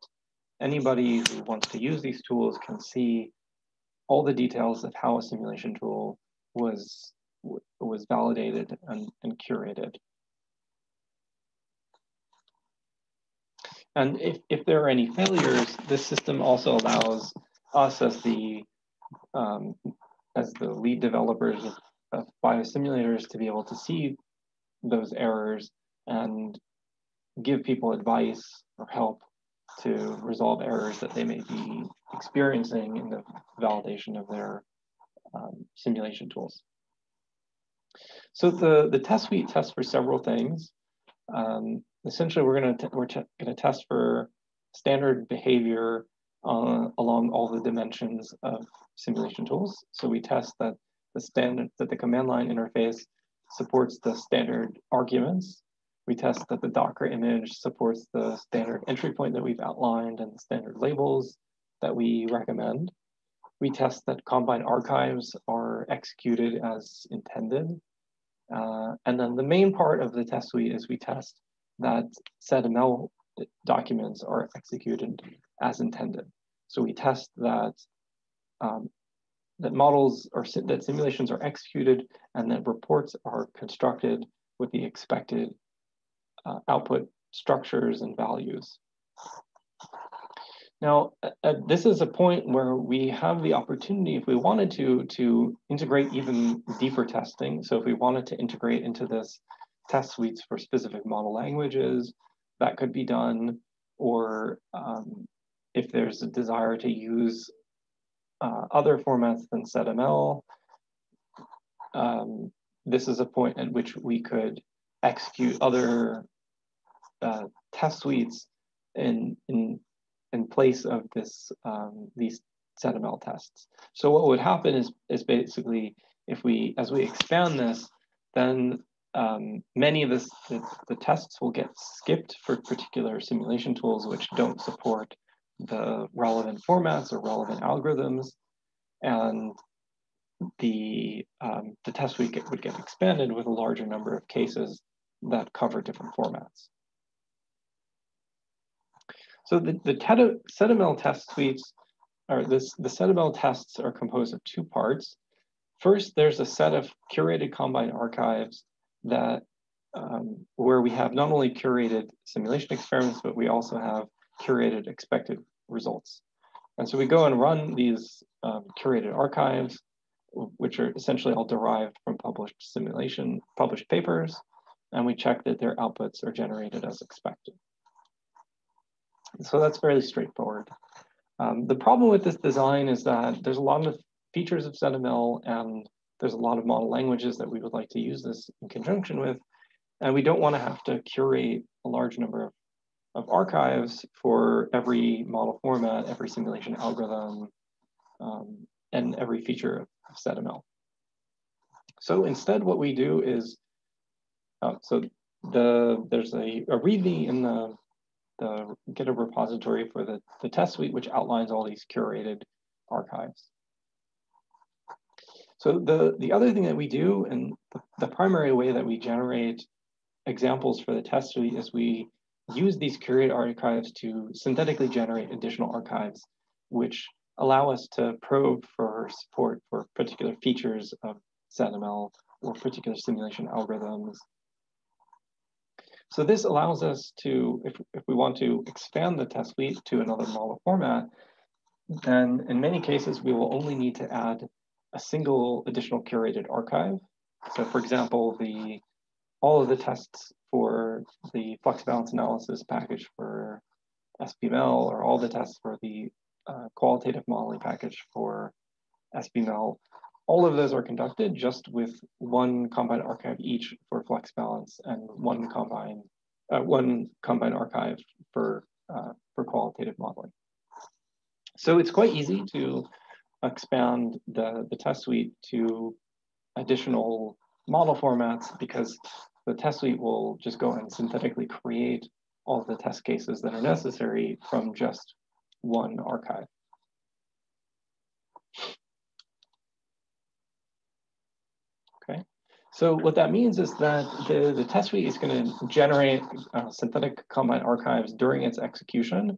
anybody who wants to use these tools can see all the details of how a simulation tool was was validated and, and curated. And if, if there are any failures, this system also allows us as the um, as the lead developers of, of biosimulators to be able to see those errors and give people advice or help to resolve errors that they may be experiencing in the validation of their um, simulation tools. So the, the test suite tests for several things. Um, essentially, we're going to we're going to test for standard behavior uh, along all the dimensions of simulation tools. So we test that the standard that the command line interface supports the standard arguments. We test that the Docker image supports the standard entry point that we've outlined and the standard labels that we recommend. We test that Combine archives are executed as intended. Uh, and then the main part of the test suite is we test that SED-ML documents are executed as intended. So we test that um, that models or that simulations are executed and that reports are constructed with the expected uh, output structures and values. Now, uh, this is a point where we have the opportunity, if we wanted to, to integrate even deeper testing. So if we wanted to integrate into this test suites for specific model languages, that could be done. Or um, if there's a desire to use uh, other formats than SED-ML, um, this is a point at which we could execute other uh, test suites in, in, in place of this um, these SetML tests. So what would happen is, is basically if we, as we expand this, then um, many of the, the tests will get skipped for particular simulation tools which don't support the relevant formats or relevant algorithms. And the, um, the test would get, would get expanded with a larger number of cases that cover different formats. So the, the SED-ML test suites, or this, the SED-ML tests are composed of two parts. First, there's a set of curated Combine archives that um, where we have not only curated simulation experiments, but we also have curated expected results. And so we go and run these um, curated archives, which are essentially all derived from published simulation, published papers, and we check that their outputs are generated as expected. So that's fairly straightforward. Um, the problem with this design is that there's a lot of features of SED-ML and there's a lot of model languages that we would like to use this in conjunction with. And we don't want to have to curate a large number of of archives for every model format, every simulation algorithm, um, and every feature of SED-ML. So instead, what we do is, uh, so the there's a, a README in the the GitHub repository for the, the test suite, which outlines all these curated archives. So the, the other thing that we do, and the, the primary way that we generate examples for the test suite is we use these curated archives to synthetically generate additional archives, which allow us to probe for support for particular features of SED-ML or particular simulation algorithms. So this allows us to, if, if we want to expand the test suite to another model format, then in many cases, we will only need to add a single additional curated archive. So for example, the all of the tests for the flux balance analysis package for SBML or all the tests for the uh, qualitative modeling package for SBML, all of those are conducted just with one combine archive each for flux balance and one combine, uh, one combine archive for, uh, for qualitative modeling. So it's quite easy to expand the, the test suite to additional model formats because the test suite will just go and synthetically create all the test cases that are necessary from just one archive. Okay, so what that means is that the, the test suite is going to generate uh, synthetic combine archives during its execution.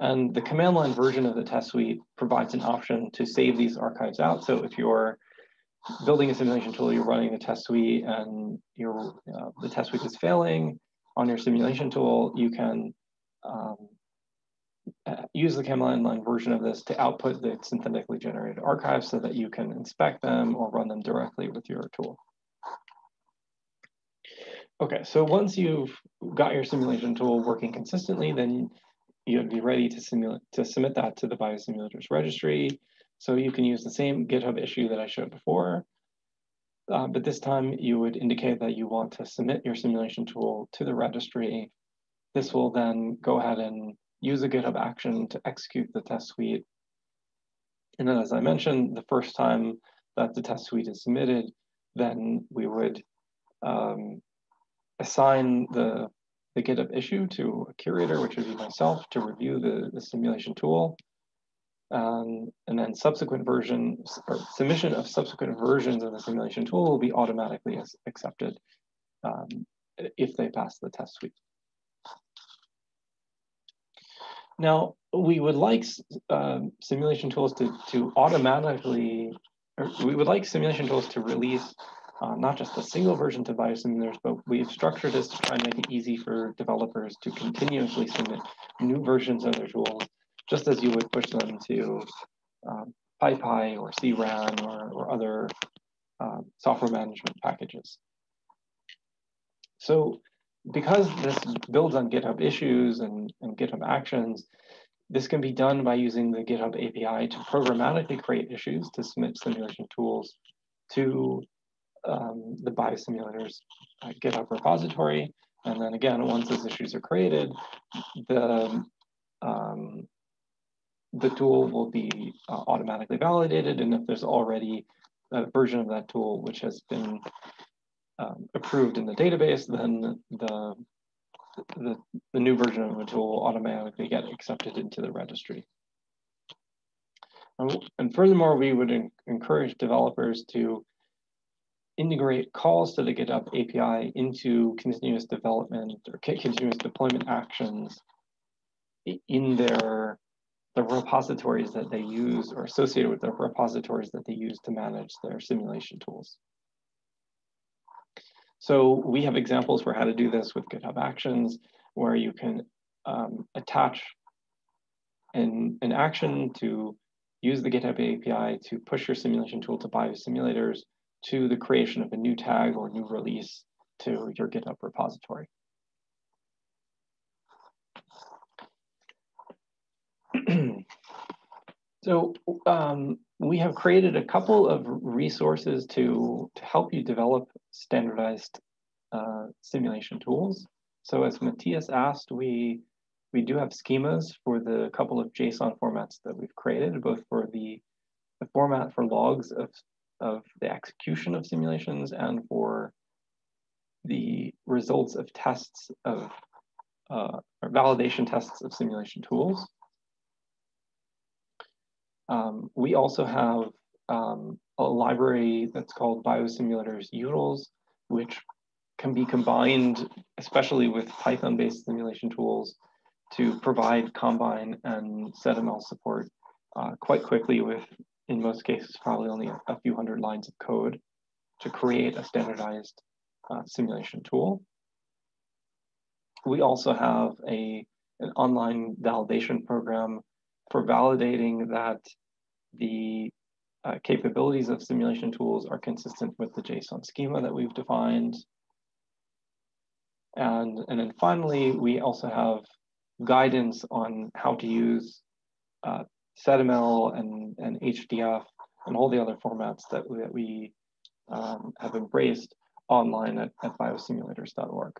And the command line version of the test suite provides an option to save these archives out. So if you're building a simulation tool, you're running the test suite and uh, the test suite is failing on your simulation tool, you can um, uh, use the command line version of this to output the synthetically generated archives so that you can inspect them or run them directly with your tool. Okay, so once you've got your simulation tool working consistently, then you'd be ready to, simulate, to submit that to the biosimulators registry. So you can use the same GitHub issue that I showed before, uh, but this time you would indicate that you want to submit your simulation tool to the registry. This will then go ahead and use a GitHub action to execute the test suite. And then as I mentioned, the first time that the test suite is submitted, then we would um, assign the, the GitHub issue to a curator, which would be myself, to review the, the simulation tool. Um, and then subsequent versions or submission of subsequent versions of the simulation tool will be automatically accepted um, if they pass the test suite. Now, we would like uh, simulation tools to, to automatically, we would like simulation tools to release uh, not just a single version to biosimulators, but we've structured this to try and make it easy for developers to continuously submit new versions of their tools just as you would push them to um, PyPI or CRAN or, or other uh, software management packages. So because this builds on GitHub issues and, and GitHub actions, this can be done by using the GitHub API to programmatically create issues to submit simulation tools to um, the biosimulators uh, GitHub repository. And then again, once those issues are created, the um, the tool will be uh, automatically validated. And if there's already a version of that tool which has been um, approved in the database, then the, the, the new version of the tool will automatically get accepted into the registry. And, and furthermore, we would encourage developers to integrate calls to the GitHub API into continuous development or continuous deployment actions in their the repositories that they use or associated with the repositories that they use to manage their simulation tools. So we have examples for how to do this with GitHub Actions, where you can um, attach an, an action to use the GitHub API to push your simulation tool to biosimulators to the creation of a new tag or new release to your GitHub repository. so um, we have created a couple of resources to, to help you develop standardized uh, simulation tools. So as Matthias asked, we, we do have schemas for the couple of JSON formats that we've created, both for the, the format for logs of, of the execution of simulations and for the results of tests of uh, validation tests of simulation tools. Um, we also have um, a library that's called Biosimulators utils, which can be combined, especially with Python-based simulation tools, to provide Combine and SED-ML support uh, quite quickly with, in most cases, probably only a, few hundred lines of code to create a standardized uh, simulation tool. we also have a, an online validation program for validating that the uh, capabilities of simulation tools are consistent with the JSON schema that we've defined. And, and then finally, we also have guidance on how to use uh, SED-ML and, and HDF and all the other formats that we, that we um, have embraced online at, at biosimulators.org.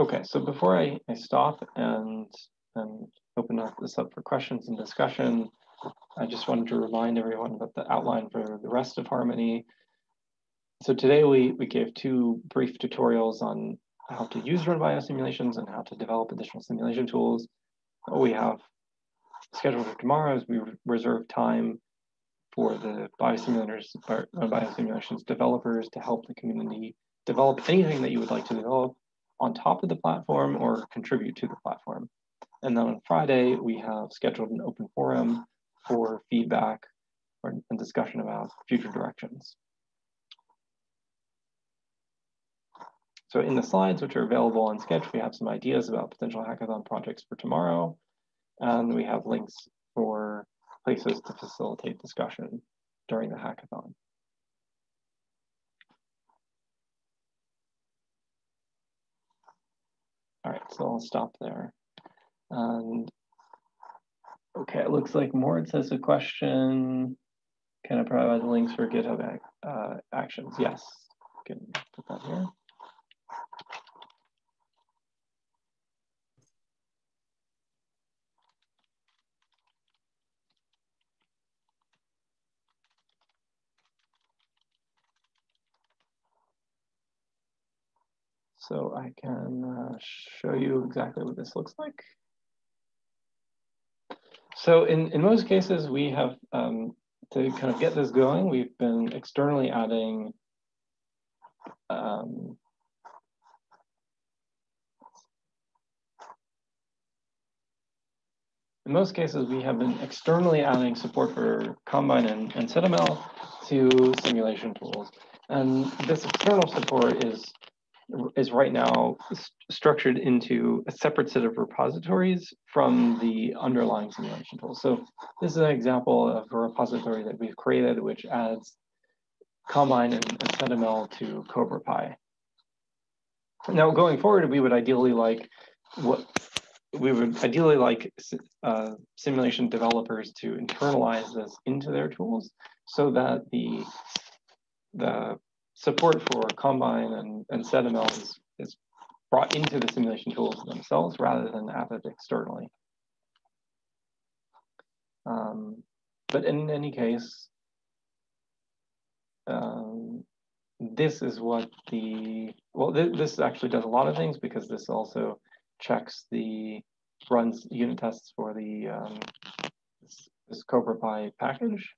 Okay, so before I, I stop and, and open up this up for questions and discussion, I just wanted to remind everyone about the outline for the rest of Harmony. So today we, we gave two brief tutorials on how to use run biosimulations and how to develop additional simulation tools. We have scheduled for tomorrow is we reserve time for the biosimulators, run uh, biosimulations developers to help the community develop anything that you would like to develop on top of the platform or contribute to the platform. And then on Friday, we have scheduled an open forum for feedback or, and discussion about future directions. So in the slides, which are available on Sketch, we have some ideas about potential hackathon projects for tomorrow. And we have links for places to facilitate discussion during the hackathon. All right, so I'll stop there. And okay, it looks like Mort says a question. Can I provide the links for GitHub uh, actions? Yes, can put that here. So I can uh, show you exactly what this looks like. So in, in most cases, we have, um, to kind of get this going, we've been externally adding um, in most cases, we have been externally adding support for Combine and, and SED-ML to simulation tools. And this external support is is right now structured into a separate set of repositories from the underlying simulation tool. So this is an example of a repository that we've created, which adds Combine and, and to COBRApy. Now, going forward, we would ideally like what we would ideally like uh, simulation developers to internalize this into their tools so that the the support for Combine and, and SED-ML is, is brought into the simulation tools themselves rather than added externally. Um, but in any case, um, this is what the, well, th this actually does a lot of things because this also checks the, runs unit tests for the, um, this, this COBRApy package.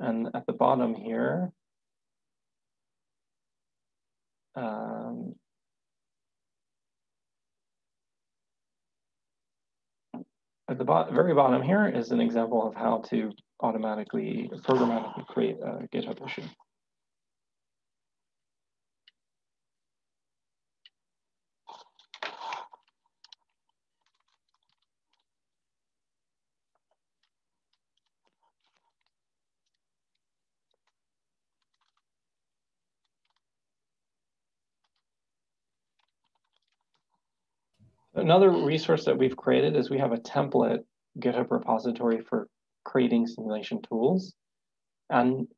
And at the bottom here, um, at the very bottom here is an example of how to automatically, programmatically create a GitHub issue. Another resource that we've created is we have a template GitHub repository for creating simulation tools. And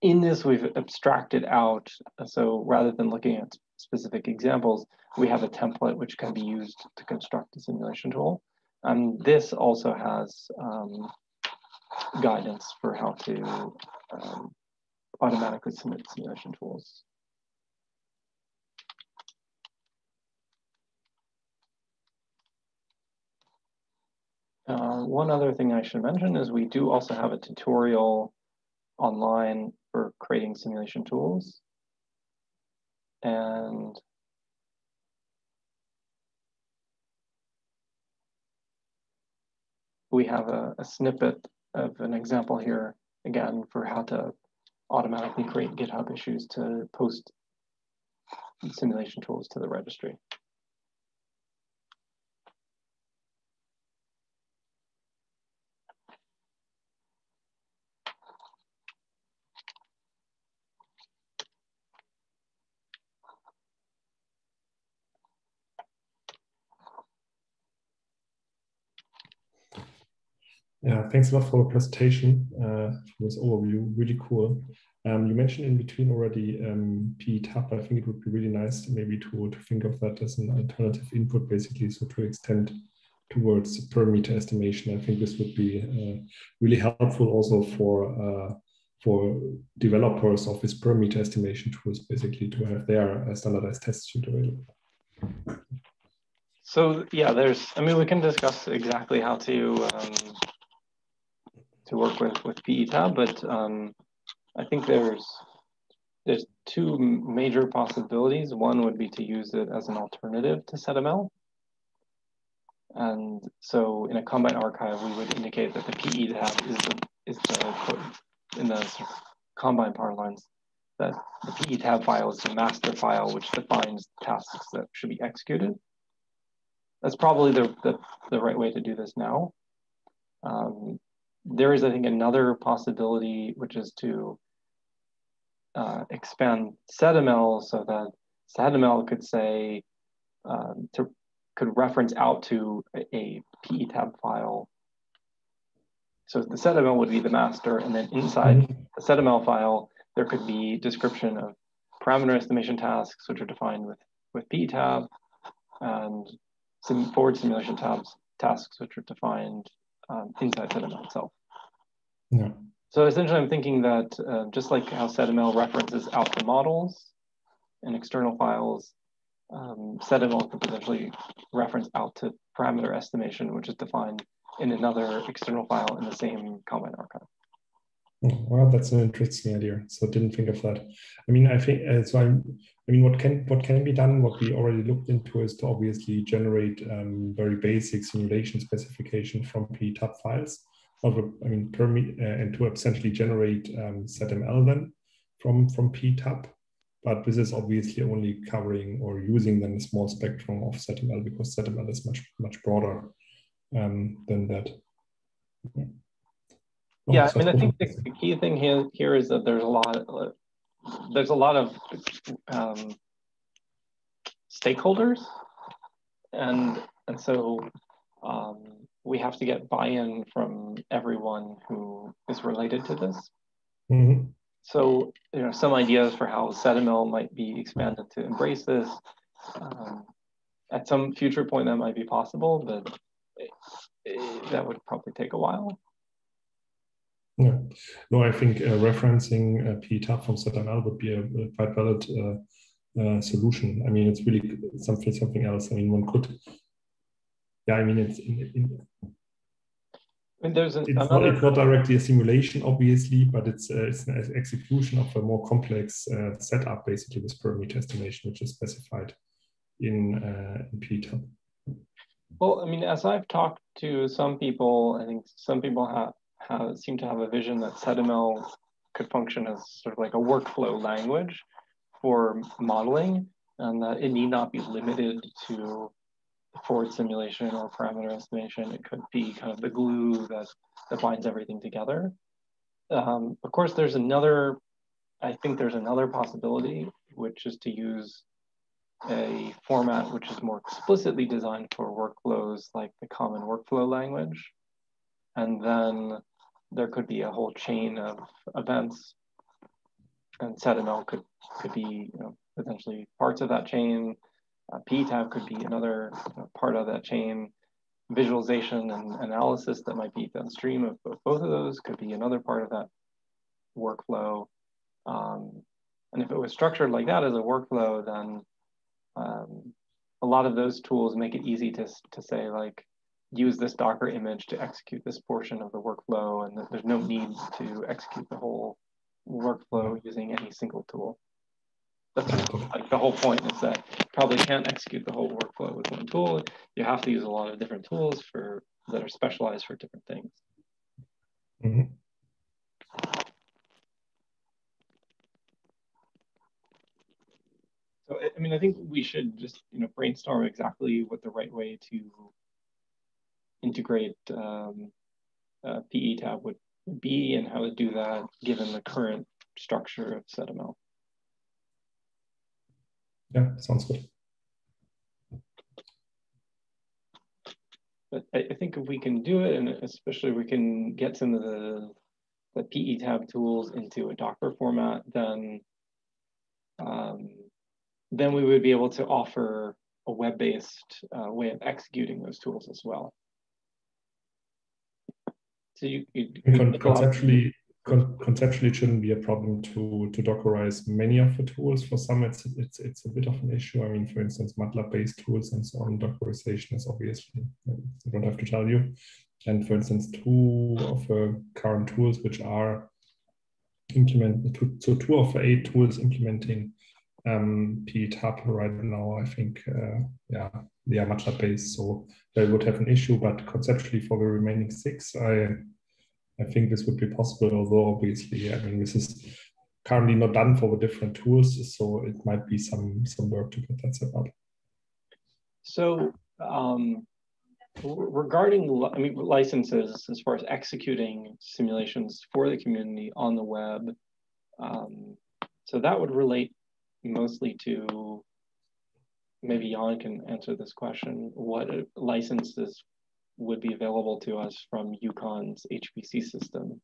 in this, we've abstracted out. So rather than looking at specific examples, we have a template which can be used to construct a simulation tool. And this also has um, guidance for how to um, automatically submit simulation tools. Uh, one other thing I should mention is we do also have a tutorial online for creating simulation tools. And we have a, a snippet of an example here, again, for how to automatically create GitHub issues to post simulation tools to the registry. Yeah, thanks a lot for the presentation, uh, for this overview. Really cool. Um, you mentioned in between already um, PEtab. I think it would be really nice maybe to, to think of that as an alternative input, basically, so to extend towards parameter estimation. I think this would be uh, really helpful also for uh, for developers of this parameter estimation tools, basically, to have their uh, standardized test suite available. So yeah, there's. I mean, we can discuss exactly how to um, to work with with PEtab, but um, I think there's there's two major possibilities. One would be to use it as an alternative to SED-ML. And so in a Combine archive, we would indicate that the PEtab is the is the in the Combine parlance that the PEtab file is the master file which defines tasks that should be executed. That's probably the, the, the right way to do this now. Um, there is, I think, another possibility, which is to uh, expand SED-ML so that SED-ML could say, um, to, could reference out to a, a PEtab file. So the SED-ML would be the master, and then inside mm -hmm. the SED-ML file, there could be description of parameter estimation tasks, which are defined with, with PEtab, and some forward simulation tabs tasks, which are defined um, inside SED-ML itself. Yeah. So essentially, I'm thinking that uh, just like how SED-ML references out the models and external files, um, SED-ML could potentially reference out to parameter estimation, which is defined in another external file in the same Combine archive. Well, that's an interesting idea. So didn't think of that. I mean, I think uh, so. I'm, I mean, what can what can be done? What we already looked into is to obviously generate um, very basic simulation specification from PEtab files of a, I mean, per me, uh, and to essentially generate um, SED-ML then from from PEtab. But this is obviously only covering or using then a small spectrum of SED-ML because SED-ML is much much broader um, than that. Yeah. Oh, yeah, I mean, I think the, key thing here here is that there's a lot of, there's a lot of um, stakeholders, and and so um, we have to get buy-in from everyone who is related to this. Mm-hmm. So, you know, some ideas for how SED-ML might be expanded to embrace this. Um, at some future point, that might be possible, but it, it, that would probably take a while. Yeah, no, I think uh, referencing uh, PEtab from SED-ML would be a, a quite valid uh, uh, solution. I mean, it's really something something else. I mean, one could. Yeah, I mean, it's in, in, I mean, there's an, it's, another... not, it's not directly a simulation, obviously, but it's uh, it's an execution of a more complex uh, setup, basically with parameter estimation, which is specified in uh, in PEtab. Well, I mean, as I've talked to some people, I think some people have, have seem to have a vision that SED-ML could function as sort of like a workflow language for modeling, and that it need not be limited to forward simulation or parameter estimation. It could be kind of the glue that, that binds everything together. Um, of course, there's another, I think there's another possibility, which is to use a format which is more explicitly designed for workflows like the common workflow language. And then there could be a whole chain of events and SED-ML could, could be you know, potentially parts of that chain uh, PEtab could be another part of that chain. Visualization and analysis that might be downstream of both of those could be another part of that workflow. Um, and if it was structured like that as a workflow, then um, a lot of those tools make it easy to, to say like, use this Docker image to execute this portion of the workflow and there's no need to execute the whole workflow using any single tool. That's like the whole point is that you probably can't execute the whole workflow with one tool. You have to use a lot of different tools for that are specialized for different things. Mm -hmm. So I mean, I think we should just you know brainstorm exactly what the right way to integrate um, PEtab would be and how to do that given the current structure of SED-ML. Yeah, sounds good. But I, I think if we can do it, and especially we can get some of the the PEtab tools into a Docker format, then um, then we would be able to offer a web-based uh, way of executing those tools as well. So you, you, you conceptually, con conceptually, it shouldn't be a problem to to Dockerize many of the tools. For some, it's it's it's a bit of an issue. I mean, for instance, MATLAB-based tools and so on. Dockerization is obviously I don't have to tell you. And for instance, two of the current tools which are implement so two of the eight tools implementing um, PEtab right now, I think, uh, yeah, they are MATLAB based, so they would have an issue. But conceptually, for the remaining six, I I think this would be possible. Although obviously, I mean, this is currently not done for the different tools, so it might be some some work to get that set up. So um, regarding I mean licenses as far as executing simulations for the community on the web, um, so that would relate mostly to maybe Jan can answer this question. What licenses would be available to us from UConn's HPC system?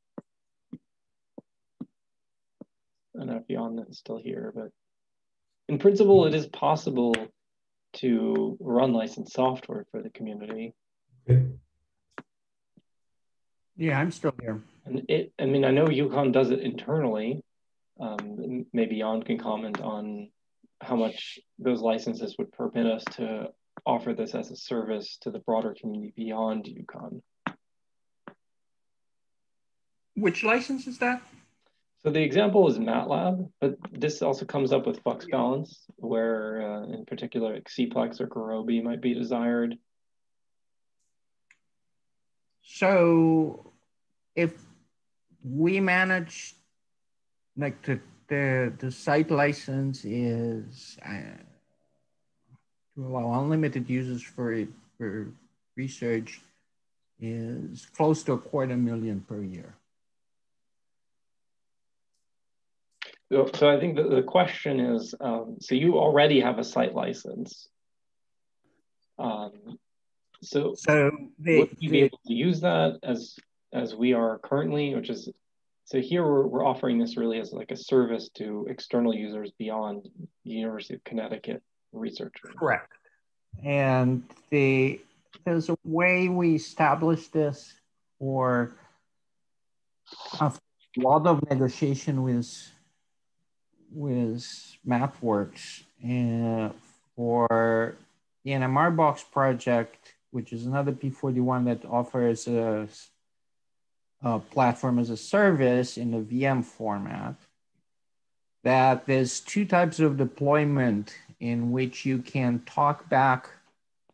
I don't know if Jan is still here, but in principle, it is possible to run licensed software for the community. Yeah, I'm still here. And it, I mean, I know UConn does it internally. Um, maybe Jan can comment on how much those licenses would permit us to offer this as a service to the broader community beyond UConn. Which license is that? So the example is MATLAB, but this also comes up with flux balance, where uh, in particular CPlex or Gurobi might be desired. So if we manage, like the, the, the site license is uh, allow unlimited users for, for research is close to a quarter million per year. So, so I think the, the question is, um, so you already have a site license. Um, so, so they, would you be able to use that as as we are currently, which is so here we're, we're offering this really as like a service to external users beyond the University of Connecticut researchers. Correct. And the there's a way we establish this or a lot of negotiation with with MathWorks and eh, for the NMRbox project, which is another P41 that offers a, a platform as a service in a VM format, that there's two types of deployment in which you can talk back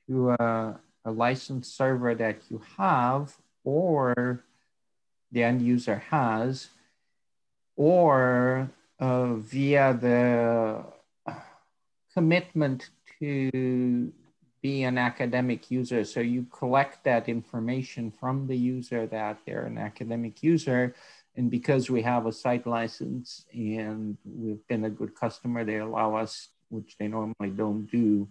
to a, a licensed server that you have or the end user has, or uh, via the commitment to be an academic user. So you collect that information from the user that they're an academic user. And because we have a site license and we've been a good customer, they allow us, which they normally don't do,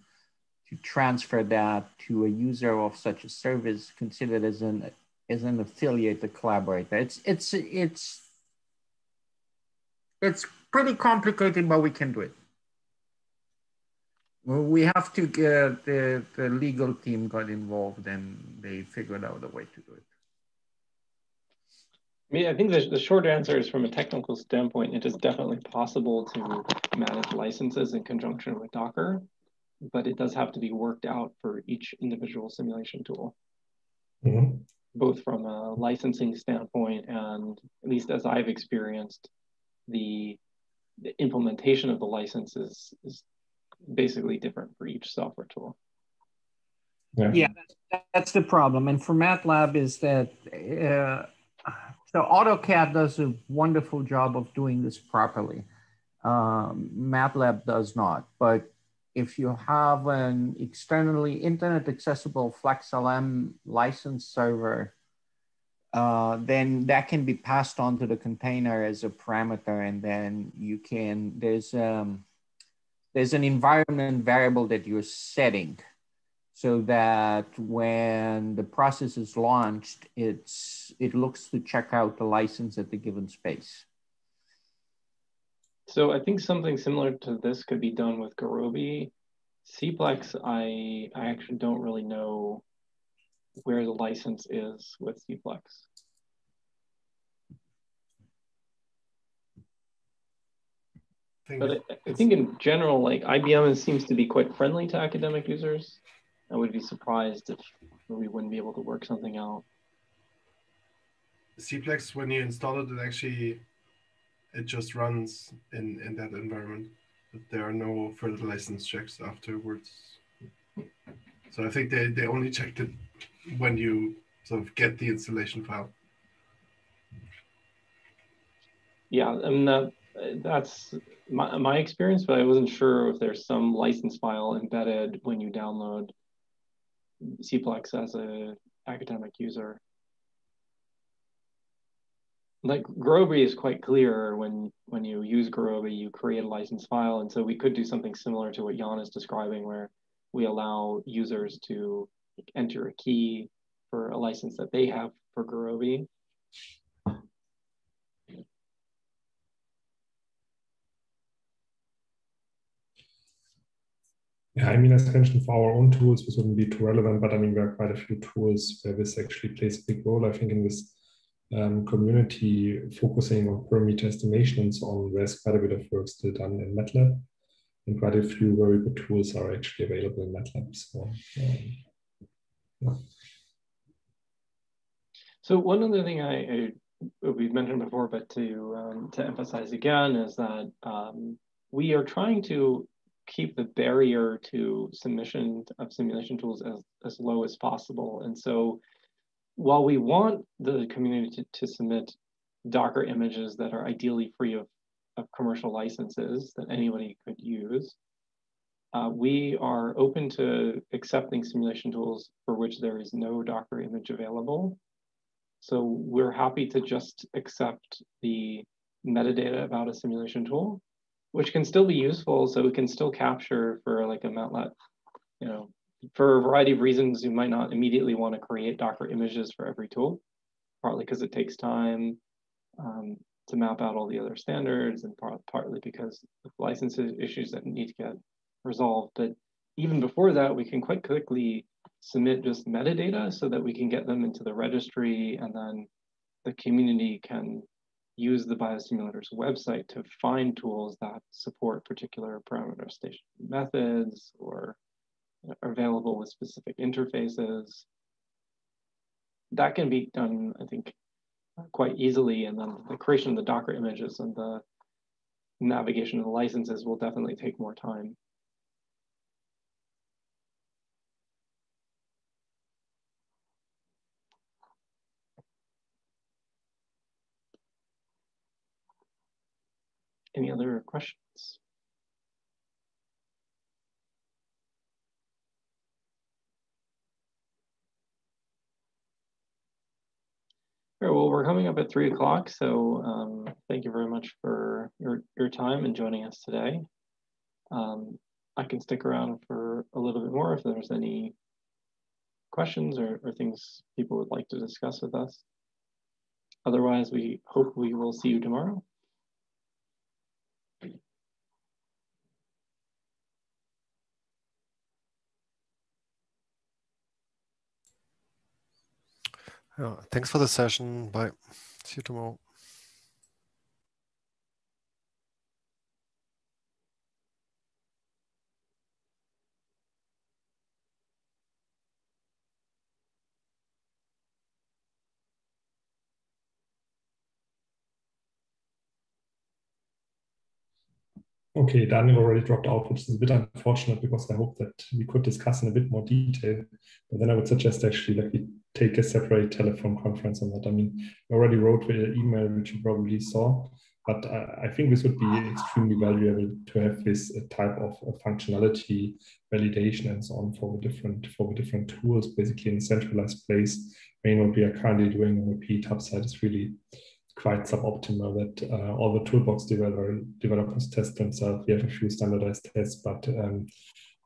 to transfer that to a user of such a service considered as an as an affiliate, a collaborator. It's it's it's it's pretty complicated, but we can do it. Well, we have to get the, the legal team got involved and they figured out a way to do it. I mean, I think the, the short answer is from a technical standpoint, it is definitely possible to manage licenses in conjunction with Docker, but it does have to be worked out for each individual simulation tool, mm -hmm. both from a licensing standpoint and at least as I've experienced, the, the implementation of the licenses is, is basically different for each software tool. Yeah, yeah that's the problem. And for MATLAB is that, uh, so AutoCAD does a wonderful job of doing this properly. Um, MATLAB does not, but if you have an externally internet accessible FlexLM license server, uh, then that can be passed on to the container as a parameter. And then you can, there's, um, there's an environment variable that you're setting so that when the process is launched, it's, it looks to check out the license at the given space. So I think something similar to this could be done with Gurobi. Cplex, I, I actually don't really know where the license is with Cplex. But I, I, think in general, like IBM seems to be quite friendly to academic users. I would be surprised if we wouldn't be able to work something out. Cplex, when you install it, it actually it just runs in in that environment. But there are no further license checks afterwards. So I think they, they only checked it when you sort of get the installation file. Yeah, I mean that uh, that's my, my experience, but I wasn't sure if there's some license file embedded when you download Cplex as a academic user. Like Gurobi is quite clear when when you use Gurobi, you create a license file, and so we could do something similar to what Jan is describing, where we allow users to enter a key for a license that they have for Gurobi. Yeah, I mean, as mentioned, for our own tools, this wouldn't be too relevant, but I mean, there are quite a few tools where this actually plays a big role. I think in this um, community focusing on parameter estimation and so on, there's quite a bit of work still done in MATLAB, and quite a few very good tools are actually available in MATLAB. So, um, yeah. So one other thing I, I we've mentioned before, but to um, to emphasize again is that um, we are trying to keep the barrier to submission of simulation tools as, as low as possible. And so while we want the community to, to submit Docker images that are ideally free of, of commercial licenses that anybody could use, uh, we are open to accepting simulation tools for which there is no Docker image available. So we're happy to just accept the metadata about a simulation tool which can still be useful. So it can still capture for like a MATLAB, you know, for a variety of reasons, you might not immediately want to create Docker images for every tool, partly because it takes time um, to map out all the other standards and part, partly because of license issues that need to get resolved. But even before that, we can quite quickly submit just metadata so that we can get them into the registry and then the community can use the biosimulator's website to find tools that support particular parameter estimation methods or are available with specific interfaces. That can be done, I think, quite easily. And then the creation of the Docker images and the navigation of the licenses will definitely take more time. Any other questions? well, we're coming up at three o'clock, so um, thank you very much for your, your time and joining us today. Um, I can stick around for a little bit more if there's any questions or, or things people would like to discuss with us. Otherwise, we hope we will see you tomorrow. Yeah, thanks for the session. Bye. See you tomorrow. Okay, Daniel already dropped out, which is a bit unfortunate because I hope that we could discuss in a bit more detail. But then I would suggest actually that we take a separate telephone conference on that. I mean, I already wrote the email, which you probably saw. but uh, I think this would be extremely valuable to have this type of functionality, validation, and so on for the different for the different tools, basically in a centralized place. I mean, what we are currently doing on the PE side is really quite suboptimal. That uh, all the toolbox developer, developers test themselves. We have a few standardized tests, but um,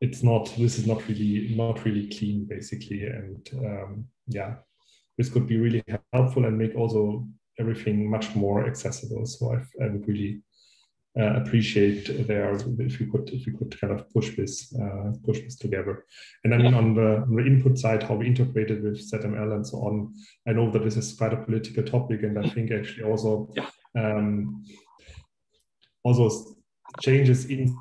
it's not. This is not really not really clean, basically, and um, yeah, this could be really helpful and make also everything much more accessible. So I, I would really uh, appreciate there if you could if you could kind of push this uh, push this together. And I mean on the, on the input side, how we integrate it with SED-ML and so on. I know that this is quite a political topic, and I think actually also um, also changes in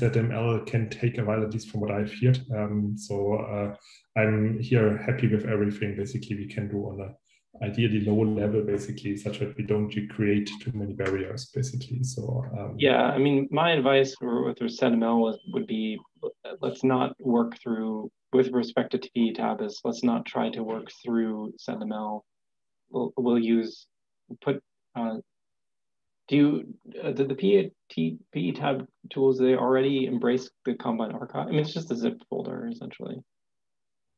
SED-ML can take a while, at least from what I've heard. Um, so uh, I'm here happy with everything basically we can do on a ideally low level basically such that we don't create too many barriers basically so um, yeah i mean my advice with SED-ML was, would be let's not work through with respect to tab is let's not try to work through SED-ML we'll, we'll use put uh, do you uh, the, the PE, PEtab tools they already embrace the combine archive i mean it's just a zip folder essentially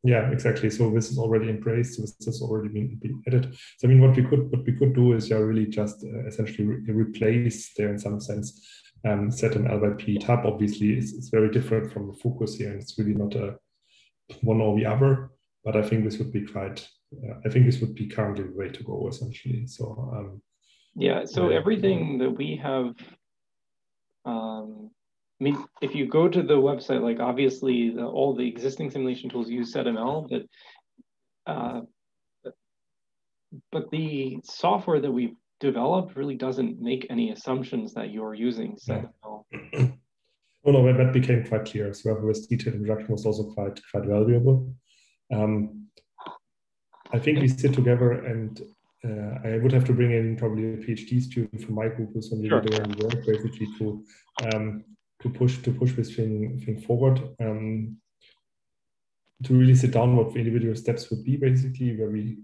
yeah, exactly. So this is already embraced. This has already been, been added. So I mean, what we could what we could do is yeah, really just uh, essentially re replace there in some sense um, SED-ML by PEtab. Obviously, it's, it's very different from the focus here, and it's really not a one or the other. But I think this would be quite. Uh, I think this would be currently the way to go essentially. So um, yeah. So everything that we have um, I mean, if you go to the website, like obviously the, all the existing simulation tools use SED-ML, but uh, but the software that we've developed really doesn't make any assumptions that you're using SED-ML. oh no, that became quite clear. So this detailed introduction was also quite quite valuable. Um, I think we sit together and uh, I would have to bring in probably a PhD student from my group who's on the sure. work basically to um, to push to push this thing thing forward. Um, to really sit down what the individual steps would be basically where we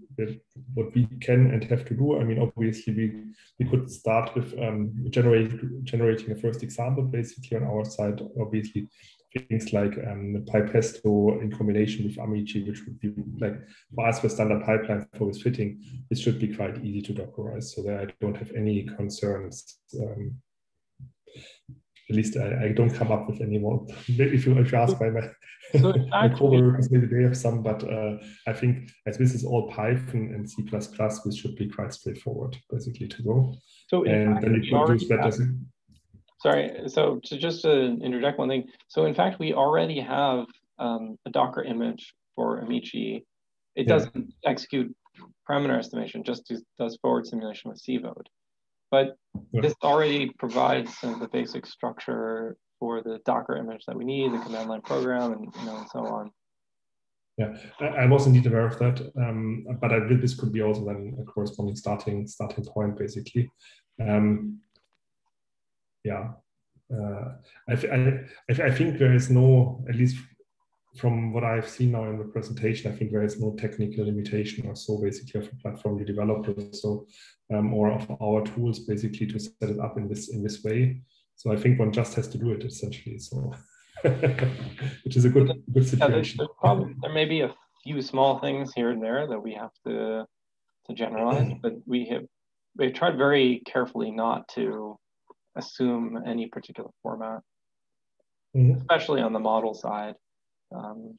what we can and have to do i mean obviously we we could start with um, generate, generating a first example basically on our side obviously things like um, PyPesto in combination with Amici, which would be like for us the standard pipeline for this fitting, this should be quite easy to Dockerize. So that I don't have any concerns um, at least I, I, don't come up with any more. If you, if you ask my, my, so my coworkers, maybe they have some, but uh, I think as this is all Python and C++, this should be quite straightforward, basically, to go. So and then you could use that a, Sorry, so to just to interject one thing. So in fact, we already have um, a Docker image for Amici. It yeah. doesn't execute parameter estimation, just does forward simulation with CVODE. But yeah. this already provides some of the basic structure for the Docker image that we need, the command line program, and you know, and so on. Yeah, I, was indeed aware of that, um, but I this could be also then a corresponding starting starting point, basically. Um, yeah, uh, I, I, I think there is no, at least from what I've seen now in the presentation, I think there is no technical limitation or so basically of a platform you develop so um, or of our tools basically to set it up in this in this way. So I think one just has to do it essentially. So which is a good good situation. Yeah, probably, there may be a few small things here and there that we have to to generalize, but we have we've tried very carefully not to assume any particular format, mm-hmm. especially on the model side. Um,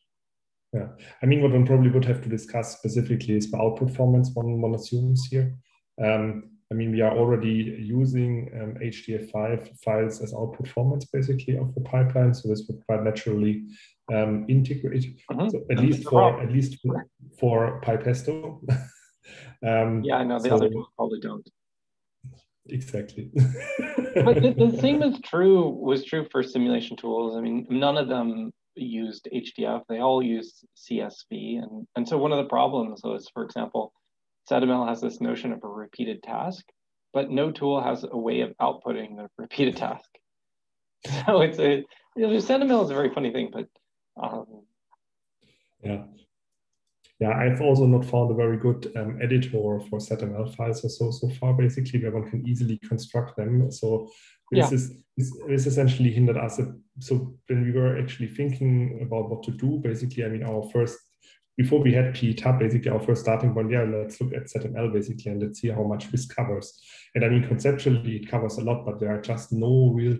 yeah, I mean, what one probably would have to discuss specifically is the output formats one, one assumes here. Um, I mean, we are already using um, HDF5 files as output formats basically of the pipeline, so this would quite naturally um, integrate, mm-hmm. so at least for at least for, for PyPesto. um, yeah, I know the so, other probably don't. Exactly. but the, the same is true was true for simulation tools. I mean, none of them used HDF. They all used CSV. And, and so one of the problems was, for example, SED-ML has this notion of a repeated task, but no tool has a way of outputting the repeated task. So it's a, you know, SED-ML is a very funny thing, but um, yeah. Yeah, I've also not found a very good um, editor for SED-ML files or so so far. Basically, where one can easily construct them. So this yeah. is this, this essentially hindered us. So when we were actually thinking about what to do, basically, I mean, our first before we had PEtab, basically our first starting point, yeah, let's look at SED-ML basically and let's see how much this covers. And I mean, conceptually, it covers a lot, but there are just no real,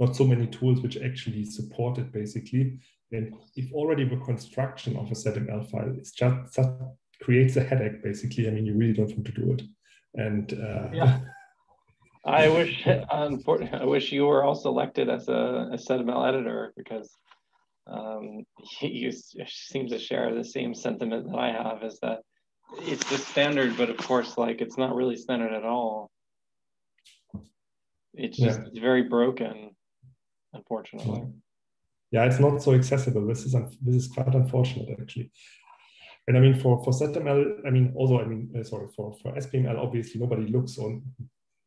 not so many tools which actually support it basically. And if already the construction of a SED-ML file is just that creates a headache, basically, I mean, you really don't want to do it. And uh, yeah. I wish, unfortunately, I wish you were all selected as a, a ZML editor because um, you seem to share the same sentiment that I have is that it's the standard, but of course, like it's not really standard at all. It's just yeah. it's very broken, unfortunately yeah, it's not so accessible. This is this is quite unfortunate actually. And I mean, for for SED-ML, I mean, also, I mean, uh, sorry, for for SBML, obviously nobody looks on,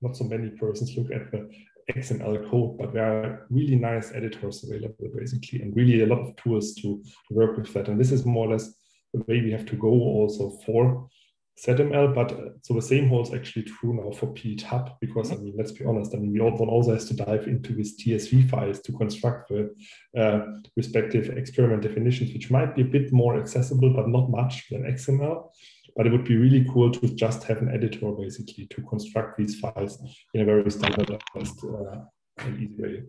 not so many persons look at the XML code, but there are really nice editors available basically, and really a lot of tools to, to work with that. And this is more or less the way we have to go also for SED-ML, but uh, so the same holds actually true now for PEtab, because I mean, let's be honest, I mean, we one also has to dive into these TSV files to construct the uh, respective experiment definitions, which might be a bit more accessible, but not much than XML. But it would be really cool to just have an editor basically to construct these files in a very standardized uh, and easy way.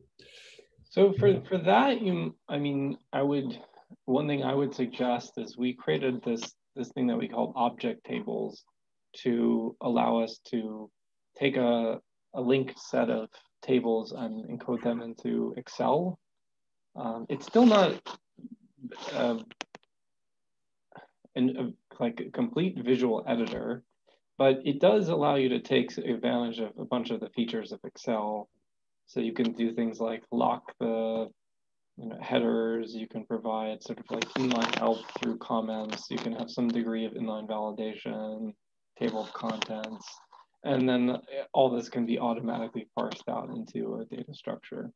So for, for that, you, I mean, I would, one thing I would suggest is we created this this thing that we call object tables to allow us to take a, a linked set of tables and encode them into Excel. Um, it's still not uh, an, a, like a complete visual editor, but it does allow you to take advantage of a bunch of the features of Excel. So you can do things like lock the you know, headers, you can provide sort of like inline help through comments, you can have some degree of inline validation, table of contents, and then all this can be automatically parsed out into a data structure.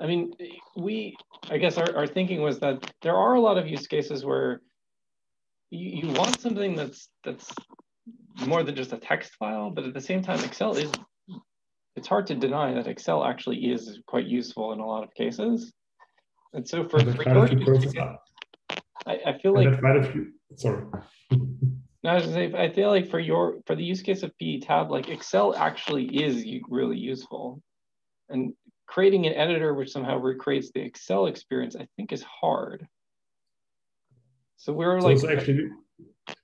I mean, we, I guess our, our thinking was that there are a lot of use cases where you, you want something that's that's more than just a text file, but at the same time, Excel is it's hard to deny that Excel actually is quite useful in a lot of cases. And so for, for your use I, I feel like sorry. no, I was say, I feel like for your for the use case of PEtab, like Excel actually is really useful. And creating an editor which somehow recreates the Excel experience, I think is hard. So we're so like actually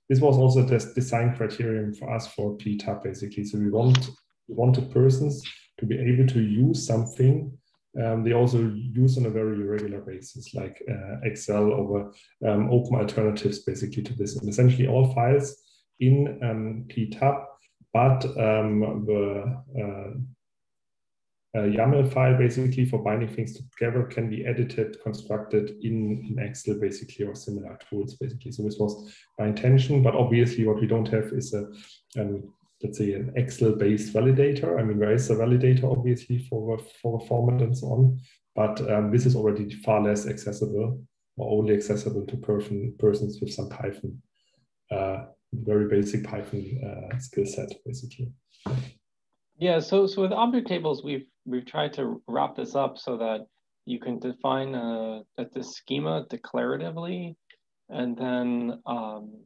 this was also the design criterion for us for PEtab basically. So we want wanted persons to be able to use something um, they also use on a very regular basis, like uh, Excel over um, open alternatives basically to this. And essentially all files in um, PEtab, but um, the uh, uh, YAML file basically for binding things together can be edited, constructed in, in Excel basically or similar tools basically. So this was my intention, but obviously what we don't have is a um, let's say an Excel-based validator. I mean, there is a validator obviously for for format and so on, but um, this is already far less accessible or only accessible to person persons with some Python, uh, very basic Python uh, skill set, basically. Yeah. So so with object tables, we've we've tried to wrap this up so that you can define a, a the schema declaratively, and then um,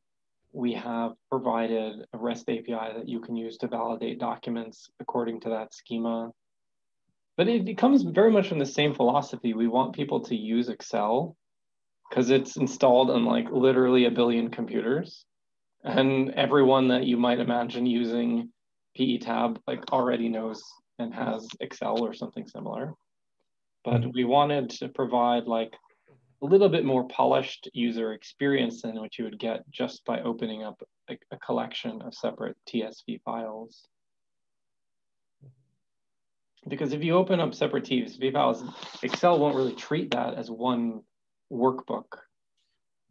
we have provided a REST API that you can use to validate documents according to that schema. But it, it comes very much from the same philosophy. We want people to use Excel because it's installed on like literally a billion computers. And everyone that you might imagine using PEtab like already knows and has Excel or something similar. But mm-hmm. we wanted to provide like a little bit more polished user experience than what you would get just by opening up a, a collection of separate TSV files. Because if you open up separate TSV files, Excel won't really treat that as one workbook.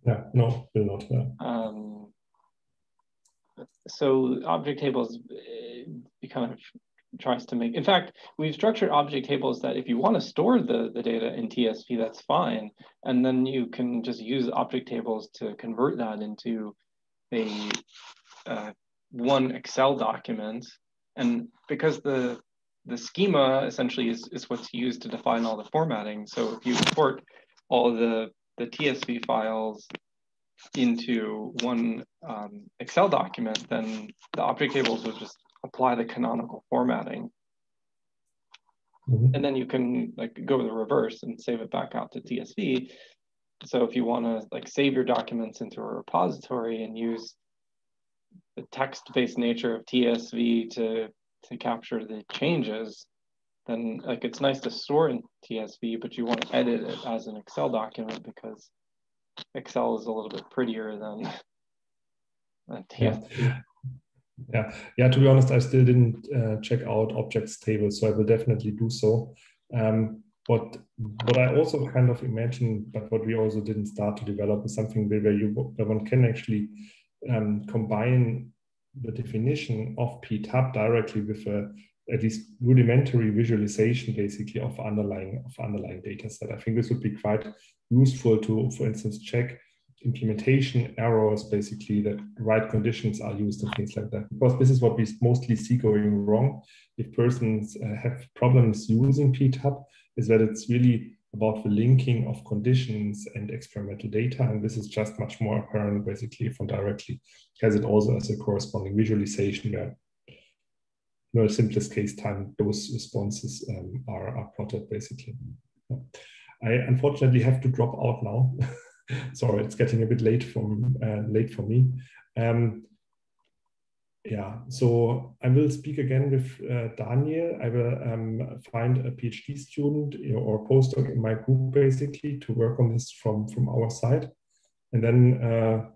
Yeah, no, will not. Yeah. Um, so object tables eh, kind of tries to make, in fact, we've structured object tables that if you want to store the, the data in TSV, that's fine. And then you can just use object tables to convert that into a uh, one Excel document. And because the the schema essentially is, is what's used to define all the formatting. So if you import all the, the TSV files into one um, Excel document, then the object tables will just apply the canonical formatting. Mm -hmm. And then you can like go the reverse and save it back out to TSV. So if you want to like save your documents into a repository and use the text-based nature of TSV to to capture the changes, then like it's nice to store in TSV, but you want to edit it as an Excel document because Excel is a little bit prettier than, than TSV. Yeah. Yeah, yeah. To be honest, I still didn't uh, check out objects table, so I will definitely do so. Um, what what I also kind of imagine, but what we also didn't start to develop is something where you where one can actually um, combine the definition of PEtab directly with a at least rudimentary visualization basically of underlying of underlying data set. I think this would be quite useful to, for instance, check implementation errors, basically that right conditions are used and things like that. Because this is what we mostly see going wrong if persons uh, have problems using PEtab, is that it's really about the linking of conditions and experimental data. And this is just much more apparent basically from directly, has it also as a corresponding visualization where in the simplest case time, those responses um, are, are plotted basically. I unfortunately have to drop out now. Sorry, it's getting a bit late from uh, late for me. Um, yeah, so I will speak again with uh, Daniel. I will um, find a PhD student or postdoc in my group basically to work on this from from our side, and then uh,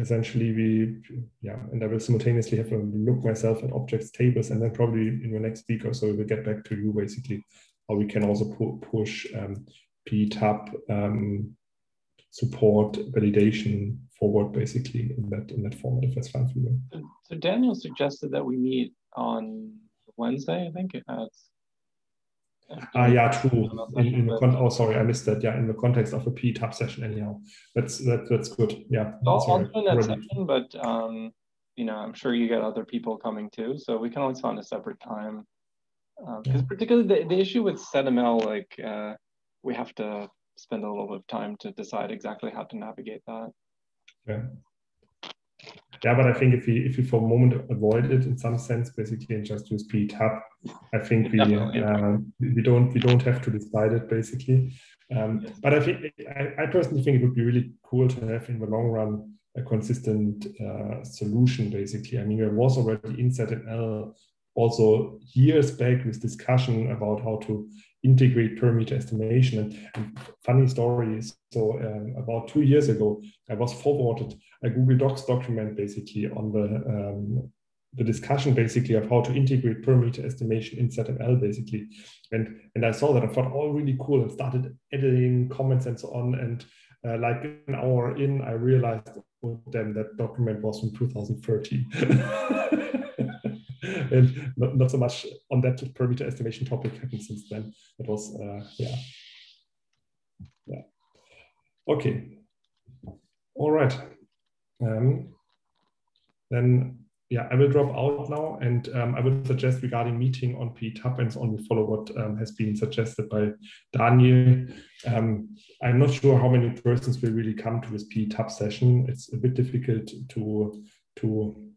essentially we yeah, and I will simultaneously have a look myself at objects tables, and then probably in the next week or so we'll get back to you basically how we can also pu push um, PEtab um, support validation forward basically in that in that format if that's fine for you. So Daniel suggested that we meet on Wednesday, I think. Uh, Ah, uh, yeah, true. In, in the con- oh, sorry, I missed that. Yeah, in the context of a PEtab session, anyhow. That's that, that's good. Yeah. I'll, I'll join that session, but um, you know, I'm sure you get other people coming too, so we can always find a separate time. Because um, yeah. particularly the, the issue with SED-ML, like uh, we have to spend a little bit of time to decide exactly how to navigate that. Yeah. Yeah, but I think if we if we for a moment avoid it in some sense, basically, and just use PEtab, I think we uh, we don't we don't have to decide it basically. Um, but I think I, I, personally think it would be really cool to have in the long run a consistent uh, solution. Basically, I mean, there was already in SED-ML also years back this discussion about how to integrate parameter estimation. And, and funny story is, so um, about two years ago, I was forwarded a Google Docs document basically on the um, the discussion basically of how to integrate parameter estimation in SED-ML basically. And, and I saw that I thought all really cool and started editing comments and so on. And uh, like an hour in, I realized, oh, damn, that document was from 2013. and not, not so much on that parameter estimation topic happened since then. It was, uh, yeah. Yeah. Okay. All right. Um, then, yeah, I will drop out now and um, I would suggest regarding meeting on PEtab and so on, we follow what um, has been suggested by Daniel. Um, I'm not sure how many persons will really come to this PEtab session. It's a bit difficult to, to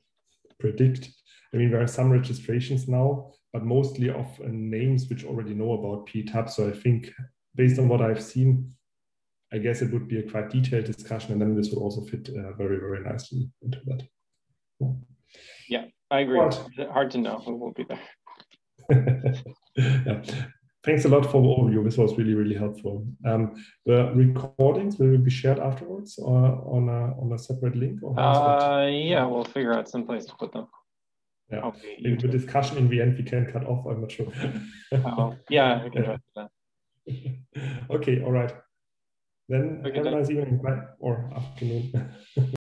predict. I mean, there are some registrations now, but mostly of uh, names which already know about PEtab. So I think based on what I've seen, I guess it would be a quite detailed discussion, and then this would also fit uh, very, very nicely into that. Yeah, yeah I agree. But, Hard to know who will be there. yeah. Thanks a lot for the overview. This was really, really helpful. Um, the recordings will be shared afterwards or on a, on a separate link? Or uh, yeah, we'll figure out some place to put them. Yeah. Okay, in the discussion in the end, we can cut off. I'm not sure. oh, yeah, we can try that. okay, all right. Then have a nice evening or afternoon.